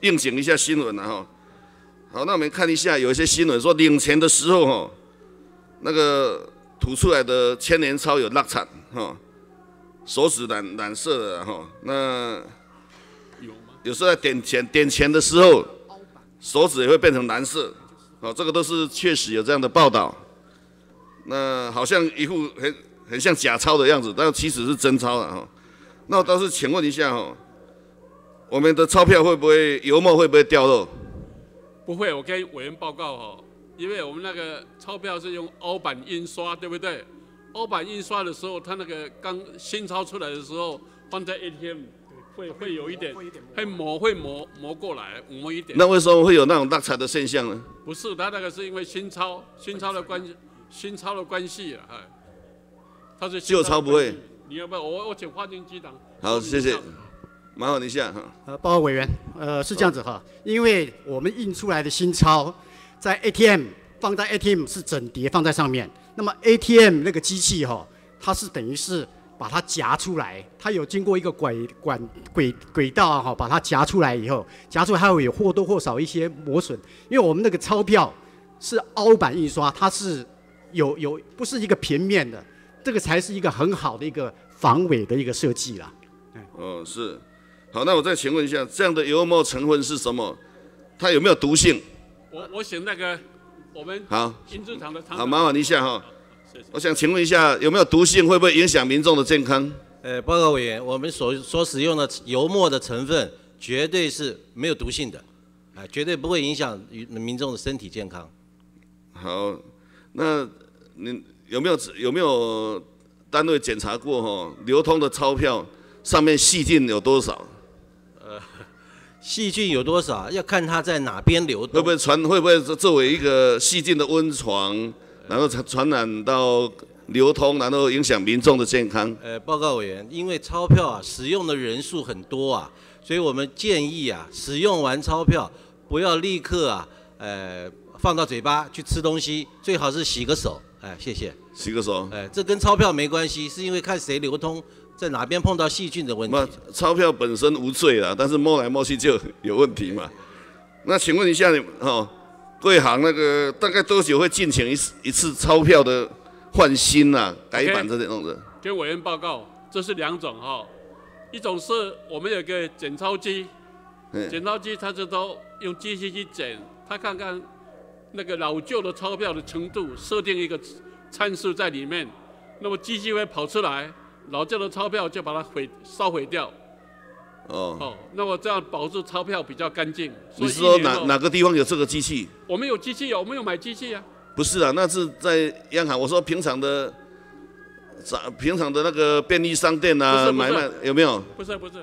S10: 应景一下新闻了哈。好，那我们看一下，有一些新闻说领钱的时候哈，那个吐出来的千年钞有落惨哈，手指染染色的哈。那有吗？有时候在点钱点钱的时候，手指也会变成蓝色。好，这个都是确实有这样的报道。那好像一副很很像假钞的样子，但其实是真钞了哈。那我倒是请问一下哈，我们的钞票会不会油墨会不会掉落？
S2: 不会，我跟委员报告哈，因为我们那个钞票是用凹版印刷，对不对？凹版印刷的时候，它那个刚新钞出来的时候，放在 ATM 会会有一点，会磨会磨磨过来，磨一点。
S10: 那为什么会有那种落彩的现象呢？
S2: 不是，它那个是因为新钞新钞的关系新钞的关系啊，哎，它是
S10: 旧钞不会。
S2: 你要不要我我请花金机长？
S10: 好，谢谢，麻烦一下哈。
S11: 呃，报告委员，呃，是这样子哈，因为我们印出来的新钞，在 ATM 放在 ATM 是整叠放在上面，那么 ATM 那个机器哈，它是等于是把它夹出来，它有经过一个轨管轨轨道哈，把它夹出来以后，夹出来它会有或多或少一些磨损，因为我们那个钞票是凹版印刷，它是有有不是一个平面的。这个才是一个很好的一个防伪的一个设计了。
S10: 哦，是。好，那我再请问一下，这样的油墨成分是什么？它有没有毒性？
S2: 我我选那个我们
S10: 好
S2: 金制厂的。
S10: 好，麻烦一下哈。我想请问一下，有没有毒性？会不会影响民众的健康？
S12: 呃，报告委员，我们所所使用的油墨的成分绝对是没有毒性的，啊，绝对不会影响民众的身体健康。
S10: 好，那您。有没有有没有单位检查过哈？流通的钞票上面细菌有多少？呃，*laughs*
S12: 细菌有多少？要看它在哪边流动。
S10: 会不会传？会不会作为一个细菌的温床，然后传传染到流通，然后影响民众的健康？
S12: 呃，报告委员，因为钞票啊，使用的人数很多啊，所以我们建议啊，使用完钞票不要立刻啊，呃，放到嘴巴去吃东西，最好是洗个手。哎，谢谢。
S10: 洗个手。
S12: 哎，这跟钞票没关系，是因为看谁流通，在哪边碰到细菌的问题。
S10: 钞票本身无罪啦，但是摸来摸去就有问题嘛。那请问一下你哦，贵行那个大概多久会进行一次一次钞票的换新啊、改版这种的？
S2: 给委员报告，这是两种哈，一种是我们有个检钞机，检钞机它就都用机器去检，它看看那个老旧的钞票的程度，设定一个参数在里面，那么机器会跑出来，老旧的钞票就把它毁烧毁掉。
S10: 哦
S2: 哦，那么这样保住钞票比较干净。
S10: 你是说哪哪个地方有这个机器？
S2: 我们有机器，有我们有买机器啊。
S10: 不是啊，那是在央行。我说平常的，平常的那个便利商店啊，买卖有没有？
S2: 不是不是。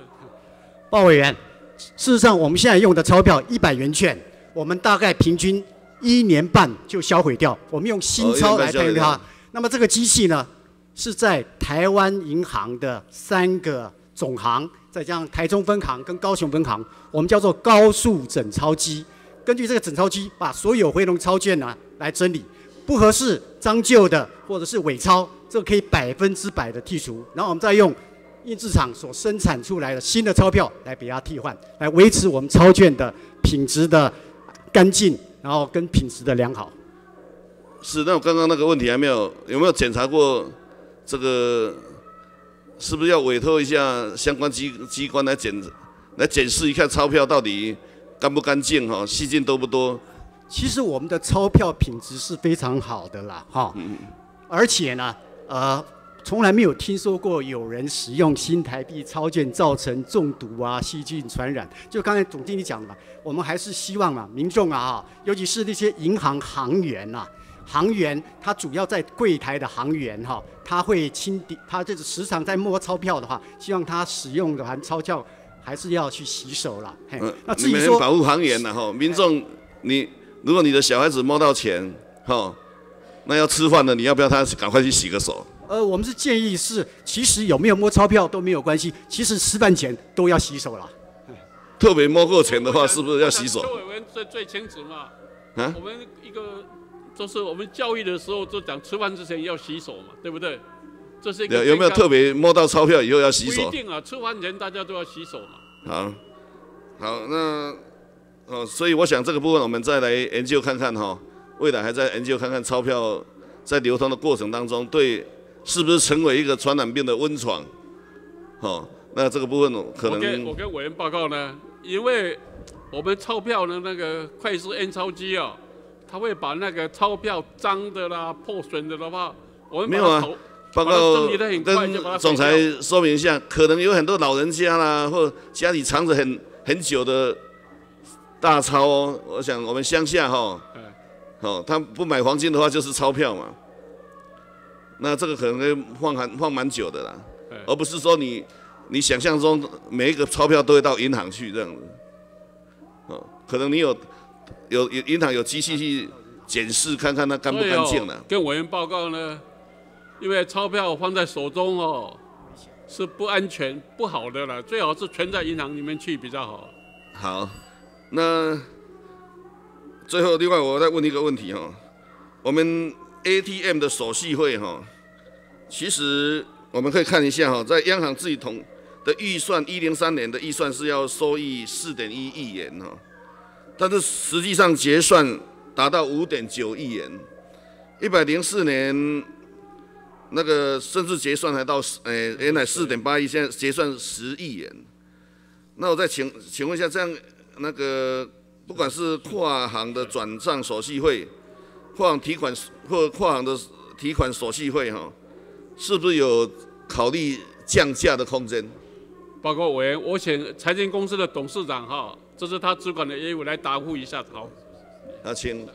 S11: 鲍委员，事实上我们现在用的钞票一百元券，我们大概平均一年半就销毁掉。我们用新钞来配它。那么这个机器呢，是在台湾银行的三个总行。再加上台中分行跟高雄分行，我们叫做高速整钞机。根据这个整钞机，把所有回笼钞券呢来整理，不合适、脏旧的或者是伪钞，这个可以百分之百的剔除。然后我们再用印制厂所生产出来的新的钞票来给它替换，来维持我们钞券的品质的干净，然后跟品质的良好。
S10: 是，那我刚刚那个问题还没有有没有检查过这个？是不是要委托一下相关机机关来检来检视一下钞票到底干不干净哈，细菌多不多？
S11: 其实我们的钞票品质是非常好的啦，哈，而且呢，呃，从来没有听说过有人使用新台币钞券造成中毒啊、细菌传染。就刚才总经理讲的嘛，我们还是希望嘛，民众啊，哈，尤其是那些银行行员呐。行员他主要在柜台的行员哈，他会清点，他就是时常在摸钞票的话，希望他使用的含钞票还是要去洗手了。嗯，那至于说
S10: 保护行员呢哈，民众你如果你的小孩子摸到钱哈，那要吃饭了，你要不要他赶快去洗个手？
S11: 呃，我们是建议是，其实有没有摸钞票都没有关系，其实吃饭前都要洗手了。
S10: 特别摸过钱的话，是不是要洗手？
S2: 邱委员最最清楚嘛。啊，我们一个。就是我们教育的时候，就讲吃饭之前要洗手嘛，对不对？这是一个
S10: 有没有特别摸到钞票以后要洗手？
S2: 不一定啊，吃饭前大家都要洗手嘛。
S10: 好，好，那哦，所以我想这个部分我们再来研究看看哈，未来还在研究看看钞票在流通的过程当中，对是不是成为一个传染病的温床？哦，那这个部分可能
S2: 我跟我跟委员报告呢，因为我们钞票的那个快速验钞机啊。他会把那个钞票脏的啦、破损的的话，我们
S10: 没有啊。报告跟总裁说明一下，可能有很多老人家啦，或家里藏着很很久的大钞哦。我想我们乡下哈，哦，他不买黄金的话就是钞票嘛。那这个可能会放很放蛮久的啦，而不是说你你想象中每一个钞票都会到银行去这样子。哦，可能你有。有有银行有机器去检视看看它干不干净了。
S2: 跟委员报告呢，因为钞票放在手中哦，是不安全、不好的了，最好是存在银行里面去比较好。
S10: 好，那最后另外我再问一个问题哈，我们 ATM 的手续费哈，其实我们可以看一下哈，在央行自己统的预算一零三年的预算是要收益四点一亿元哈。但是实际上结算达到五点九亿元，一百零四年那个甚至结算还到诶原来四点八亿，现在结算十亿元。那我再请请问一下，这样那个不管是跨行的转账手续费、跨行提款或跨行的提款手续费哈，是不是有考虑降价的空间？
S2: 报告委员，我请财经公司的董事长哈。这是他主管的业务，来答复一下。好，
S10: 那请。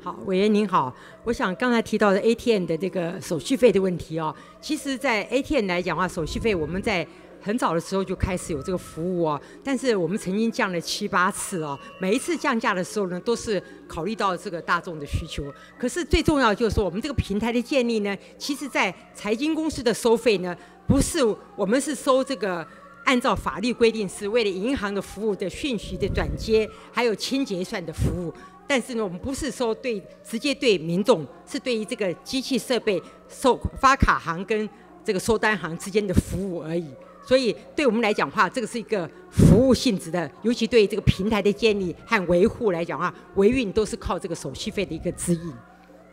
S13: 好，委员您好，我想刚才提到的 ATM 的这个手续费的问题哦，其实，在 ATM 来讲的话，手续费我们在很早的时候就开始有这个服务哦，但是我们曾经降了七八次哦，每一次降价的时候呢，都是考虑到这个大众的需求。可是最重要就是说，我们这个平台的建立呢，其实在财经公司的收费呢，不是我们是收这个。按照法律规定，是为了银行的服务的讯息的转接，还有清结算的服务。但是呢，我们不是说对直接对民众，是对于这个机器设备收发卡行跟这个收单行之间的服务而已。所以对我们来讲话，这个是一个服务性质的，尤其对这个平台的建立和维护来讲话，维运都是靠这个手续费的一个指引。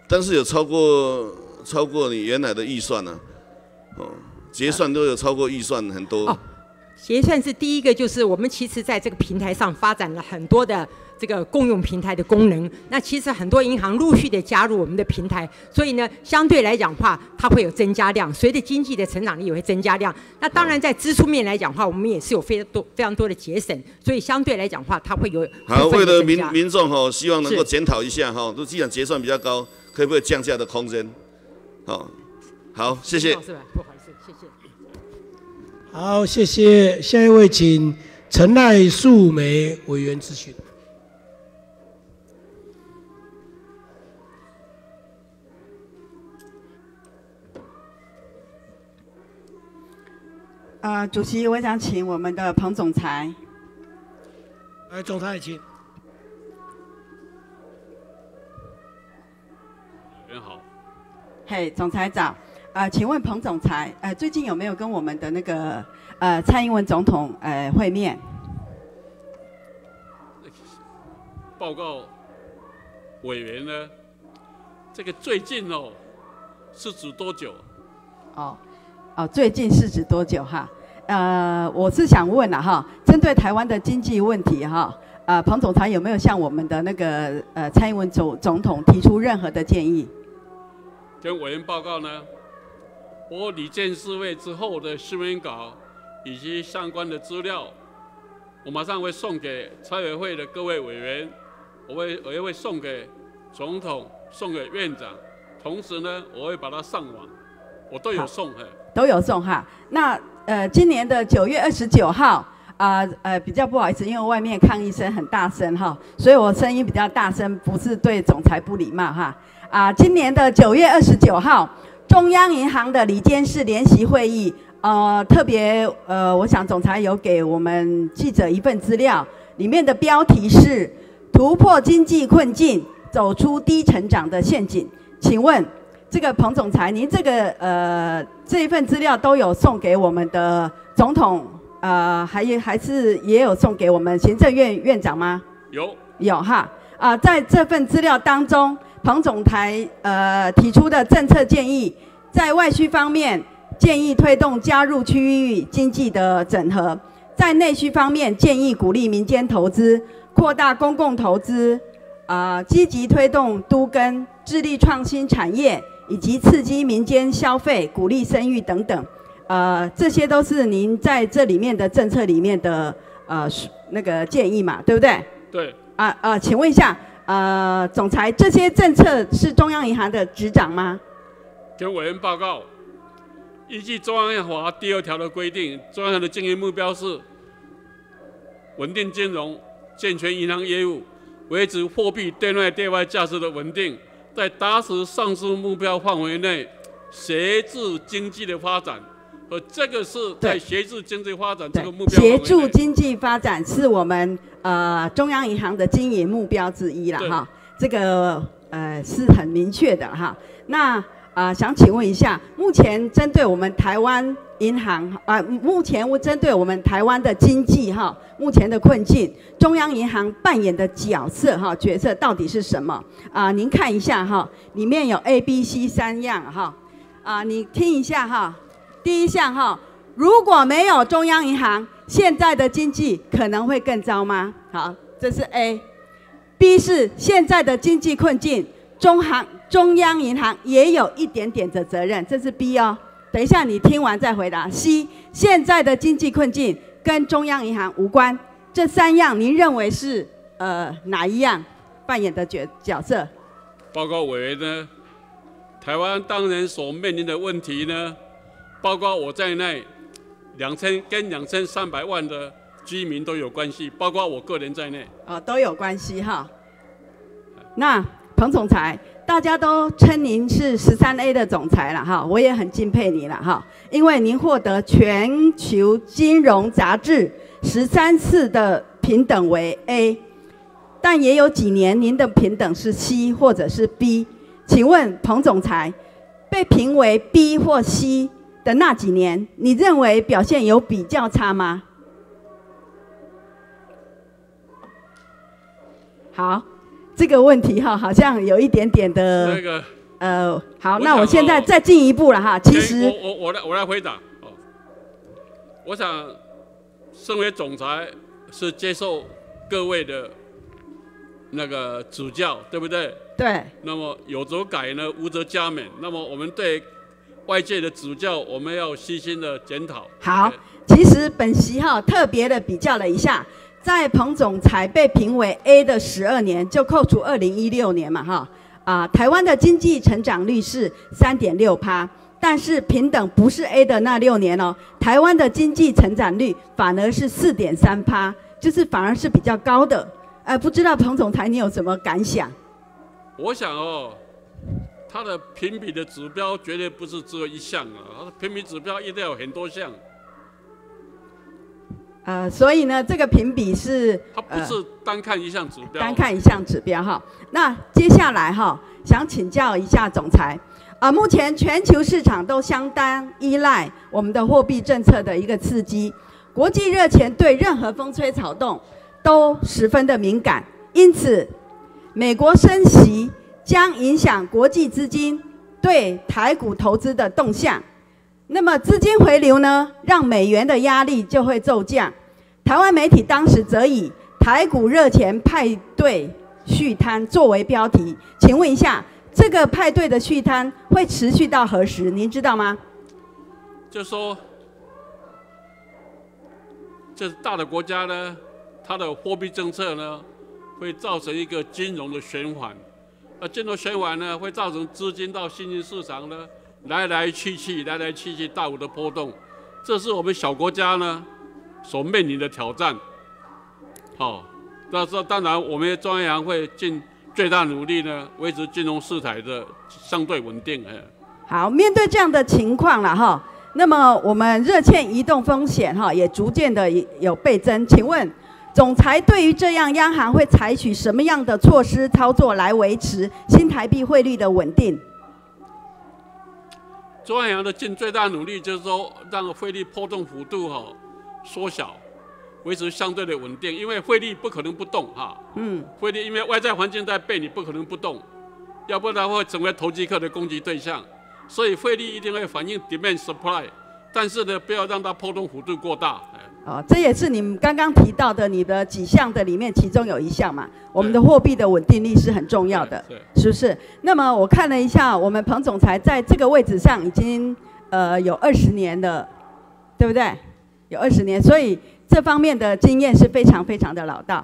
S10: 但是有超过超过你原来的预算呢、哦，结算都有超过预算很多。
S13: 哦结算是第一个，就是我们其实在这个平台上发展了很多的这个共用平台的功能。那其实很多银行陆续的加入我们的平台，所以呢，相对来讲话，它会有增加量。随着经济的成长力也会增加量。那当然在支出面来讲话，我们也是有非常多非常多的节省，所以相对来讲话，它会有
S10: 好，
S13: 部分
S10: 为了民
S13: 的增加
S10: 民众哈，希望能够
S13: 是
S10: 检讨一下哈，都既然结算比较高，可不可以降价的空间？好，好，谢谢。
S13: 不好意思，谢谢。
S1: 好，谢谢。下一位请陈赖素梅委员咨询。
S14: 呃，主席，我想请我们的彭总裁。
S1: 哎，总裁请。
S2: 委员好，
S14: 嘿，总裁早，呃，请问彭总裁，呃，最近有没有跟我们的那个呃蔡英文总统呃会面？
S2: 报告委员呢，这个最近哦，是指多久？
S14: 哦，哦，最近是指多久哈？呃，我是想问了哈，针对台湾的经济问题哈，呃，彭总裁有没有向我们的那个呃蔡英文总总统提出任何的建议？
S2: 跟委员报告呢，我理监事会之后的新闻稿以及相关的资料，我马上会送给财委会的各位委员，我会我也会送给总统，送给院长，同时呢，我会把它上网，我都有送嘿。
S14: 都有送哈。那呃，今年的九月二十九号啊呃比较不好意思，因为外面抗议声很大声哈，所以我声音比较大声，不是对总裁不礼貌哈。啊，今年的九月二十九号，中央银行的里监事联席会议，呃，特别呃，我想总裁有给我们记者一份资料，里面的标题是“突破经济困境，走出低成长的陷阱”。请问这个彭总裁，您这个呃这一份资料都有送给我们的总统，呃，还有还是也有送给我们行政院院长吗？
S2: 有
S14: 有哈啊、在这份资料当中，彭总裁呃提出的政策建议，在外需方面建议推动加入区域经济的整合，在内需方面建议鼓励民间投资，扩大公共投资，啊、积极推动都跟，致力创新产业，以及刺激民间消费，鼓励生育等等。呃，这些都是您在这里面的政策里面的呃那个建议嘛，对不对？
S2: 对，
S14: 啊呃，请问一下，呃，总裁，这些政策是中央银行的执掌吗？
S2: 跟委员报告，依据中央银法第二条的规定，中央银行的经营目标是稳定金融、健全银行业务，维持货币对内对外价值的稳定，在达成上述目标范围内，协助经济的发展。和这个是在协助经济发展这个目标
S14: 协助经济发展是我们呃中央银行的经营目标之一了哈，这个呃是很明确的哈。那啊、想请问一下，目前针对我们台湾银行啊、目前针对我们台湾的经济哈，目前的困境，中央银行扮演的角色哈角色到底是什么啊、您看一下哈，里面有 A、B、C 三样哈啊、你听一下哈。第一项哈，如果没有中央银行，现在的经济可能会更糟吗？好，这是 A。B 是现在的经济困境，中行中央银行也有一点点的责任，这是 B 哦。等一下你听完再回答。C 现在的经济困境跟中央银行无关，这三样您认为是呃哪一样扮演的角角色？
S2: 报告委员呢，台湾当然所面临的问题呢，包括我在内，两千跟两千三百万的居民都有关系，包括我个人在内。
S14: 哦，都有关系哈。那彭总裁，大家都称您是十三 A 的总裁了哈，我也很敬佩你了哈，因为您获得全球金融杂志十三次的平等为 A。但也有几年您的平等是 C 或者是 B。请问彭总裁，被评为 B 或 C 的那几年，你认为表现有比较差吗？好，这个问题哈，好像有一点点的
S2: 那个
S14: 呃，好，那我现在
S2: 哦
S14: 再进一步了哈。其实
S2: 我我我来我来回答哦。我想，身为总裁是接受各位的那个指教，对不对？
S14: 对。
S2: 那么有则改呢，无则加勉。那么我们对外界的指教，我们要细心的检讨。
S14: 好，其实本席哈特别的比较了一下，在彭总裁被评为 A 的十二年，就扣除二零一六年嘛哈啊，台湾的经济成长率是三点六趴，但是平等不是 A 的那六年哦，台湾的经济成长率反而是四点三趴，就是反而是比较高的。呃，不知道彭总裁你有什么感想？
S2: 我想哦，它的评比的指标绝对不是只有一项啊，评比指标一定有很多项，
S14: 呃，所以呢，这个评比是
S2: 它不是单看一项指标。
S14: 单看一项指标哈。那接下来哈，想请教一下总裁，啊、目前全球市场都相当依赖我们的货币政策的一个刺激，国际热钱对任何风吹草动都十分的敏感，因此，美国升息将影响国际资金对台股投资的动向。那么资金回流呢，让美元的压力就会骤降。台湾媒体当时则以“台股热钱派对续摊”作为标题。请问一下，这个派对的续摊会持续到何时？您知道吗？
S2: 就说，这大的国家呢，它的货币政策呢，会造成一个金融的循环，而金融循环呢，会造成资金到新兴市场呢来来去去，来来去去大幅的波动，这是我们小国家呢所面临的挑战。好、那这当然，我们中央银行会尽最大努力呢，维持金融市场的相对稳定。哎。
S14: 好，面对这样的情况了哈，那么我们热欠移动风险哈也逐渐的有倍增。请问，总裁对于这样央行会采取什么样的措施操作来维持新台币汇率的稳定？
S2: 中央银行的尽最大努力，就是说让汇率波动幅度哈、缩小，维持相对的稳定，因为汇率不可能不动哈、
S14: 嗯，
S2: 汇率因为外在环境在变，你不可能不动，要不然会成为投机客的攻击对象，所以汇率一定会反映 demand supply，但是呢，不要让它波动幅度过大。哎
S14: 哦，这也是你们刚刚提到的你的几项的里面，其中有一项嘛，我们的货币的稳定力是很重要的，是不是？那么我看了一下，我们彭总裁在这个位置上已经呃有二十年了，对不对？有二十年，所以这方面的经验是非常非常的老道。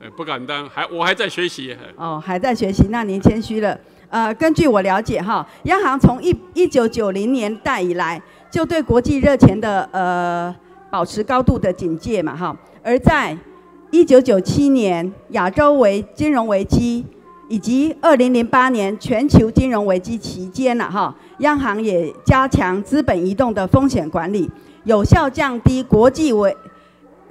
S2: 哎，不敢当，还我还在学习。哎
S14: 哦，还在学习，那您谦虚了。呃，根据我了解哈，央行从一一九九零年代以来，就对国际热钱的呃保持高度的警戒嘛哈。而在一九九七年亚洲为金融危机以及二零零八年全球金融危机期间了哈，央行也加强资本移动的风险管理，有效降低国际危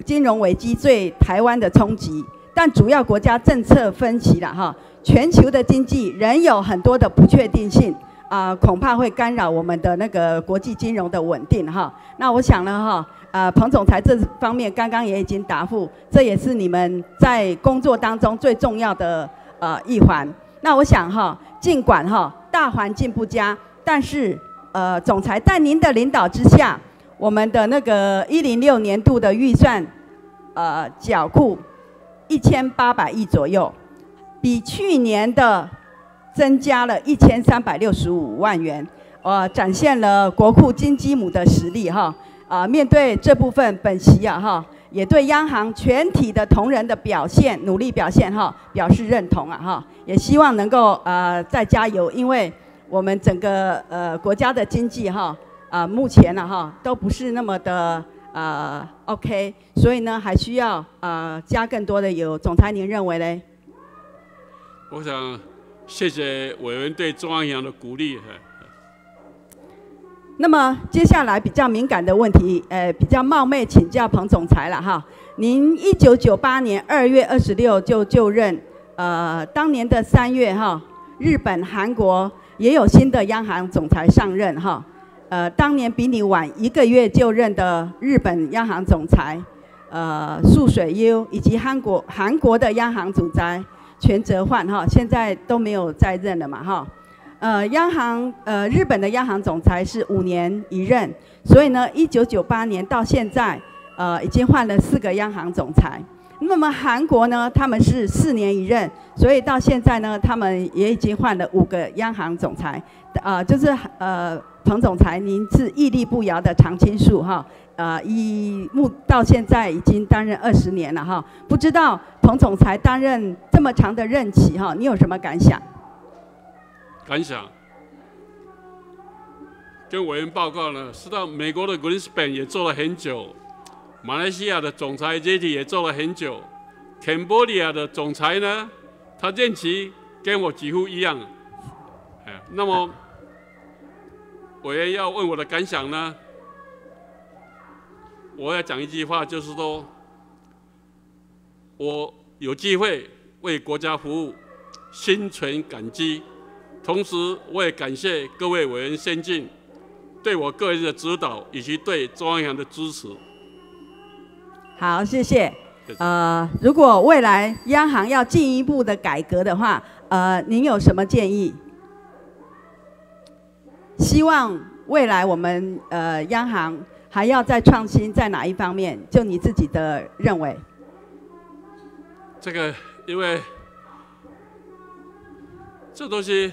S14: 金融危机对台湾的冲击。但主要国家政策分歧了哈，全球的经济仍有很多的不确定性啊、恐怕会干扰我们的那个国际金融的稳定哈。那我想呢哈，呃，彭总裁这方面刚刚也已经答复，这也是你们在工作当中最重要的呃一环。那我想哈，尽管哈大环境不佳，但是呃，总裁在您的领导之下，我们的那个一零六年度的预算呃缴库一千八百亿左右，比去年的增加了一千三百六十五万元，呃，展现了国库金鸡母的实力哈。啊、面对这部分，本席啊哈，也对央行全体的同仁的表现、努力表现哈表示认同啊哈，也希望能够呃再加油，因为我们整个呃国家的经济哈啊、目前呢、哈都不是那么的呃 OK，所以呢还需要呃加更多的油。总裁您认为嘞？
S2: 我想谢谢委员对中央银行的鼓励。
S14: 那么接下来比较敏感的问题，呃，比较冒昧请教彭总裁了哈。您一九九八年二月二十六就就任，呃，当年的三月哈，日本、韩国也有新的央行总裁上任哈，呃，当年比你晚一个月就任的日本央行总裁，呃，素水优以及韩国韩国的央行总裁全泽焕哈，现在都没有再任了嘛哈。呃，央行呃，日本的央行总裁是五年一任，所以呢，一九九八年到现在，呃，已经换了四个央行总裁。那么韩国呢，他们是四年一任，所以到现在呢，他们也已经换了五个央行总裁。呃，就是呃，彭总裁，您是屹立不摇的常青树哈，呃，以目到现在已经担任二十年了哈，不知道彭总裁担任这么长的任期哈，你有什么感想？
S2: 感想，跟委员报告呢，是到美国的 Greenspan 也做了很久，马来西亚的总裁 J.T 也做了很久，Cambodia 的总裁呢，他任期跟我几乎一样，哎，那么委员要问我的感想呢，我要讲一句话，就是说，我有机会为国家服务，心存感激。同时，我也感谢各位委员先进对我个人的指导，以及对中央银行的支持。
S14: 好，谢谢。呃，如果未来央行要进一步的改革的话，呃，您有什么建议？希望未来我们呃央行还要再创新在哪一方面？就你自己的认为？
S2: 这个，因为这东西。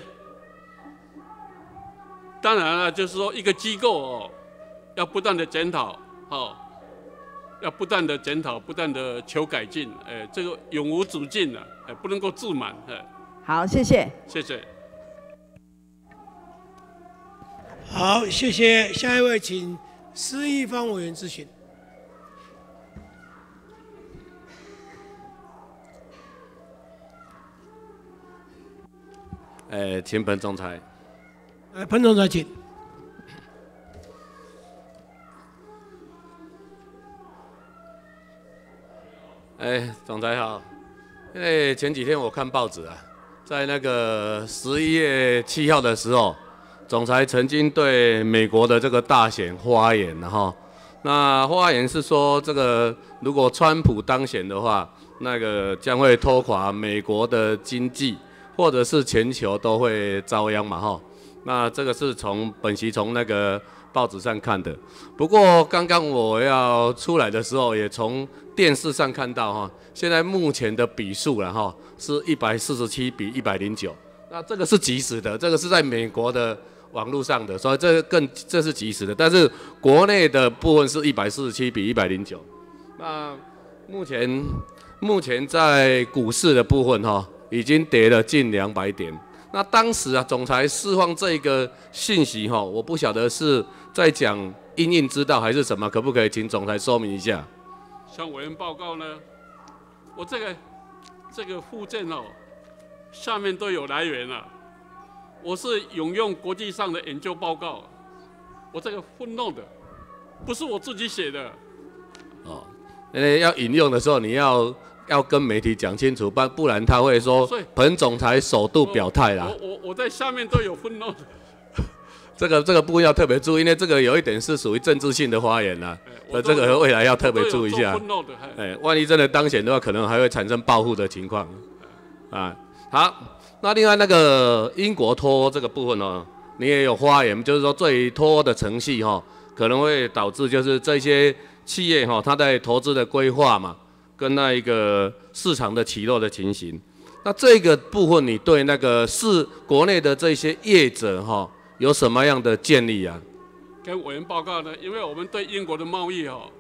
S2: 当然了，就是说一个机构哦，要不断的检讨，哦，要不断的检讨，不断的求改进，哎，这个永无止境的，哎，不能够自满，哎。
S14: 好，谢谢。
S2: 谢谢。
S1: 好，谢谢。下一位，请施一方委员咨询。
S15: 哎，请本总裁。
S1: 来，彭总裁，请。
S15: 哎，总裁好。因为前几天我看报纸啊，在那个十一月七号的时候，总裁曾经对美国的这个大选发言，然后那发言是说，这个如果川普当选的话，那个将会拖垮美国的经济，或者是全球都会遭殃嘛，哈。那这个是从本席从那个报纸上看的，不过刚刚我要出来的时候，也从电视上看到哈，现在目前的比数了哈，是一百四十七比一百零九，那这个是即时的，这个是在美国的网络上的，所以这更这是及时的，但是国内的部分是一百四十七比一百零九，那目前目前在股市的部分哈，已经跌了近两百点。那当时啊，总裁释放这个信息哈，我不晓得是在讲应应之道还是什么，可不可以请总裁说明一下？
S2: 向委员报告呢，我这个这个附件哦，下面都有来源了。我是引用国际上的研究报告，我这个混弄的，不是我自己写的。
S15: 哦，因为要引用的时候，你要。要跟媒体讲清楚，不不然他会说彭总裁首度表态啦。
S2: 我我我在下面都有分弄。*laughs*
S15: 这个这个部分要特别注意，因为这个有一点是属于政治性的发言啦。呃，这个未来要特别注意一下。哎，万一真的当选的话，可能还会产生报复的情况。啊，好，那另外那个英国脱这个部分呢，你也有发言，就是说最脱的程序哈，可能会导致就是这些企业哈，它在投资的规划嘛。跟那一个市场的起落的情形，那这个部分你对那个是国内的这些业者哈有什么样的建议啊？
S2: 跟委员报告呢，因为我们对英国的贸易哈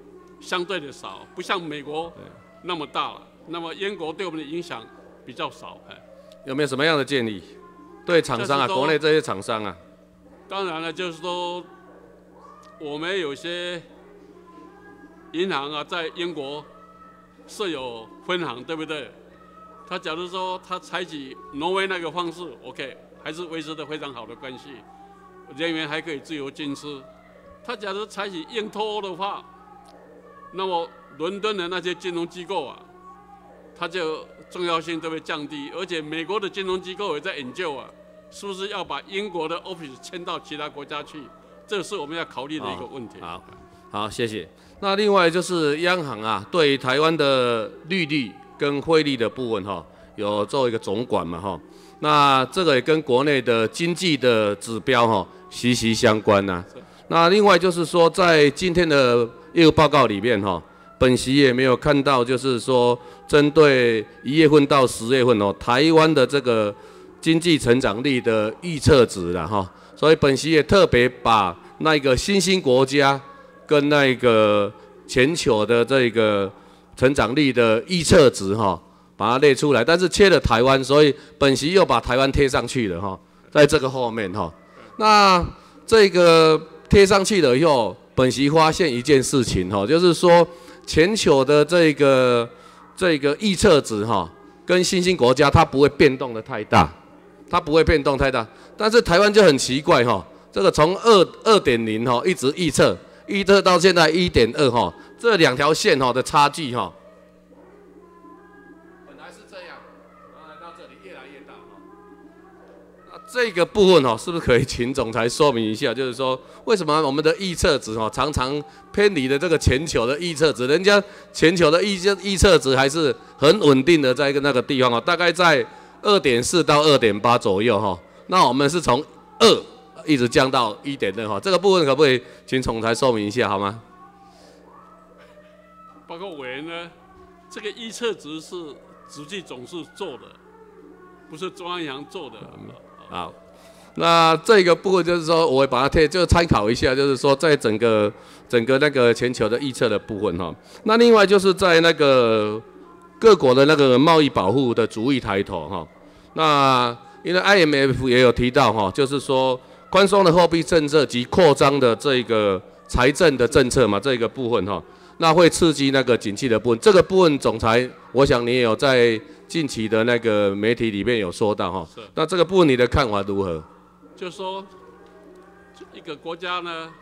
S2: 相对的少，不像美国那么大了。那么英国对我们的影响比较少，哎，
S15: 有没有什么样的建议？对厂商啊，国内这些厂商啊？
S2: 当然了，就是说我们有些银行啊，在英国。设有分行，对不对？他假如说他采取挪威那个方式，OK，还是维持的非常好的关系，人员还可以自由进出。他假如采取硬脱欧的话，那么伦敦的那些金融机构啊，他就重要性都会降低，而且美国的金融机构也在研究啊，是不是要把英国的 office 迁到其他国家去？这是我们要考虑的一个问题。
S15: 好，好，谢谢。那另外就是央行啊，对台湾的利率跟汇率的部分哈，有做一个总管嘛哈。那这个也跟国内的经济的指标哈息息相关呐。那另外就是说，在今天的业务报告里面哈，本席也没有看到，就是说针对一月份到十月份哦，台湾的这个经济成长率的预测值了哈。所以本席也特别把那个新兴国家跟那个全球的这个成长率的预测值哈，把它列出来，但是切了台湾，所以本席又把台湾贴上去了哈，在这个后面哈。那这个贴上去了以后，本席发现一件事情哈，就是说全球的这个这个预测值哈，跟新兴国家它不会变动的太大。它不会变动太大，但是台湾就很奇怪哈，这个从二二点零哈一直预测，预测到现在一点二哈，这两条线哈的差距哈，这个部分哈，是不是可以请总裁说明一下？就是说，为什么我们的预测值哈常常偏离的这个全球的预测值？人家全球的预测预测值还是很稳定的，在一个那个地方哦，大概在。二点四到二点八左右哈，那我们是从二一直降到一点二哈，这个部分可不可以请总裁说明一下好吗？
S2: 包括委员呢，这个预测值是实际总是做的，不是中央银行做的。
S15: 好，那这个部分就是说，我会把它贴，就是参考一下，就是说在整个整个那个全球的预测的部分哈。那另外就是在那个。各国的那个贸易保护的逐意抬头哈，那因为 IMF 也有提到哈，就是说宽松的货币政策及扩张的这个财政的政策嘛，这个部分哈，那会刺激那个景气的部分。这个部分总裁，我想你也有在近期的那个媒体里面有说到哈。那这个部分你的看法如何？
S2: 就说一个国家呢，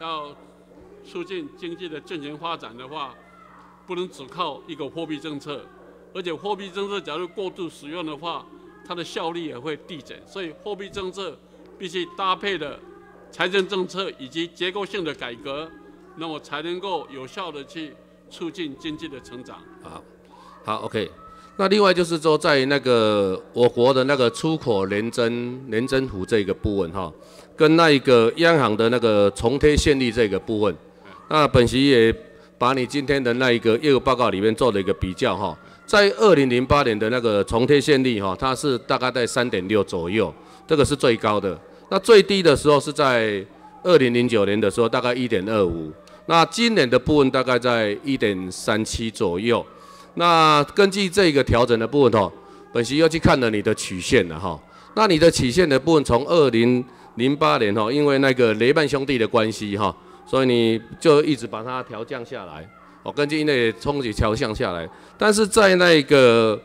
S2: 要促进经济的健全发展的话。不能只靠一个货币政策，而且货币政策假如过度使用的话，它的效率也会递减。所以货币政策必须搭配的财政政策以及结构性的改革，那么才能够有效的去促进经济的成长。
S15: 好，好，OK。那另外就是说，在那个我国的那个出口年增年增幅这个部分哈，跟那一个央行的那个重贴现率这个部分，那本席也。把你今天的那一个业务报告里面做了一个比较哈，在二零零八年的那个重贴现率哈，它是大概在三点六左右，这个是最高的。那最低的时候是在二零零九年的时候，大概一点二五。那今年的部分大概在一点三七左右。那根据这个调整的部分哈，本席又去看了你的曲线了哈。那你的曲线的部分从二零零八年哈，因为那个雷曼兄弟的关系哈。所以你就一直把它调降下来，哦，根据那冲击调降下来。但是在那个，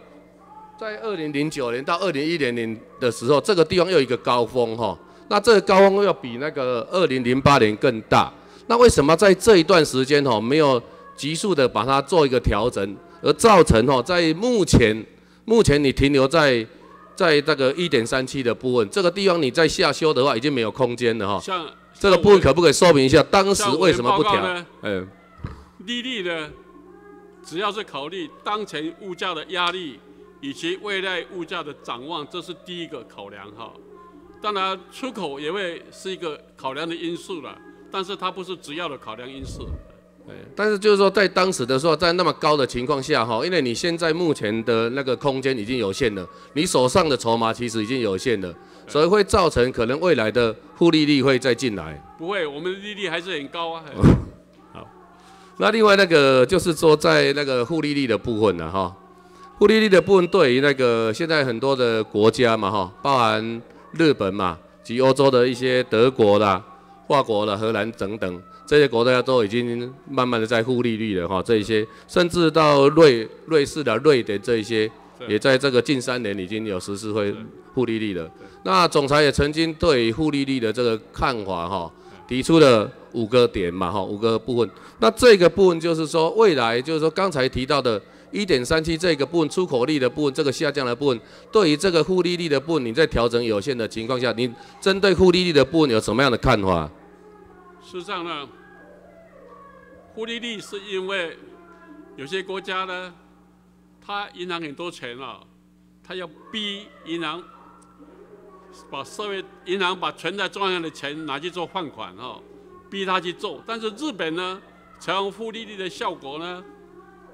S15: 在二零零九年到二零一零年的时候，这个地方又一个高峰哈，那这个高峰要比那个二零零八年更大。那为什么在这一段时间哈没有急速的把它做一个调整，而造成哈在目前目前你停留在在这个一点三七的部分，这个地方你在下修的话已经没有空间了哈。这个部分可不可以说明一下，当时为什么不调？嗯，
S2: 利率呢，只要是考虑当前物价的压力以及未来物价的展望，这是第一个考量哈。当然，出口也会是一个考量的因素了，但是它不是主要的考量因素。
S15: 但是就是说，在当时的时候，在那么高的情况下哈，因为你现在目前的那个空间已经有限了，你手上的筹码其实已经有限了。所以会造成可能未来的负利率会再进来。
S2: 不会，我们的利率还是很高啊。*laughs*
S15: 好，那另外那个就是说，在那个负利率的部分呢，哈，负利率的部分对于那个现在很多的国家嘛，哈，包含日本嘛，及欧洲的一些德国啦、法国啦、荷兰等等这些国家都已经慢慢的在负利率了，哈，这一些甚至到瑞瑞士的瑞典这一些。也在这个近三年已经有实施会负利率了。那总裁也曾经对负利率的这个看法哈，提出了五个点嘛，哈，五个部分。那这个部分就是说，未来就是说刚才提到的一点三七这个部分出口率的部分，这个下降的部分，对于这个负利率的部分，你在调整有限的情况下，你针对负利率的部分有什么样的看法？
S2: 事实上呢，负利率是因为有些国家呢，它银行很多钱了，它要逼银行把社会银行把存在中央的钱拿去做放款哦，逼他去做。但是日本呢，采用负利率的效果呢，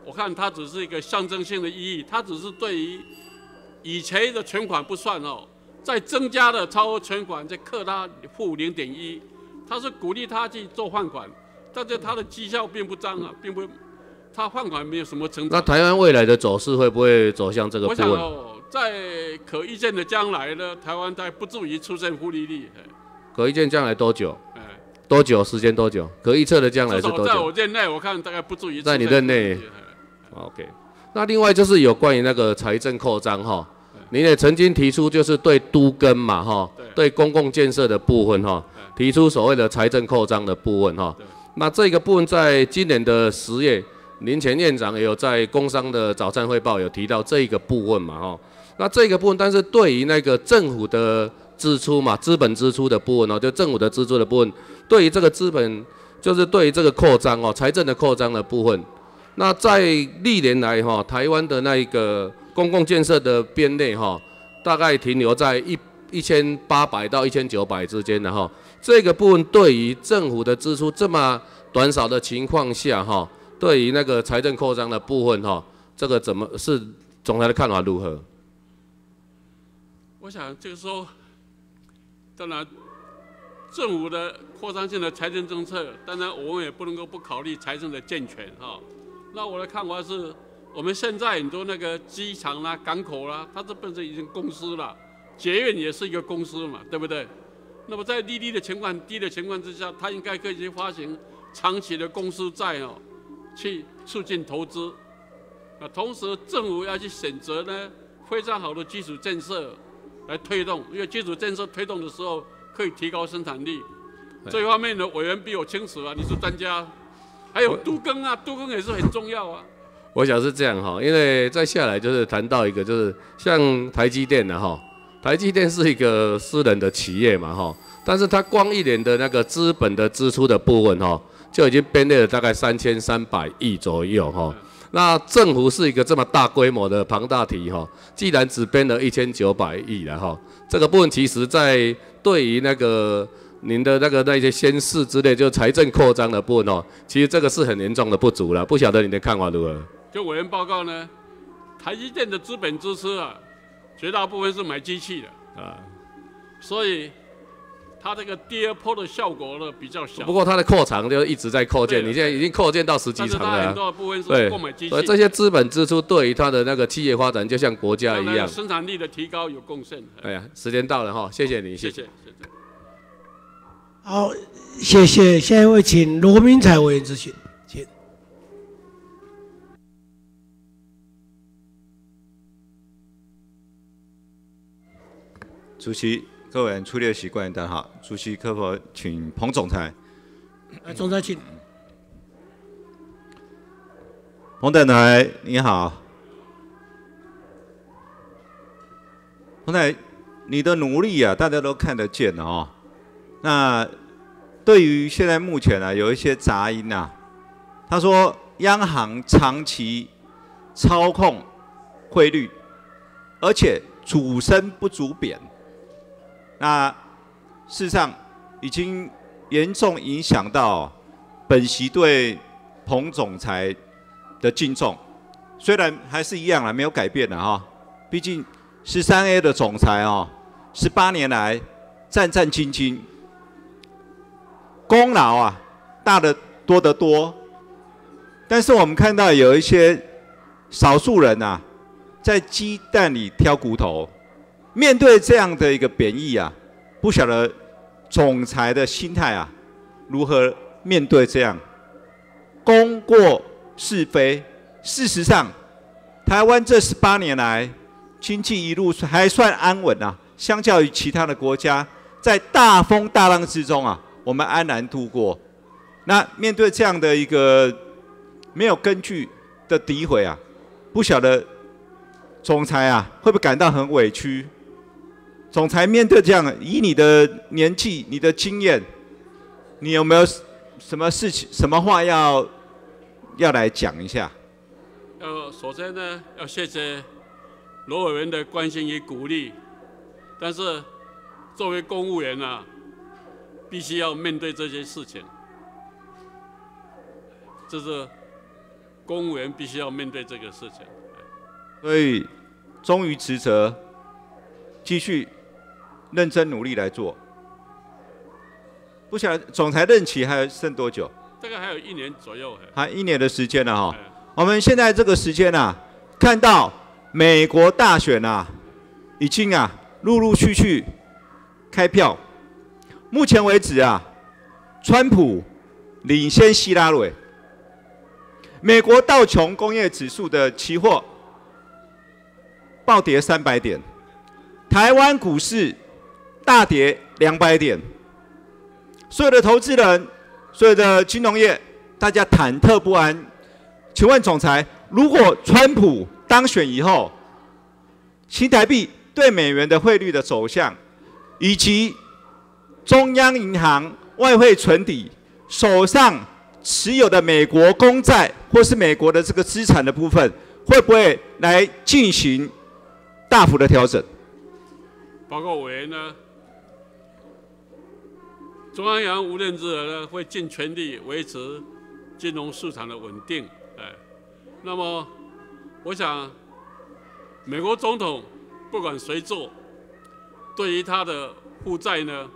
S2: 我看它只是一个象征性的意义，它只是对于以前的存款不算哦，再增加的超额存款再克它负零点一，它是鼓励他去做放款，但是它的绩效并不彰啊，并不，它放款没有什么成长。
S15: 那台湾未来的走势会不会走向这个
S2: 我
S15: 部分？
S2: 想哦，在可预见的将来呢，台湾在不至于出现负利率，哎
S15: 可预见将来多久？
S2: 哎，
S15: 多久？时间多久？可预测的将来是多久？
S2: 在我任内，我看大概不至于
S15: 在你任内，OK。那另外就是有关于那个财政扩张哈，你也曾经提出就是对都根嘛哈，对公共建设的部分哈，提出所谓的财政扩张的部分哈。那这个部分在今年的十月，林前院长也有在工商的早餐汇报有提到这一个部分嘛哈。那这个部分，但是对于那个政府的支出嘛，资本支出的部分哦，就政府的支出的部分，对于这个资本，就是对于这个扩张哦，财政的扩张的部分，那在历年来哈，台湾的那一个公共建设的编内哈，大概停留在一一千八百到一千九百之间的哈，这个部分对于政府的支出这么短少的情况下哈，对于那个财政扩张的部分哈，这个怎么是总裁的看法如何？
S2: 我想这个时候，当然，政府的扩张性的财政政策，当然我们也不能够不考虑财政的健全哈。那我的看法是，我们现在很多那个机场啦、港口啦，它这本身已经公司了，捷运也是一个公司嘛，对不对？那么在利率的情况低的情况之下，它应该可以去发行长期的公司债哦，去促进投资。啊，同时政府要去选择呢非常好的基础建设来推动，因为基础建设推动的时候可以提高生产力。这一方面的委员比我清楚啊，你是专家。还有都更啊，都更也是很重要啊。
S15: 我想是这样哈，因为再下来就是谈到一个，就是像台积电的哈，台积电是一个私人的企业嘛哈，但是它光一年的那个资本的支出的部分哈，就已经编列了大概三千三百亿左右哈。那政府是一个这么大规模的庞大体哈，既然只编了一千九百亿了哈，这个部分其实在对于那个。您的那个那些先试之类，就财政扩张的部分哦，其实这个是很严重的不足了。不晓得你的看法如何？
S2: 就委员报告呢，台积电的资本支出啊，绝大部分是买机器的啊，所以它这个第二波的效果呢比较小。
S15: 不过它的扩长就一直在扩建，你现在已经扩建到十几层了。
S2: 很多部分是购买机器，
S15: 所以这些资本支出对于它的那个企业发展，就像国家一样。
S2: 生产力的提高有贡献。
S15: 哎呀，时间到了哈，谢谢你，
S2: 谢谢。
S1: 好，谢谢。下一位请罗明才委员咨询，
S16: 主席，各位出列习惯的哈，主席可否请彭总裁？
S1: 来，总裁请。
S16: 彭总裁你好，彭总裁，你的努力啊，大家都看得见的哦。那对于现在目前呢、有一些杂音啊，他说央行长期操控汇率，而且主升不主贬，那事实上已经严重影响到本席对彭总裁的敬重，虽然还是一样啊，没有改变的哈，毕竟十三 A 的总裁哦，十八年来战战兢兢。功劳啊，大的多得多。但是我们看到有一些少数人啊，在鸡蛋里挑骨头。面对这样的一个贬义啊，不晓得总裁的心态啊，如何面对这样功过是非？事实上，台湾这十八年来经济一路还算安稳啊，相较于其他的国家，在大风大浪之中啊。我们安然度过，那面对这样的一个没有根据的诋毁啊，不晓得总裁啊会不会感到很委屈？总裁面对这样，以你的年纪、你的经验，你有没有什么事情、什么话要要来讲一下？
S2: 呃首先呢，要谢谢罗委员的关心与鼓励，但是作为公务员啊，必须要面对这些事情，这是公务员必须要面对这个事情。
S16: 所以忠于职责，继续认真努力来做。不晓得总裁任期还剩多久？
S2: 大概还有一年左右。
S16: 还一年的时间了哈。我们现在这个时间啊，看到美国大选啊，已经啊陆陆续续开票。目前为止啊，川普领先希拉蕊。美国道琼工业指数的期货暴跌三百点，台湾股市大跌两百点。所有的投资人，所有的金融业，大家忐忑不安。请问总裁，如果川普当选以后，新台币对美元的汇率的走向，以及中央银行外汇存底手上持有的美国公债或是美国的这个资产的部分，会不会来进行大幅的调整？
S2: 报告委员呢？中央银行无论如何呢，会尽全力维持金融市场的稳定。哎，那么我想，美国总统不管谁做，对于他的负债呢，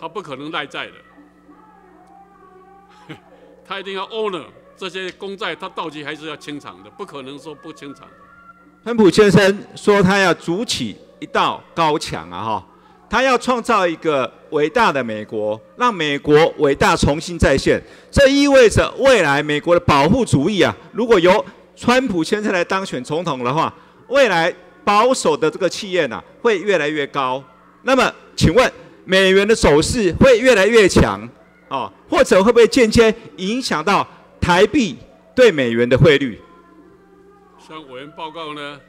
S2: 他不可能赖债的，*laughs* 他一定要 owner 这些公债，他到期还是要清偿的，不可能说不清偿。
S16: 川普先生说他要筑起一道高墙啊，哈。他要创造一个伟大的美国，让美国伟大重新再现。这意味着未来美国的保护主义啊，如果由川普先生来当选总统的话，未来保守的这个企业呢会越来越高。那么，请问美元的走势会越来越强哦，或者会不会间接影响到台币对美元的汇率？
S2: 像委员报告呢，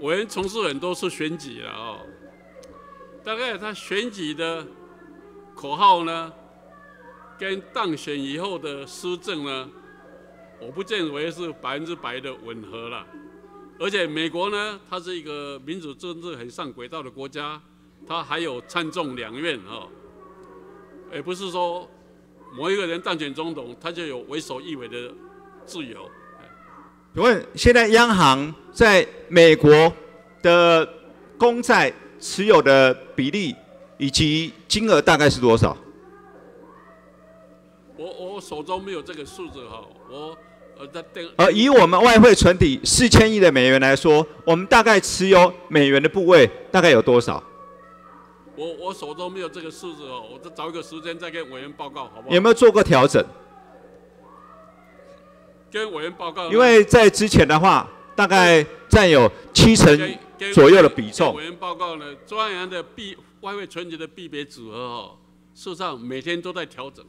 S2: 委员从事很多次选举了哦。大概他选举的口号呢，跟当选以后的施政呢，我不认为是百分之百的吻合了。而且美国呢，它是一个民主政治很上轨道的国家，它还有参众两院哦，也不是说某一个人当选总统，他就有为所欲为的自由。
S16: 请问现在央行在美国的公债？持有的比例以及金额大概是多少？
S2: 我我手中没有这个数字哈，我呃在电。
S16: 而以我们外汇存底四千亿的美元来说，我们大概持有美元的部位大概有多少？
S2: 我我手中没有这个数字哦，我再找一个时间再跟委员报告，好不好？
S16: 有没有做过调整？
S2: 跟委员报告。
S16: 因为在之前的话，大概占有七成。左右的比重。
S2: 委员报告呢，中央银行的币外汇存折的币别组合哦，事实上每天都在调整。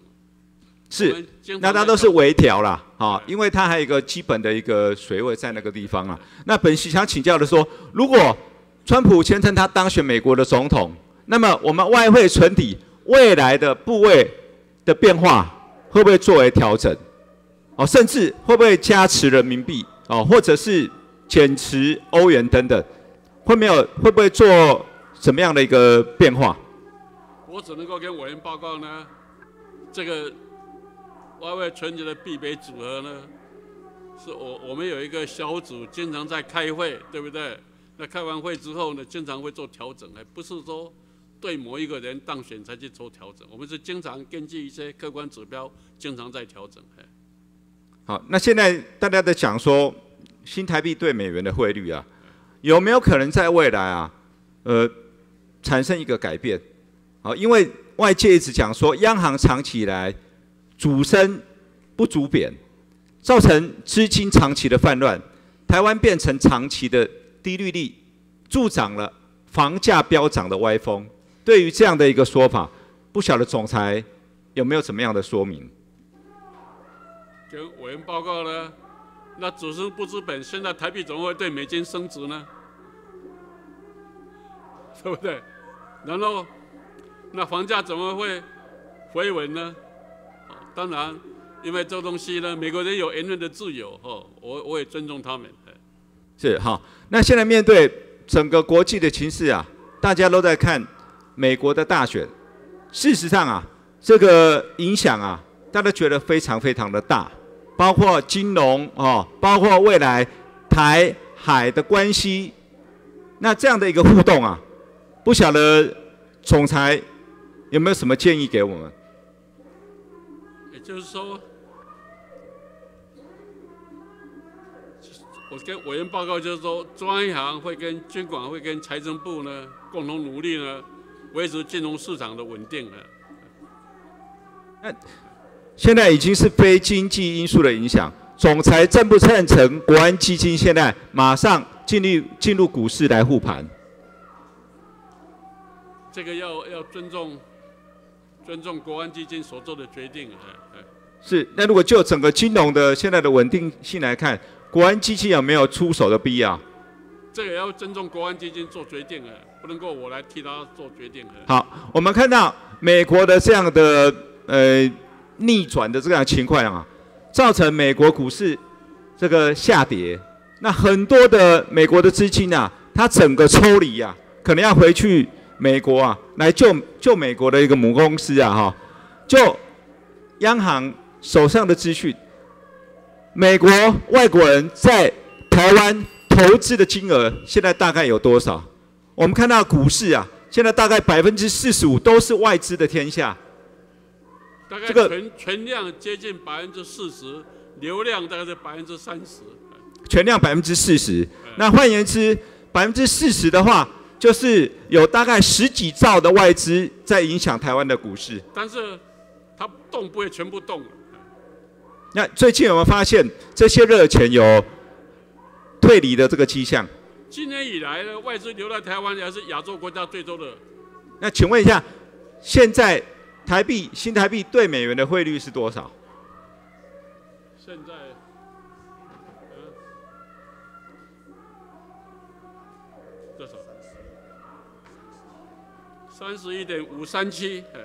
S16: 是，那它都是微调啦，啊，因为它还有一个基本的一个水位在那个地方啊。那本席想请教的说，如果川普先生他当选美国的总统，那么我们外汇存底未来的部位的变化会不会作为调整？哦，甚至会不会加持人民币？哦，或者是减持欧元等等？会没有会不会做什么样的一个变化？
S2: 我只能够跟委员报告呢，这个外汇存折的必备组合呢，是我我们有一个小组经常在开会，对不对？那开完会之后呢，经常会做调整，而不是说对某一个人当选才去做调整。我们是经常根据一些客观指标，经常在调整。
S16: 好，那现在大家在讲说新台币对美元的汇率啊。有没有可能在未来啊，呃，产生一个改变？好，因为外界一直讲说，央行长期以来主升不主贬，造成资金长期的泛滥，台湾变成长期的低利率，助长了房价飙涨的歪风。对于这样的一个说法，不晓得总裁有没有怎么样的说明？
S2: 跟委员报告呢，那只是不知本，现在台币怎么会对美金升值呢？*laughs* 对不对？然后，那房价怎么会回稳呢？当然，因为这东西呢，美国人有言论的自由，哈，我我也尊重他们。
S16: 是哈。那现在面对整个国际的情势啊，大家都在看美国的大选。事实上啊，这个影响啊，大家觉得非常非常的大，包括金融哦，包括未来台海的关系。那这样的一个互动啊，不晓得总裁有没有什么建议给我们？
S2: 也就是说，我跟委员报告就是说，中央银行会跟监管会跟财政部呢共同努力呢，维持金融市场的稳定了。
S16: 现在已经是非经济因素的影响，总裁赞不赞成国安基金现在马上进入进入股市来护盘？
S2: 这个要要尊重尊重国安基金所做的决定。
S16: 是，那如果就整个金融的现在的稳定性来看，国安基金有没有出手的必要？
S2: 这个要尊重国安基金做决定哎，不能够我来替他做决定哎。
S16: 好，我们看到美国的这样的呃逆转的这样情况啊，造成美国股市这个下跌。那很多的美国的资金啊，它整个抽离啊，可能要回去美国啊，来救救美国的一个母公司啊，哈，就央行手上的资讯，美国外国人在台湾投资的金额现在大概有多少？我们看到股市啊，现在大概百分之四十五都是外资的天下。
S2: 大概
S16: 这个
S2: 存存量接近百分之四十，流量大概是百分之三十。
S16: 全量百分之四十。那换言之，百分之四十的话，就是有大概十几兆的外资在影响台湾的股市。
S2: 但是它动不会全部动了。
S16: 那最近有没有发现这些热钱有退离的这个迹象？
S2: 今年以来呢，外资流到台湾还是亚洲国家最多的。
S16: 那请问一下，现在台币新台币对美元的汇率是多少？
S2: 现在，呃，多少？三十一点五三七，哎，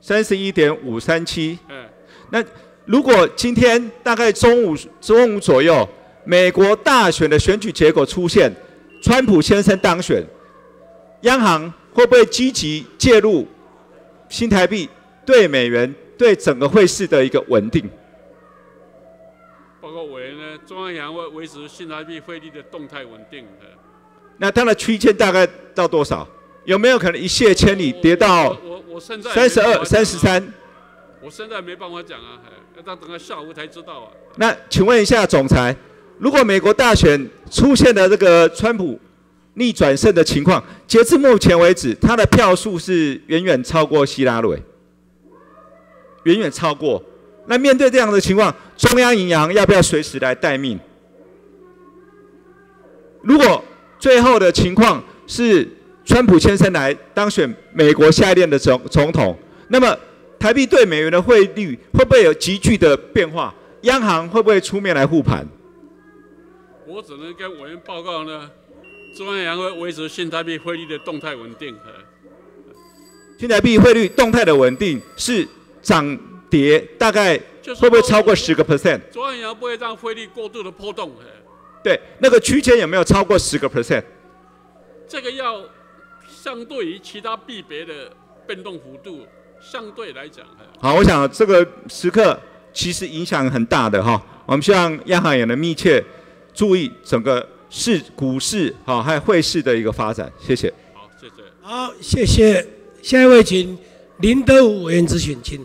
S16: 三十一点五三七。
S2: 哎，
S16: 那如果今天大概中午中午左右，美国大选的选举结果出现，川普先生当选，央行会不会积极介入新台币对美元对整个汇市的一个稳定？
S2: 包括委员呢，中央银行会维持新台币汇率的动态稳定。哎
S16: 那它的区间大概到多少？有没有可能一泻千里跌到
S2: 我我现在
S16: 三十二、三十三？
S2: 我现在没办法讲啊，哎，要到等到下午才知道啊。
S16: 那请问一下总裁，如果美国大选出现了这个川普逆转胜的情况，截至目前为止，他的票数是远远超过希拉蕊，远远超过。那面对这样的情况，中央银行要不要随时来待命？如果最后的情况是川普先生来当选美国下一任的总总统，那么台币对美元的汇率会不会有急剧的变化？央行会不会出面来护盘？
S2: 我只能跟委员报告呢，中央银行会维持新台币汇率的动态稳定。哎
S16: 新台币汇率动态的稳定是涨跌大概会不会超过十个 percent？
S2: 中央银行不会让汇率过度的波动。哎
S16: 对，那个区间有没有超过十个 percent？
S2: 这个要相对于其他币别的变动幅度，相对来讲，哎
S16: 好，我想这个时刻其实影响很大的哈。我们希望央行也能密切注意整个市股市哈还有汇市的一个发展。谢谢。
S2: 好，谢谢。
S1: 好，谢谢。下一位请林德武委员咨询，请。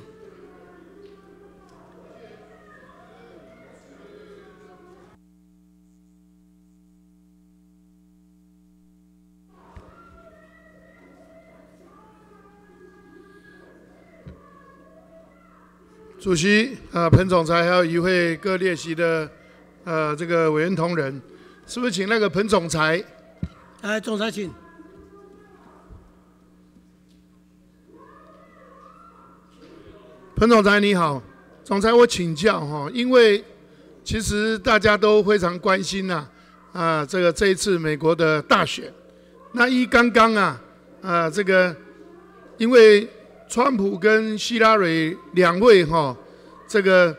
S17: 主席啊，彭总裁还有与会各列席的呃这个委员同仁，是不是请那个彭总裁？
S1: 哎，总裁请。
S17: 彭总裁你好，总裁，我请教哈，因为其实大家都非常关心呐，啊，这个这一次美国的大选，那一刚刚啊，啊，这个因为川普跟希拉蕊两位哈，这个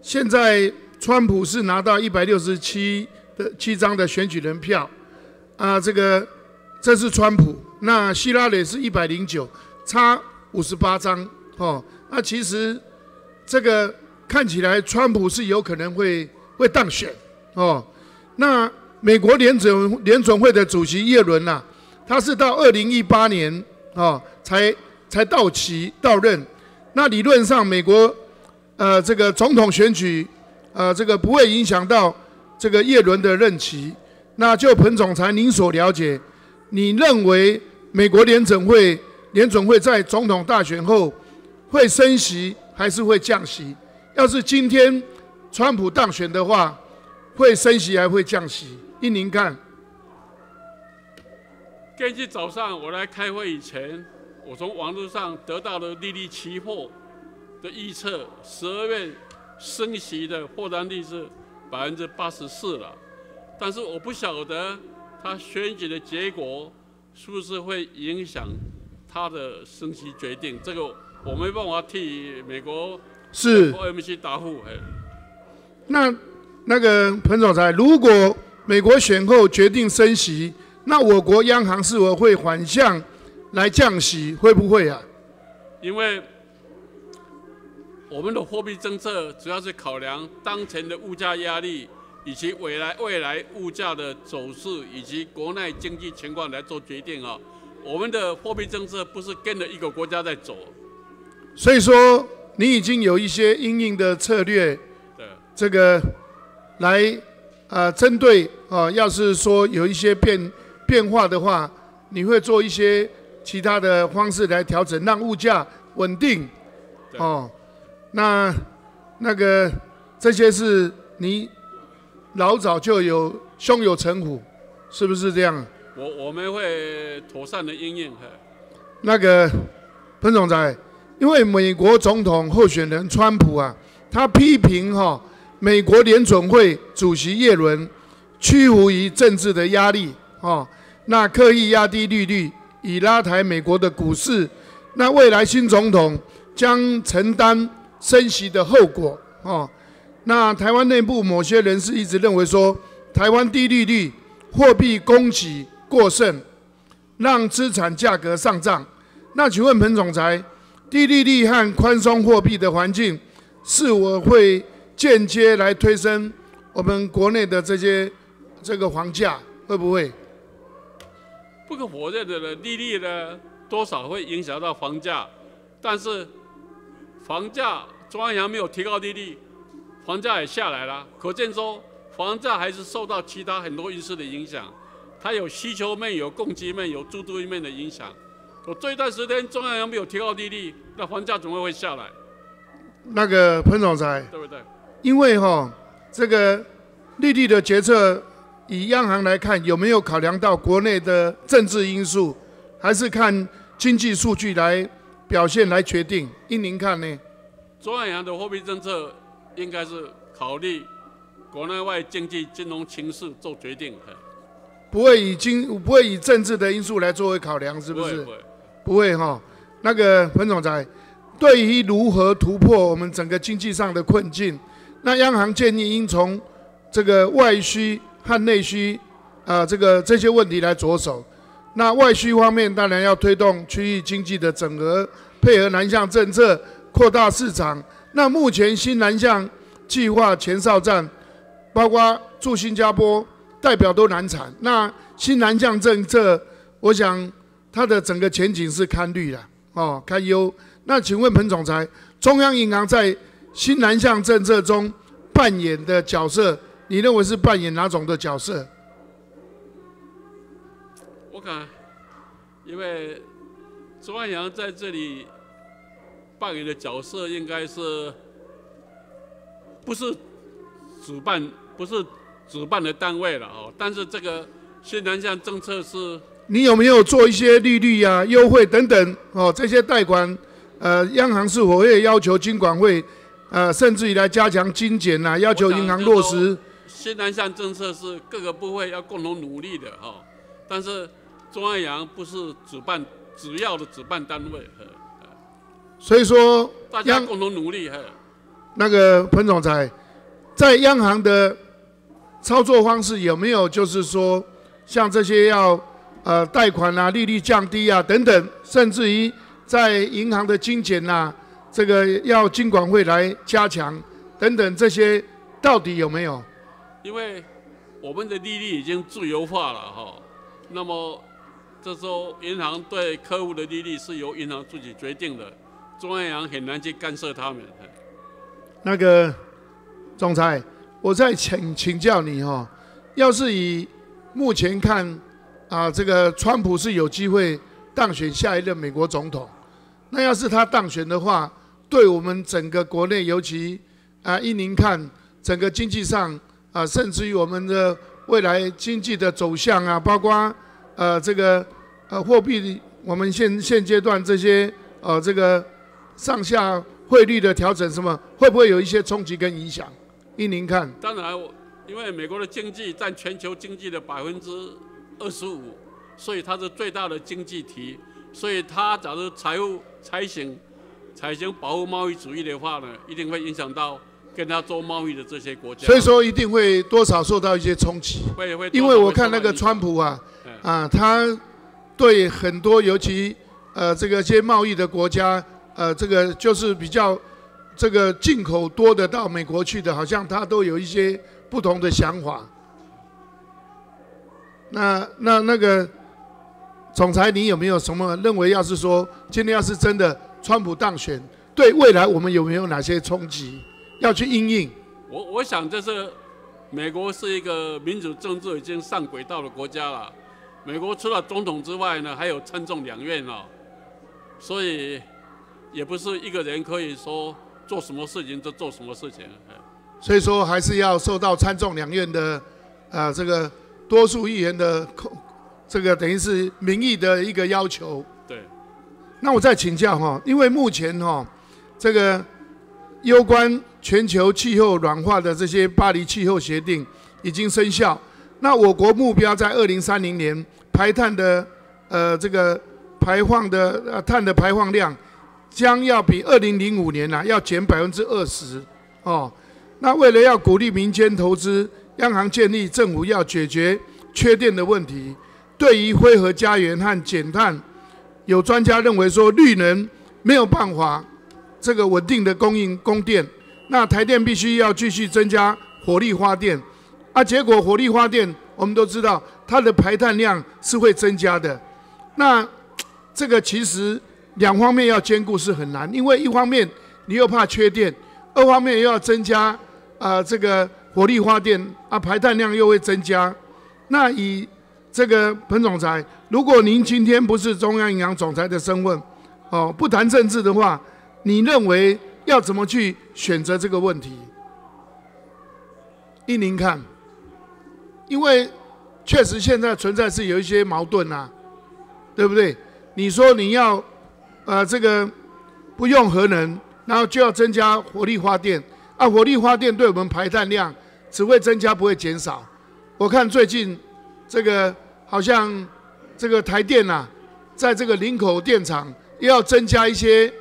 S17: 现在川普是拿到一百六十七的七张的选举人票，啊，这个这是川普，那希拉蕊是一百零九，差五十八张哦，那其实。这个看起来，川普是有可能会会当选哦。那美国联准联准会的主席耶伦呐，他是到二零一八年哦才才到期到任。那理论上，美国呃这个总统选举呃这个不会影响到这个耶伦的任期。那就彭总裁您所了解，你认为美国联准会联准会在总统大选后会升息？还是会降息。要是今天川普当选的话，会升息还会降息？依您看？
S2: 根据早上我来开会以前，我从网络上得到的利率期货的预测，十二月升息的破单率是百分之八十四了。但是我不晓得他选举的结果是不是会影响他的升息决定。这个。我没办法替美国
S17: 是
S2: OMC 答复。
S17: 那那个彭总裁，如果美国选后决定升息，那我国央行是否会反向来降息？会不会啊？
S2: 因为我们的货币政策主要是考量当前的物价压力，以及未来未来物价的走势，以及国内经济情况来做决定啊。我们的货币政策不是跟着一个国家在走。
S17: 所以说，你已经有一些应应的策略，这个来啊，针对啊，要是说有一些变变化的话，你会做一些其他的方式来调整，让物价稳定。哦，那那个这些是你老早就有胸有成虎，是不是这样？
S2: 我我们会妥善的应应。
S17: 那个彭总裁。因为美国总统候选人川普啊，他批评哈美国联准会主席耶伦屈服于政治的压力哦，那刻意压低利率以拉抬美国的股市，那未来新总统将承担升息的后果哦。那台湾内部某些人士一直认为说，台湾低利率、货币供给过剩，让资产价格上涨。那请问彭总裁？低利率和宽松货币的环境，是我会间接来推升我们国内的这些这个房价，会不会？
S2: 不可否认的呢，利率呢多少会影响到房价，但是房价中央银行没有提高利率，房价也下来了，可见说房价还是受到其他很多因素的影响，它有需求面、有供给面、有租租面的影响。我这一段时间中央银行没有提高利率，那房价怎么会下来？
S17: 那个彭总裁，
S2: 对不对？
S17: 因为哈，这个利率的决策，以央行来看，有没有考量到国内的政治因素，还是看经济数据来表现来决定？依您看呢？
S2: 中央银行的货币政策应该是考虑国内外经济金融情势做决定，
S17: 不会以经不会以政治的因素来作为考量，是不是？不会哈，那个彭总裁，对于如何突破我们整个经济上的困境，那央行建议应从这个外需和内需啊这个这些问题来着手。那外需方面当然要推动区域经济的整合，配合南向政策扩大市场。那目前新南向计划前哨站，包括驻新加坡代表都难产。那新南向政策，我想。它的整个前景是堪虑的哦，堪忧。那请问彭总裁，中央银行在新南向政策中扮演的角色，你认为是扮演哪种的角色？
S2: 我看，因为中央银行在这里扮演的角色，应该是不是主办，不是主办的单位了哦。但是这个新南向政策是。
S17: 你有没有做一些利率呀、优惠等等哦？这些贷款，呃，央行是否会要求金管会呃，甚至于来加强精简呐、要求银行落实。
S2: 新南向政策是各个部会要共同努力的哈、但是中央银行不是主办主要的主办单位，呵
S17: 所以说，
S2: 大家共同努力哈。
S17: 那个彭总裁，在央行的操作方式有没有就是说，像这些要呃贷款啊、利率降低啊等等，甚至于在银行的精简呐、这个要金管会来加强等等这些，到底有没有？
S2: 因为我们的利率已经自由化了哈，那么这时候银行对客户的利率是由银行自己决定的，中央银行很难去干涉他们。
S17: 那个总裁，我再请请教你哈、要是以目前看啊，这个川普是有机会当选下一任美国总统，那要是他当选的话，对我们整个国内，尤其啊，依您看整个经济上啊，甚至于我们的未来经济的走向啊，包括呃这个呃货币，我们现现阶段这些呃这个上下汇率的调整，什么会不会有一些冲击跟影响？依您看？
S2: 当然，我因为美国的经济占全球经济的百分之二十五，所以它是最大的经济体，所以它假如财务采行采行保护贸易主义的话呢，一定会影响到跟他做贸易的这些国家。
S17: 所以说一定会多少受到一些冲击。
S2: 会会，
S17: 因为我看那个川普啊，啊，他对很多尤其呃这个些贸易的国家，呃，这个就是比较这个进口多的到美国去的，好像他都有一些不同的想法。那那那个总裁，你有没有什么认为？要是说今天要是真的川普当选，对未来我们有没有哪些冲击要去应应？
S2: 我我想这是美国是一个民主政治已经上轨道的国家了。美国除了总统之外呢，还有参众两院哦，所以也不是一个人可以说做什么事情就做什么事情。哎
S17: 所以说还是要受到参众两院的啊、这个多数议员的控，这个等于是民意的一个要求。
S2: 对，
S17: 那我再请教哈，因为目前哈这个攸关全球气候暖化的这些巴黎气候协定已经生效，那我国目标在二零三零年排碳的呃这个排放的呃碳的排放量将要比二零零五年呢、要减百分之二十哦。那为了要鼓励民间投资，央行建议政府要解决缺电的问题。对于灰和家园和减碳，有专家认为说绿能没有办法这个稳定的供应供电，那台电必须要继续增加火力发电，啊，结果火力发电我们都知道它的排碳量是会增加的，那 *tsk* 这个其实两方面要兼顾是很难，因为一方面你又怕缺电，二方面又要增加啊、这个火力发电啊排碳量又会增加，那以这个彭总裁，如果您今天不是中央银行总裁的身份，哦，不谈政治的话，你认为要怎么去选择这个问题？依您看，因为确实现在存在是有一些矛盾呐、对不对？你说你要呃这个不用核能，然后就要增加火力发电，啊，火力发电对我们排碳量只会增加不会减少。我看最近这个好像这个台电呐、在这个林口电厂又要增加一些，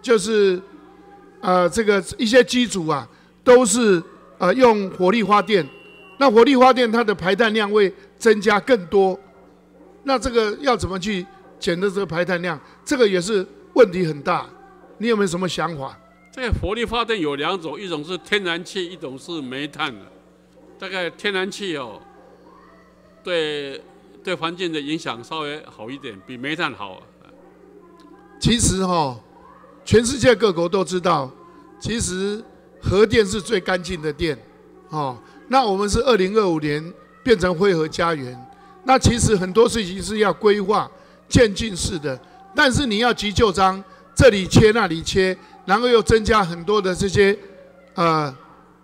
S17: 就是呃这个一些机组啊，都是呃用火力发电，那火力发电它的排碳量会增加更多，那这个要怎么去减的这个排碳量，这个也是问题很大。你有没有什么想法？
S2: 这个火力发电有两种，一种是天然气，一种是煤炭的。大概天然气哦，对对环境的影响稍微好一点，比煤炭好。
S17: 其实哈、全世界各国都知道，其实核电是最干净的电，哦。那我们是二零二五年变成灰核家园，那其实很多事情是要规划渐进式的，但是你要急就章，这里切那里切，然后又增加很多的这些呃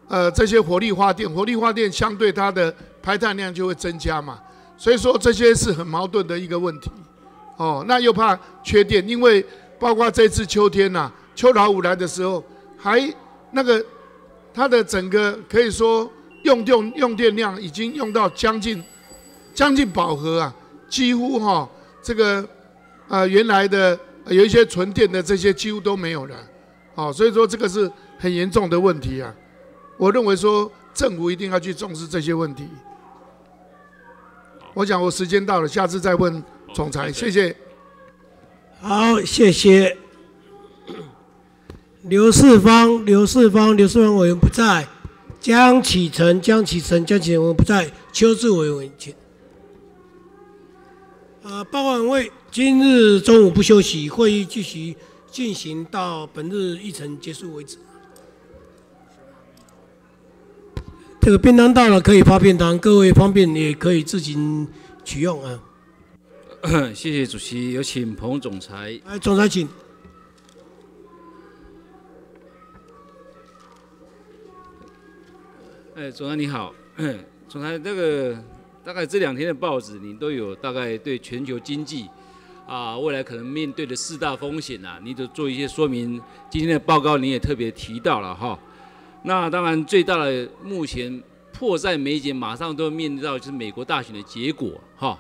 S17: 呃这些火力发电，火力发电相对它的排碳量就会增加嘛，所以说这些是很矛盾的一个问题。哦，那又怕缺电，因为包括这次秋天呐、秋老虎来的时候，还那个它的整个可以说用电用电量已经用到将近将近饱和啊，几乎哈这个呃原来的有一些纯电的这些几乎都没有了，好，所以说这个是很严重的问题啊。我认为说政府一定要去重视这些问题。我想我时间到了，下次再问总裁，谢谢。
S1: 好，谢谢。*clears throat* 刘世芳，刘世芳，刘世芳委员不在。江启臣，江启臣，江启臣委员不在。邱志伟委员请。呃，报告委员会今日中午不休息，会议继续进行到本日议程结束为止。这个便当到了，可以发便当，各位方便也可以自行取用啊。*coughs*
S18: 谢谢主席，有请彭总裁。
S1: 哎，总裁请。
S18: 哎，总裁你好，*coughs* 总裁，这个大概这两天的报纸，你都有大概对全球经济啊未来可能面对的四大风险啊，你都做一些说明。今天的报告你也特别提到了哈。那当然，最大的目前迫在眉睫，马上都要面对到就是美国大选的结果哈。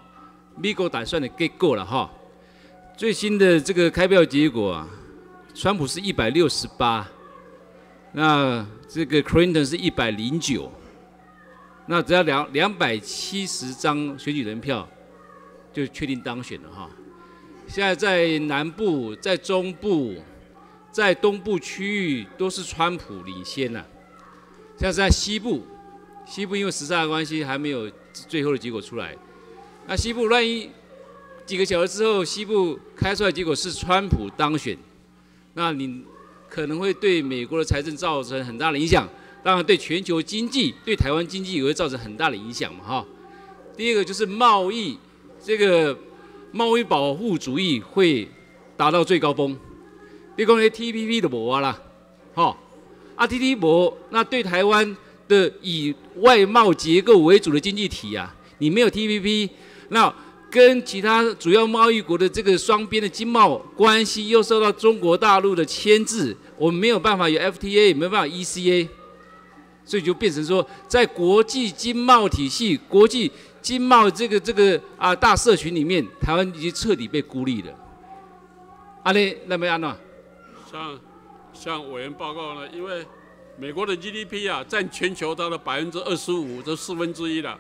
S18: 美国打算的结果了哈。最新的这个开票结果啊，川普是一百六十八，那这个 Clinton 是一百零九，那只要两两百七十张选举人票就确定当选了哈。现在在南部、在中部、在东部区域都是川普领先了。像是在西部，西部因为时差的关系还没有最后的结果出来。那西部万一几个小时之后，西部开出来结果是川普当选，那你可能会对美国的财政造成很大的影响，当然对全球经济、对台湾经济也会造成很大的影响嘛哈。第二个就是贸易，这个贸易保护主义会达到最高峰。比如讲 T P P 的无啊啦，哈。啊 T T 博，那对台湾的以外贸结构为主的经济体啊，你没有 T P P，那跟其他主要贸易国的这个双边的经贸关系又受到中国大陆的牵制，我们没有办法有 F T A，没有办法 E C A，所以就变成说，在国际经贸体系、国际经贸这个这个啊大社群里面，台湾已经彻底被孤立了。阿嘞，那么安娜，
S2: 像。像委员报告呢，因为美国的 GDP 啊占全球到了百分之二十五，这四分之一了。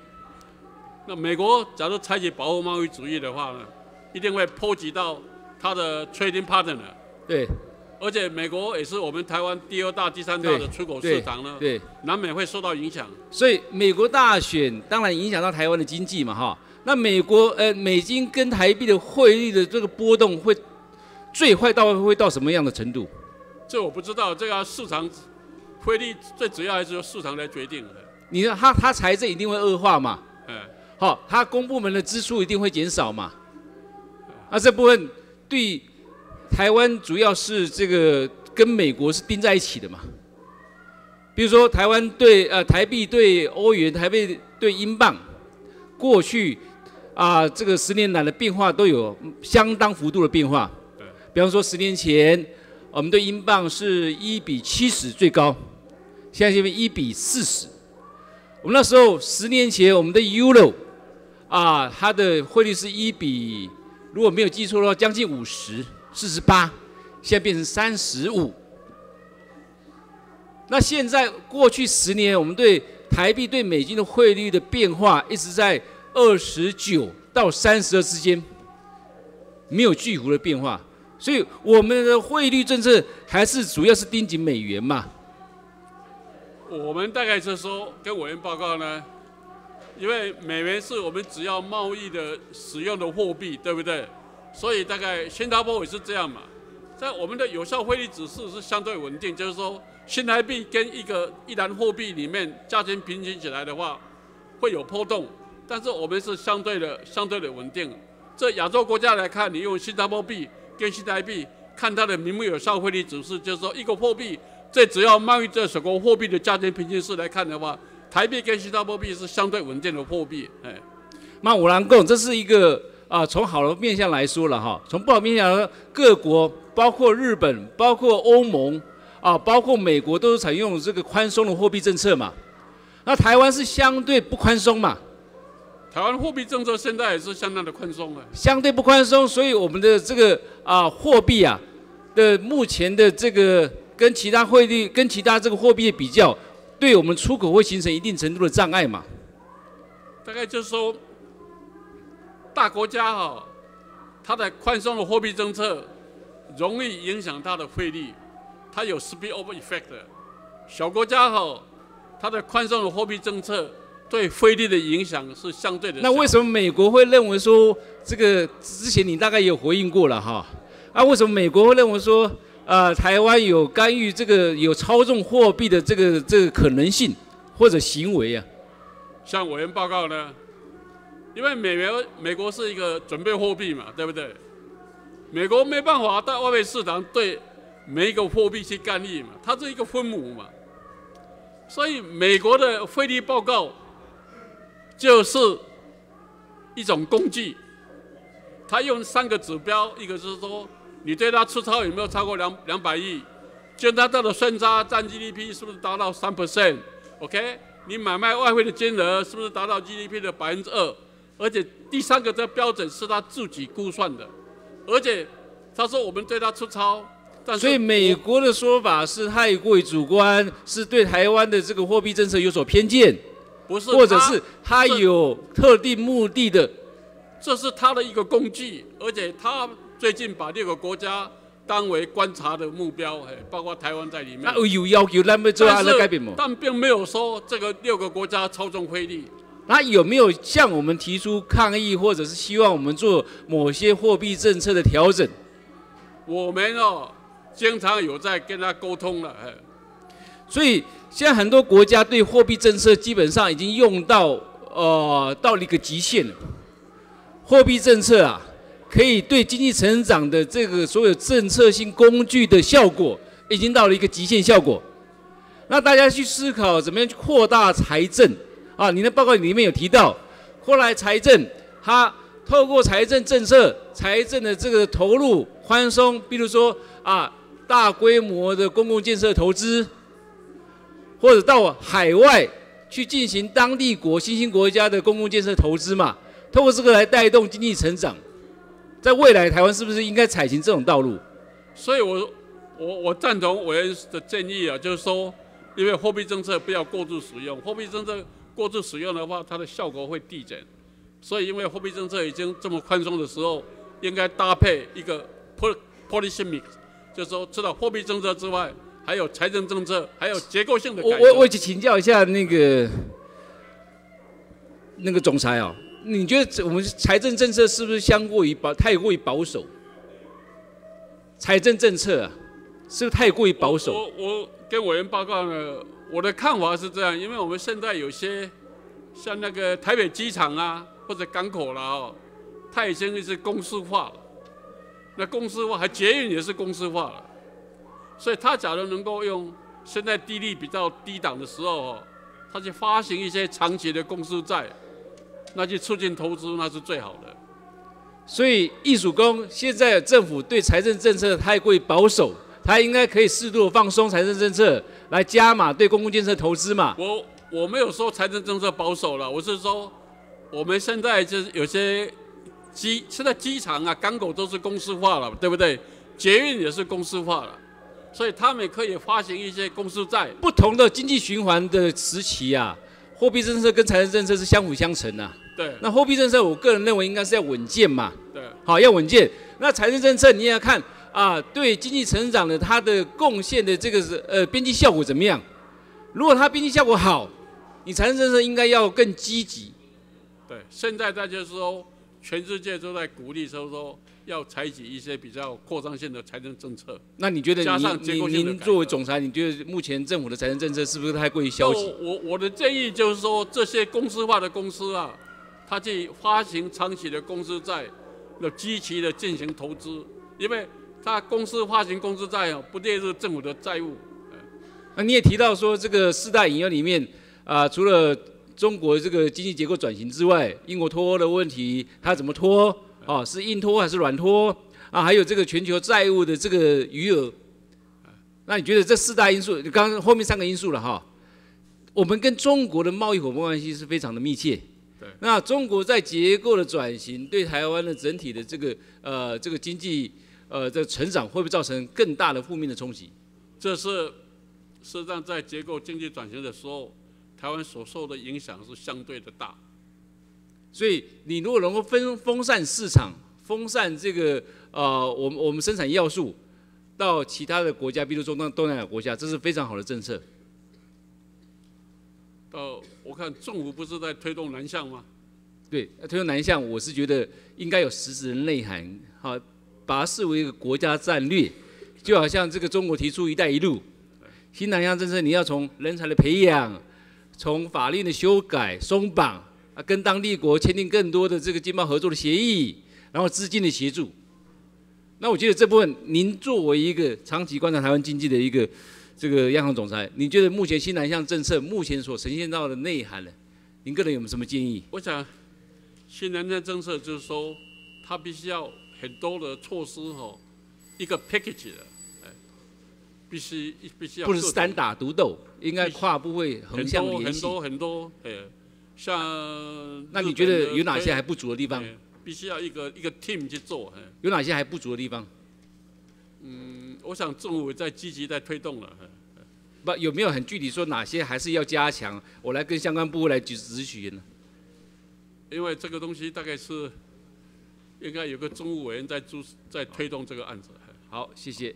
S2: 那美国假如采取保护贸易主义的话呢，一定会波及到它的 trading partner。
S18: 对。
S2: 而且美国也是我们台湾第二大、第三大的出口市场呢，
S18: 对，
S2: 难免会受到影响。
S18: 所以美国大选当然影响到台湾的经济嘛，哈。那美国呃美金跟台币的汇率的这个波动会最坏到会到什么样的程度？
S2: 这我不知道，这个市场汇率最主要还是由市场来决定的。
S18: 你说它它财政一定会恶化嘛？好，他公部门的支出一定会减少嘛？那这部分对台湾主要是这个跟美国是钉在一起的嘛？比如说台湾对呃台币对欧元，台币对英镑，过去啊这个十年来的变化都有相当幅度的变化。比方说十年前。我们对英镑是一比七十最高，现在这边一比四十。我们那时候十年前我们的 Euro 啊，它的汇率是一比，如果没有记错的话，将近五十，四十八，现在变成三十五。那现在过去十年，我们对台币对美金的汇率的变化一直在二十九到三十二之间，没有巨幅的变化。所以我们的汇率政策还是主要是盯紧美元嘛。
S2: 我们大概是说跟委员报告呢，因为美元是我们只要贸易的使用的货币，对不对？所以大概新加坡也是这样嘛。在我们的有效汇率指数是相对稳定，就是说新台币跟一个一篮货币里面价钱平均起来的话会有波动，但是我们是相对的相对的稳定。这亚洲国家来看，你用新加坡币。跟新台币看它的名目有效汇率指数，就是说一个货币，最主要贸易这手工货币的价钱平均数来看的话，台币跟新加坡币是相对稳定的货币。哎，
S18: 那五郎共这是一个啊，从好的面向来说了哈，从不好面向，各国包括日本、包括欧盟啊，包括美国都是采用这个宽松的货币政策嘛，那台湾是相对不宽松嘛，
S2: 台湾货币政策现在也是相当的宽松啊。
S18: 相对不宽松，所以我们的这个啊货币啊的目前的这个跟其他汇率跟其他这个货币的比较，对我们出口会形成一定程度的障碍嘛。
S2: 大概就是说，大国家哈、它的宽松的货币政策容易影响它的汇率，它有 spillover effect。小国家哈、它的宽松的货币政策对汇率的影响是相对的。
S18: 那为什么美国会认为说这个之前你大概也有回应过了哈？啊，为什么美国会认为说呃台湾有干预这个有操纵货币的这个这个可能性或者行为啊？
S2: 像委员报告呢？因为美元美国是一个准备货币嘛，对不对？美国没办法到外面市场对每一个货币去干预嘛，它是一个分母嘛，所以美国的汇率报告就是一种工具，它用三个指标，一个是说你对他出超有没有超过两两百亿，就他到的顺差占 GDP 是不是达到三 percent？OK？、你买卖外汇的金额是不是达到 GDP 的百分之二？而且第三个这标准是他自己估算的，而且他说我们对他出超，但
S18: 所以美国的说法是太过于主观，是对台湾的这个货币政策有所偏见，
S2: 不是
S18: 或者是他有特定目的的。
S2: 这是他的一个工具，而且他最近把六个国家当为观察的目标，哎，包括台湾在里面。
S18: 那有要求咱们做
S2: 但是
S18: 安的改变吗？
S2: 但并没有说这个六个国家操纵汇率。
S18: 那有没有向我们提出抗议，或者是希望我们做某些货币政策的调整？
S2: 我们哦，经常有在跟他沟通了，哎，
S18: 所以现在很多国家对货币政策基本上已经用到呃到了一个极限了。货币政策啊，可以对经济成长的这个所有政策性工具的效果，已经到了一个极限效果。那大家去思考怎么样去扩大财政啊？你的报告里面有提到，后来财政它透过财政政策、财政的这个投入宽松，比如说啊大规模的公共建设投资，或者到海外去进行当地国新兴国家的公共建设投资嘛，透过这个来带动经济成长。在未来，台湾是不是应该采行这种道路？
S2: 所以我我我赞同委员的建议啊，就是说，因为货币政策不要过度使用，货币政策过度使用的话，它的效果会递减。所以，因为货币政策已经这么宽松的时候，应该搭配一个 pol- policy mix，就是说，除了货币政策之外，还有财政政策，还有结构性的。
S18: 我我我请教一下那个那个总裁哦，你觉得我们财政政策是不是相过于保太过于保守？财政政策啊，是不是太过于保守？
S2: 我我跟委员报告呢，我的看法是这样，因为我们现在有些像那个台北机场啊，或者港口啦哦，它已经是公司化了。那公司化还捷运也是公司化了，所以它假如能够用现在低利比较低档的时候哦，它去发行一些长期的公司债，那去促进投资那是最好的。
S18: 所以艺术工现在政府对财政政策太过于保守，他应该可以适度放松财政政策，来加码对公共建设投资嘛。
S2: 我我没有说财政政策保守了，我是说我们现在就是有些机现在机场啊、港口都是公司化了，对不对？捷运也是公司化了，所以他们可以发行一些公司债。
S18: 不同的经济循环的时期啊，货币政策跟财政政策是相辅相成的、啊。
S2: 对
S18: 那货币政策，我个人认为应该是要稳健嘛。
S2: 对，
S18: 好，要稳健。那财政政策你也要看啊，对经济成长的它的贡献的这个是呃边际效果怎么样？如果它边际效果好，你财政政策应该要更积极。
S2: 对，现在大家说，全世界都在鼓励说说要采取一些比较扩张性的财政政策。
S18: 那你觉得您您您作为总裁，你觉得目前政府的财政政策是不是太过于消极？
S2: 我我的建议就是说，这些公司化的公司啊，它去发行长期的公司债，要积极的进行投资，因为他公司发行公司债啊，不列入政府的债务。
S18: 那你也提到说，这个四大引诱里面啊、除了中国这个经济结构转型之外，英国脱欧的问题，它怎么脱？哦，是硬脱还是软脱？啊，还有这个全球债务的这个余额。那你觉得这四大因素，刚后面三个因素了哈？我们跟中国的贸易伙伴关系是非常的密切。
S2: 对。
S18: 那中国在结构的转型，对台湾的整体的这个呃这个经济呃的成长，会不会造成更大的负面的冲击？
S2: 这是实际上在结构经济转型的时候，台湾所受的影响是相对的大。
S18: 所以你如果能够分分散市场，分散这个呃我们我们生产要素到其他的国家，比如说东东南亚国家，这是非常好的政策。
S2: 到我看政府不是在推动南向吗？
S18: 对，推动南向，我是觉得应该有实质的内涵，好，把它视为一个国家战略，就好像这个中国提出“一带一路”，新南向政策，你要从人才的培养，从法令的修改松绑啊，跟当地国签订更多的这个经贸合作的协议，然后资金的协助。那我觉得这部分，您作为一个长期观察台湾经济的一个。这个央行总裁，你觉得目前新南向政策目前所呈现到的内涵呢？您个人有没有什么建议？
S2: 我想，新南向政策就是说，它必须要很多的措施哈，一个 package 的，哎，必须必须要
S18: 不是单打独斗，应该跨部会横向联
S2: 系。很多很多很多，哎，像
S18: 那你觉得有哪些还不足的地方？
S2: 必须要一个一个 team 去做，哎，
S18: 有哪些还不足的地方？
S2: 嗯，我想政府在积极在推动了。
S18: 不，有没有很具体说哪些还是要加强？我来跟相关部会来去咨询呢。
S2: 因为这个东西大概是应该有个政务委员在主在推动这个案子。
S18: 好，谢谢。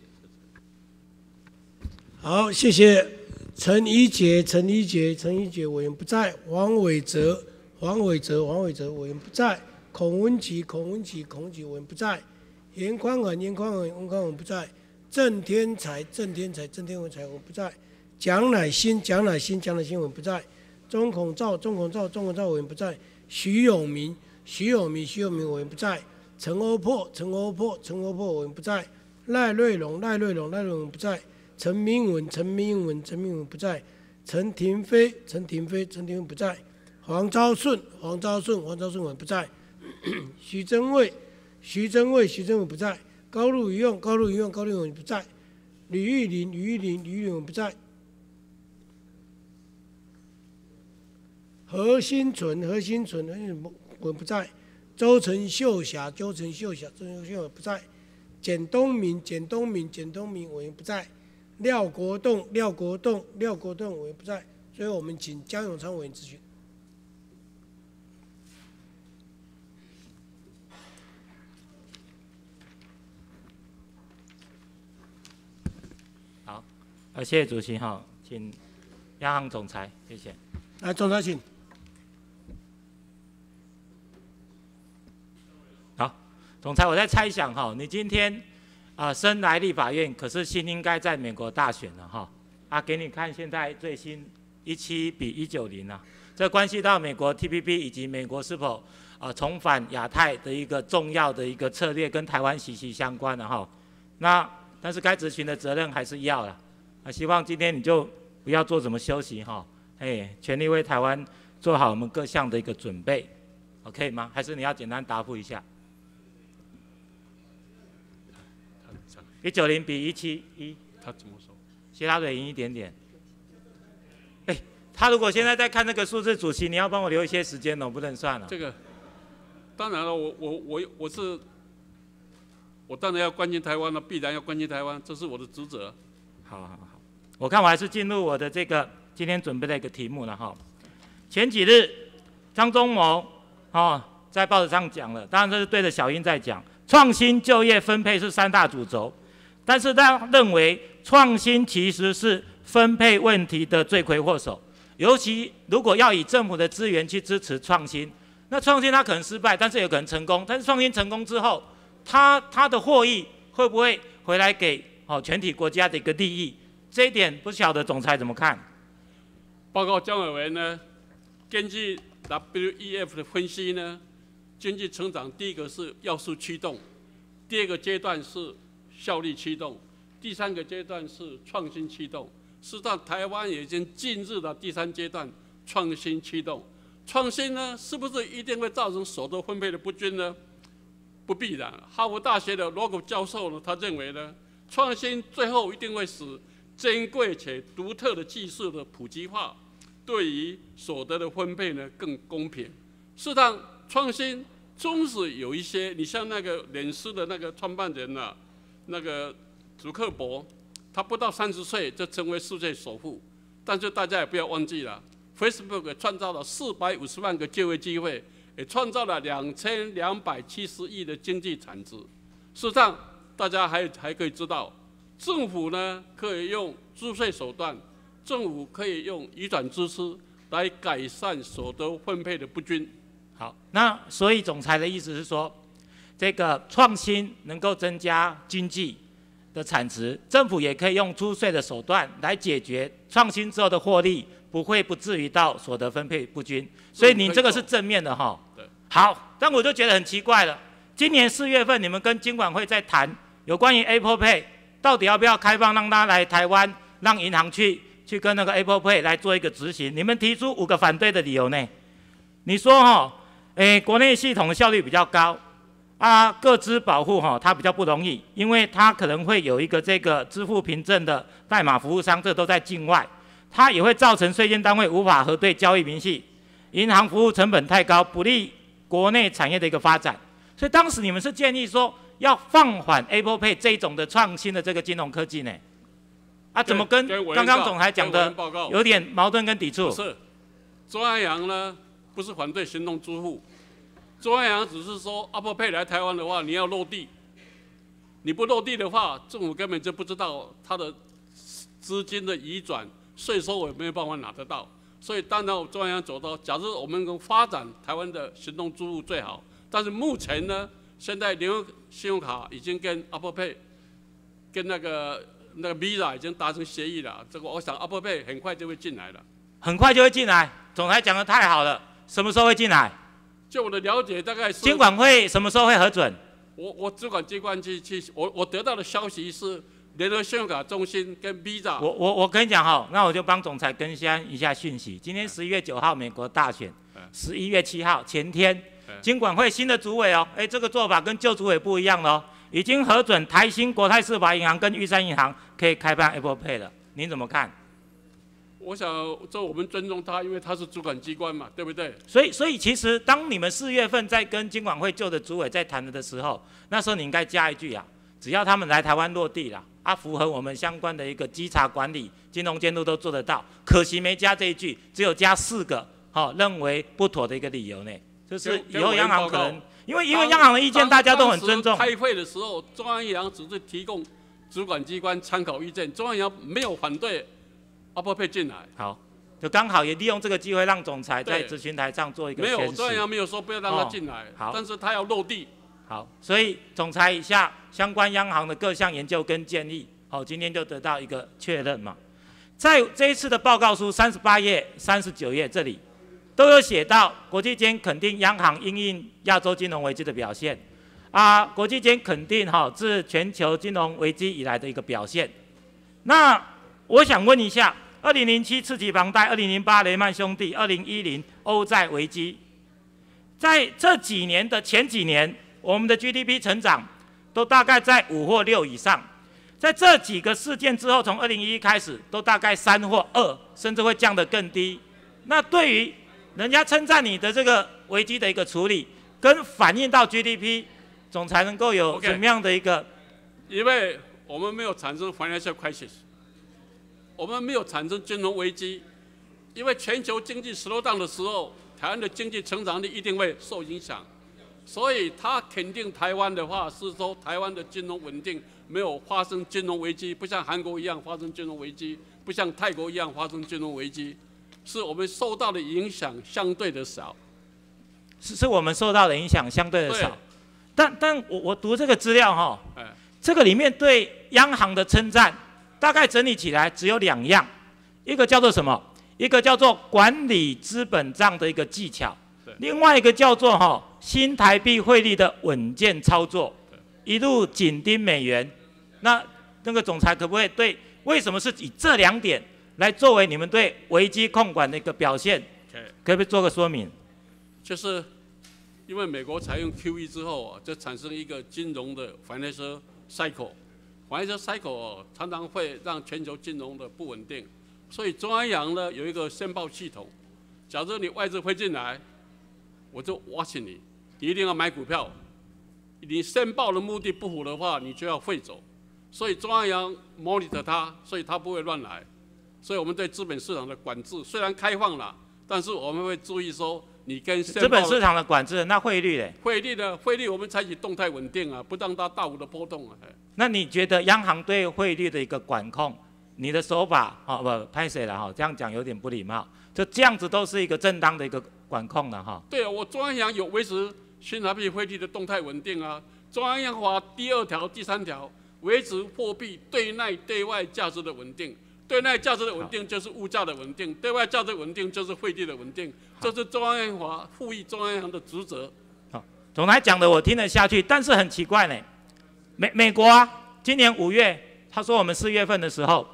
S1: 好，谢谢陈怡杰，陈怡杰，陈怡杰委员不在。王伟哲，王伟哲，王伟哲委员不在。孔文琪，孔文琪，孔文琪委员不在。严宽文，严宽文，严宽文不在；郑天才，郑天才，郑天文才我不在；蒋乃新，蒋乃新，蒋乃新我不在；钟孔照，钟孔照，钟孔照我不在；徐永明，徐永明，徐永明我不在；陈欧破，陈欧破，陈欧破委员不在；赖瑞龙，赖瑞龙，赖瑞龙不在；陈明文，陈明文，陈明文不在；陈廷飞，陈廷飞，陈廷飞不在；黄昭顺，黄昭顺，黄昭顺我不在；徐增卫。徐增卫，徐增伟不在；高路一用，高路一用，高路一用不在；吕玉林，吕玉林，吕玉林不在；何新存，何新存，何新存我不在；周成秀霞，周成秀霞，周成秀霞不在；简东明，简东明，简东明我也不在；廖国栋，廖国栋，廖国栋我也不在。所以我们请江永昌委员咨询。
S19: 好，谢谢主席哈，请央行总裁，谢谢。
S1: 来，总裁请。
S19: 好，总裁，我在猜想哈，你今天啊，生来立法院，可是心应该在美国大选了哈。啊，给你看现在最新一七比一九零啊，这关系到美国 TPP 以及美国是否啊重返亚太的一个重要的一个策略，跟台湾息息相关的哈。那但是该执行的责任还是要了。啊，希望今天你就不要做什么休息哈，哎，全力为台湾做好我们各项的一个准备，OK 吗？还是你要简单答复一下？一九零比一七一，
S2: 他怎么说？
S19: 希拉蕊赢一点点。哎，他如果现在在看那个数字，主席你要帮我留一些时间哦，不能算了。
S2: 这个，当然了，我我我我是，我当然要关心台湾了，必然要关心台湾，这是我的职责。
S19: 好好好。我看我还是进入我的这个今天准备的一个题目了哈。前几日张忠谋哦在报纸上讲了，当然这是对着小英在讲，创新就业分配是三大主轴，但是他认为创新其实是分配问题的罪魁祸首，尤其如果要以政府的资源去支持创新，那创新它可能失败，但是有可能成功，但是创新成功之后，它它的获益会不会回来给哦全体国家的一个利益？这一点不晓得总裁怎么看？
S2: 报告姜委员呢？根据 WEF 的分析呢，经济成长第一个是要素驱动，第二个阶段是效率驱动，第三个阶段是创新驱动。实际上，台湾已经进入了第三阶段，创新驱动。创新呢，是不是一定会造成所得分配的不均呢？不必然。哈佛大学的罗格教授呢，他认为呢，创新最后一定会使珍贵且独特的技术的普及化，对于所得的分配呢更公平。适当创新，总是有一些，你像那个脸书的那个创办人啊、那个祖克伯，他不到三十岁就成为世界首富，但是大家也不要忘记了，Facebook 创造了四百五十万个就业机会，也创造了两千两百七十亿的经济产值。事实上，大家还还可以知道，政府呢可以用租税手段，政府可以用移转支持来改善所得分配的不均。
S19: 好，那所以总裁的意思是说，这个创新能够增加经济的产值，政府也可以用租税的手段来解决创新之后的获利，不会不至于到所得分配不均。所以你这个是正面的哈。
S2: 对。
S19: 好，但我就觉得很奇怪了，今年四月份你们跟金管会在谈有关于 Apple Pay 到底要不要开放，让他来台湾，让银行去去跟那个 Apple Pay 来做一个执行，你们提出五个反对的理由呢？你说哈、诶，国内系统的效率比较高，啊，各资保护哈、它比较不容易，因为它可能会有一个这个支付凭证的代码服务商，这都在境外，它也会造成税金单位无法核对交易明细，银行服务成本太高，不利国内产业的一个发展。所以当时你们是建议说要放缓 Apple Pay 这种的创新的这个金融科技呢？啊，怎么跟刚刚总裁讲的有点矛盾跟抵触？
S2: 不是，周安阳呢不是反对行动支付，周安阳只是说 Apple Pay 来台湾的话，你要落地，你不落地的话，政府根本就不知道他的资金的移转，税收也没有办法拿得到。所以当然中央阳走到，假如我们能发展台湾的行动支付最好，但是目前呢，现在联合信用卡已经跟 Apple Pay 跟那个那个 Visa 已经达成协议了，这个我想 Apple Pay 很快就会进来了。
S19: 很快就会进来。总裁讲的太好了，什么时候会进来？
S2: 就我的了解，大概是
S19: 监管会什么时候会核准？
S2: 我我主管机关去去，我我得到的消息是，联合信用卡中心跟 Visa，
S19: 我我我跟你讲哈，那我就帮总裁更新一下讯息。今天十一月九号美国大选，十一月七号前天，金管会新的主委哦，哎，这个做法跟旧主委不一样了哦，已经核准台新、国泰世华银行跟玉山银行可以开办 Apple Pay 了，您怎么看？
S2: 我想这我们尊重他，因为他是主管机关嘛，对不对？
S19: 所以，所以其实当你们四月份在跟金管会旧的主委在谈的时候，那时候你应该加一句啊，只要他们来台湾落地了，啊，符合我们相关的一个稽查管理、金融监督都做得到。可惜没加这一句，只有加四个，好、认为不妥的一个理由呢，就是以后央行可能，因为因为央行的意见大家都很尊重
S2: 开会的时候，中央银行只是提供主管机关参考意见，中央银行没有反对 Apple Pay 进来。
S19: 好，就刚好也利用这个机会让总裁在咨询台上做一个
S2: 没有，中央银行没有说不要让他进来，
S19: 好
S2: 但是他要落地。
S19: 好，所以总裁以下相关央行的各项研究跟建议，好，今天就得到一个确认嘛。在这一次的报告书三十八页、三十九页这里，都有写到国际间肯定央行因应亚洲金融危机的表现，啊，国际间肯定哈自全球金融危机以来的一个表现。那我想问一下，二零零七次级房贷，二零零八雷曼兄弟，二零一零欧债危机，在这几年的前几年，我们的 GDP 成长都大概在五或六以上。在这几个事件之后，从二零一一开始，都大概三或二，甚至会降得更低。那对于人家称赞你的这个危机的一个处理，跟反映到 GDP，总才能够有什么样的一个
S2: 因为我们没有产生 financial crisis，我们没有产生金融危机，因为全球经济 slow down 的时候，台湾的经济成长率一定会受影响，所以他肯定台湾的话是说台湾的金融稳定，没有发生金融危机，不像韩国一样发生金融危机，不像泰国一样发生金融危机，是我们受到的影响相对的少。
S19: 是是我们受到的影响相对的少。但但我我读这个资料哈，
S2: 哎，
S19: 这个里面对央行的称赞，大概整理起来只有两样，一个叫做什么？一个叫做管理资本账的一个技巧，另外一个叫做哈新台币汇率的稳健操作，一路紧盯美元。那那个总裁可不可以对为什么是以这两点来作为你们对危机控管的一个表现可不可以做个说明？
S2: 就是因为美国采用 QE 之后啊，就产生一个金融的 financial cycle 哦常常会让全球金融的不稳定，所以中央央呢有一个申报系统，假如你外资汇进来，我就 watch 你，你一定要买股票，你申报的目的不符的话，你就要汇走，所以中央央 monitor 它，所以它不会乱来，所以我们对资本市场的管制虽然开放了，但是我们会注意说你跟
S19: 资本市场的管制，那汇率嘞？
S2: 汇率的汇率我们采取动态稳定啊，不让它大幅的波动啊。哎
S19: 那你觉得央行对汇率的一个管控，你的手法，哦不，拍谁了哈？这样讲有点不礼貌，就这样子都是一个正当的一个管控的哈。
S2: 对啊，我中央银行有维持新台币汇率的动态稳定啊。中央银行法第二条、第三条，维持货币对内对外价值的稳定。对内价值的稳定就是物价的稳定，对外价值稳定就是汇率的稳定，这是中央银行法赋予中央银行的职责。好。
S19: 总裁讲的我听得下去，但是很奇怪呢，美美国啊，今年五月他说我们四月份的时候，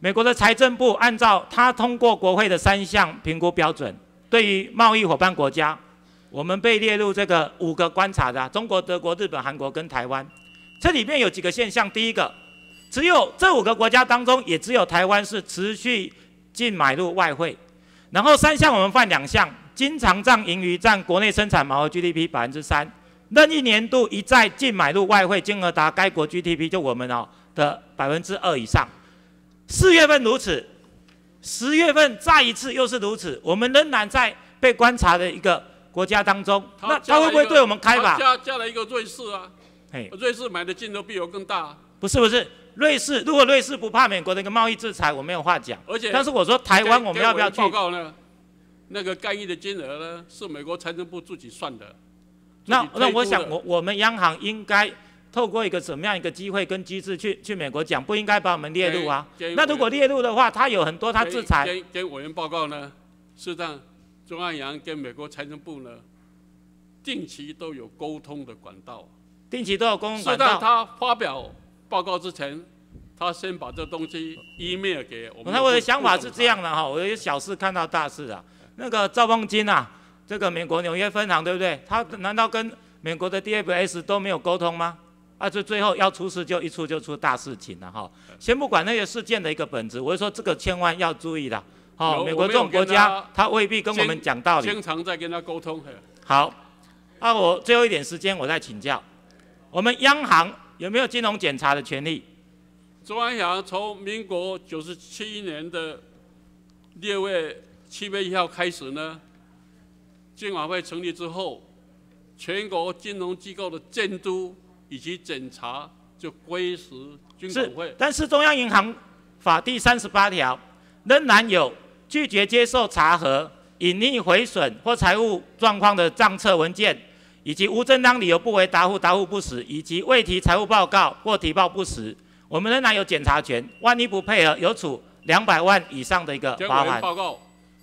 S19: 美国的财政部按照他通过国会的三项评估标准，对于贸易伙伴国家，我们被列入这个五个观察的啊、中国、德国、日本、韩国跟台湾，这里面有几个现象，第一个，只有这五个国家当中，也只有台湾是持续净买入外汇，然后三项我们犯两项，经常账盈余占国内生产毛额 GDP 百分之三，任一年度一再净买入外汇金额达该国 GDP 就我们哦的百分之二以上。四月份如此，十月份再一次又是如此，我们仍然在被观察的一个国家当中，那他会不会对我们开吧？
S2: 加加了一个瑞士啊
S19: 嘿，
S2: 瑞士买的金额比我更大。
S19: 不是不是，瑞士如果瑞士不怕美国的一个贸易制裁，我没有话讲。
S2: 而且，
S19: 但是我说台湾我们要不要去？
S2: 报告呢？那个干预的金额呢，是美国财政部自己算的。
S19: 那那我想，我我们央行应该透过一个什么样一个机会跟机制去去美国讲，不应该把我们列入啊。那如果列入的话，他有很多他制裁。
S2: 跟跟委员报告呢，事实上，中央银行跟美国财政部呢，定期都有沟通的管道。
S19: 定期都有公共
S2: 是
S19: 管道。
S2: 让他发表报告之前，他先把这东西 email 给我们。
S19: 那我的想法是这样的哈，我有小事看到大事啊。那个赵凤金啊，这个美国纽约分行对不对？他难道跟美国的 DFS 都没有沟通吗？啊，就最后要出事就一出就出大事情了哈。先不管那个事件的一个本质，我是说这个千万要注意的。哦，美国这种国家，他未必跟我们讲道理。
S2: 经常在跟他沟通。嘿
S19: 好，啊，我最后一点时间我再请教，我们央行有没有金融检查的权利？
S2: 中央银行从民国九十七年的六月七月一号开始呢，金管会成立之后，全国金融机构的监督以及检查就归属金管
S19: 是
S2: 会，。
S19: 但是中央银行法第三十八条仍然有拒绝接受查核、隐匿毁损或财务状况的账册文件，以及无正当理由不为答复、答复不实，以及未提财务报告或提报不实，我们仍然有检查权。万一不配合，有处两百万以上的一个罚款。
S2: 报告，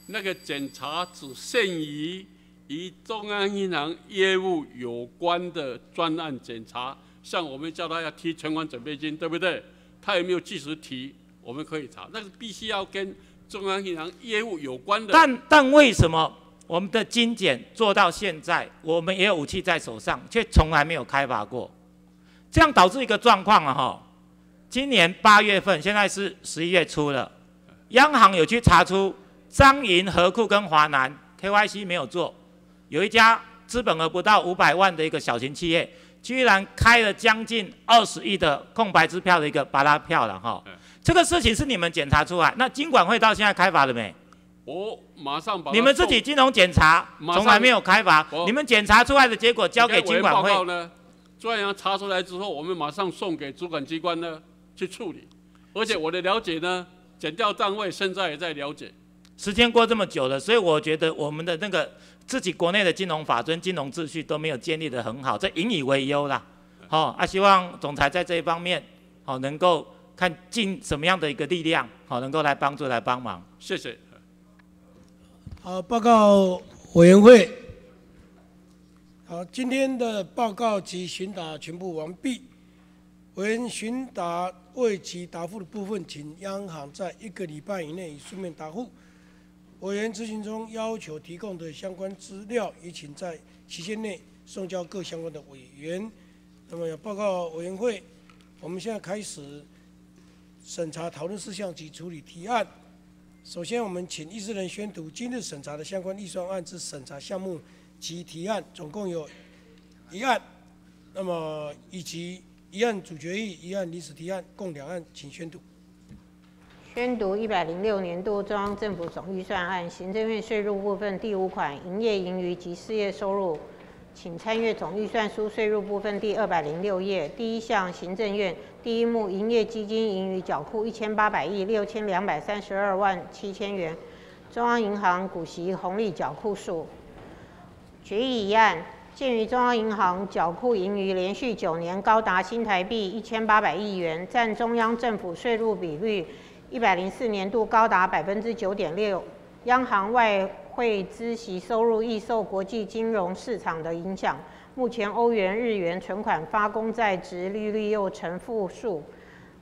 S2: 那个检查只限于与中央银行业务有关的专案检查，像我们叫他要提存款准备金，对不对？他有没有及时提，我们可以查，那是必须要跟中央银行业务有关的。
S19: 但但为什么我们的精简做到现在，我们也有武器在手上，却从来没有开发过？这样导致一个状况啊哈，今年八月份，现在是十一月初了，央行有去查出张银和库跟华南 KYC 没有做，有一家资本额不到五百万的一个小型企业，居然开了将近二十亿的空白支票的一个巴拉票了哈。这个事情是你们检查出来，那金管会到现在开罚了没？
S2: 我马上把
S19: 你们自己金融检查从来没有开罚，你们检查出来的结果交给金管会。
S2: 呢，专员查出来之后，我们马上送给主管机关呢去处理。而且我的了解呢，减掉单位现在也在了解。
S19: 时间过这么久了，所以我觉得我们的那个自己国内的金融法尊、金融秩序都没有建立得很好，这引以为忧啦。好、啊，希望总裁在这一方面，好、能够看尽什么样的一个力量，好、能够来帮助、来帮忙。
S2: 谢谢。
S1: 好，报告委员会。好，今天的报告及询答全部完毕。委员询答未及答复的部分，请央行在一个礼拜以内书面答复。委员咨询中要求提供的相关资料，也请在期限内送交各相关的委员。那么报告委员会，我们现在开始审查讨论事项及处理提案。首先，我们请议事人宣读今日审查的相关预算案之审查项目及提案，总共有一案，那么以及一案主决议、一案临时提案，共两案，请宣读。
S20: 宣读一百零六年度中央政府总预算案，行政院税入部分第五款营业盈余及事业收入，请参阅总预算书税入部分第二百零六页。第一项，行政院第一目营业基金盈余缴库一千八百亿六千两百三十二万七千元，中央银行股息红利缴库数。决议一案，鉴于中央银行缴库盈余连续九年高达新台币一千八百亿元，占中央政府税入比率。一百零四年度高达百分之九点六，央行外汇孳息收入易受国际金融市场的影响。目前欧元、日元存款发公债值利率又呈负数，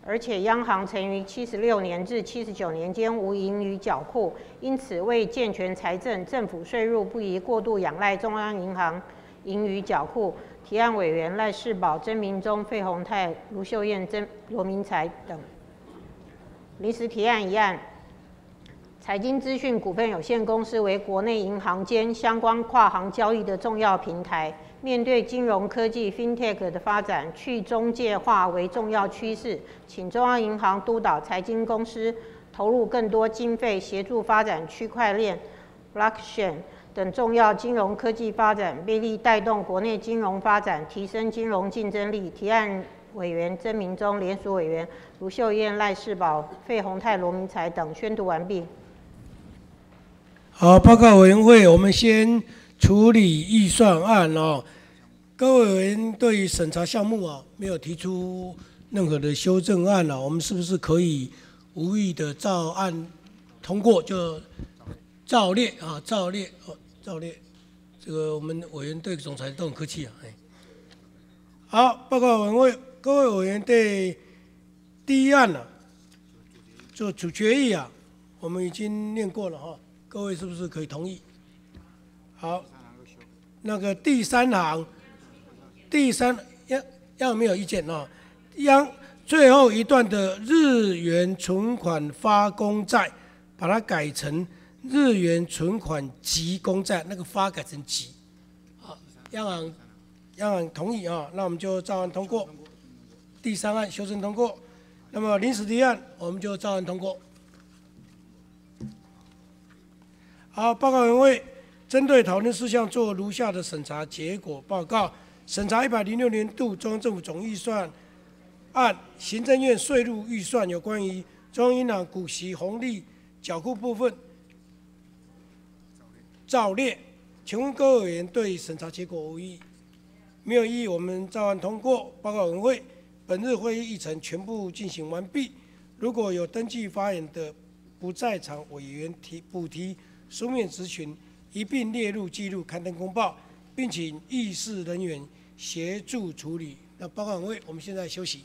S20: 而且央行曾于七十六年至七十九年间无盈余缴库，因此为健全财政，政府税入不宜过度仰赖中央银行盈余缴库。提案委员赖世宝、曾明忠、费鸿泰、卢秀燕、曾罗明才等。临时提案一案，财经资讯股份有限公司为国内银行间相关跨行交易的重要平台。面对金融科技 （FinTech） 的发展，去中介化为重要趋势，请中央银行督导财经公司投入更多经费，协助发展区块链 （Blockchain） 等重要金融科技发展，便利带动国内金融发展，提升金融竞争力。提案。委员曾明忠、联署委员卢秀燕、赖世宝、费鸿泰、罗明才等宣读完毕。
S1: 好，报告委员会，我们先处理预算案哦。各位委员对审查项目啊没有提出任何的修正案了，我们是不是可以无意的照案通过？就照列啊，照列哦，照列。这个我们委员对总裁都很客气啊，哎。好，报告委员。各位委员对第一案呢，做主决议啊，我们已经念过了哈，各位是不是可以同意？好，那个第三行，第三要要没有意见哦？央最后一段的日元存款发公债，把它改成日元存款及公债，那个发改成及。好，央行央行同意啊，那我们就照案通过。第三案修正通过，那么临时提案我们就照案通过。好，报告委员会针对讨论事项做如下的审查结果报告：审查一百零六年度中央政府总预算案行政院税入预算有关于中央银行股息红利缴库部分，照列。请问各位委员对审查结果无异议？没有异议，我们照案通过。报告委员会。本日会议议程全部进行完毕。如果有登记发言的不在场委员提补提书面质询，一并列入记录刊登公报，并请议事人员协助处理。那报告会，我们现在休息。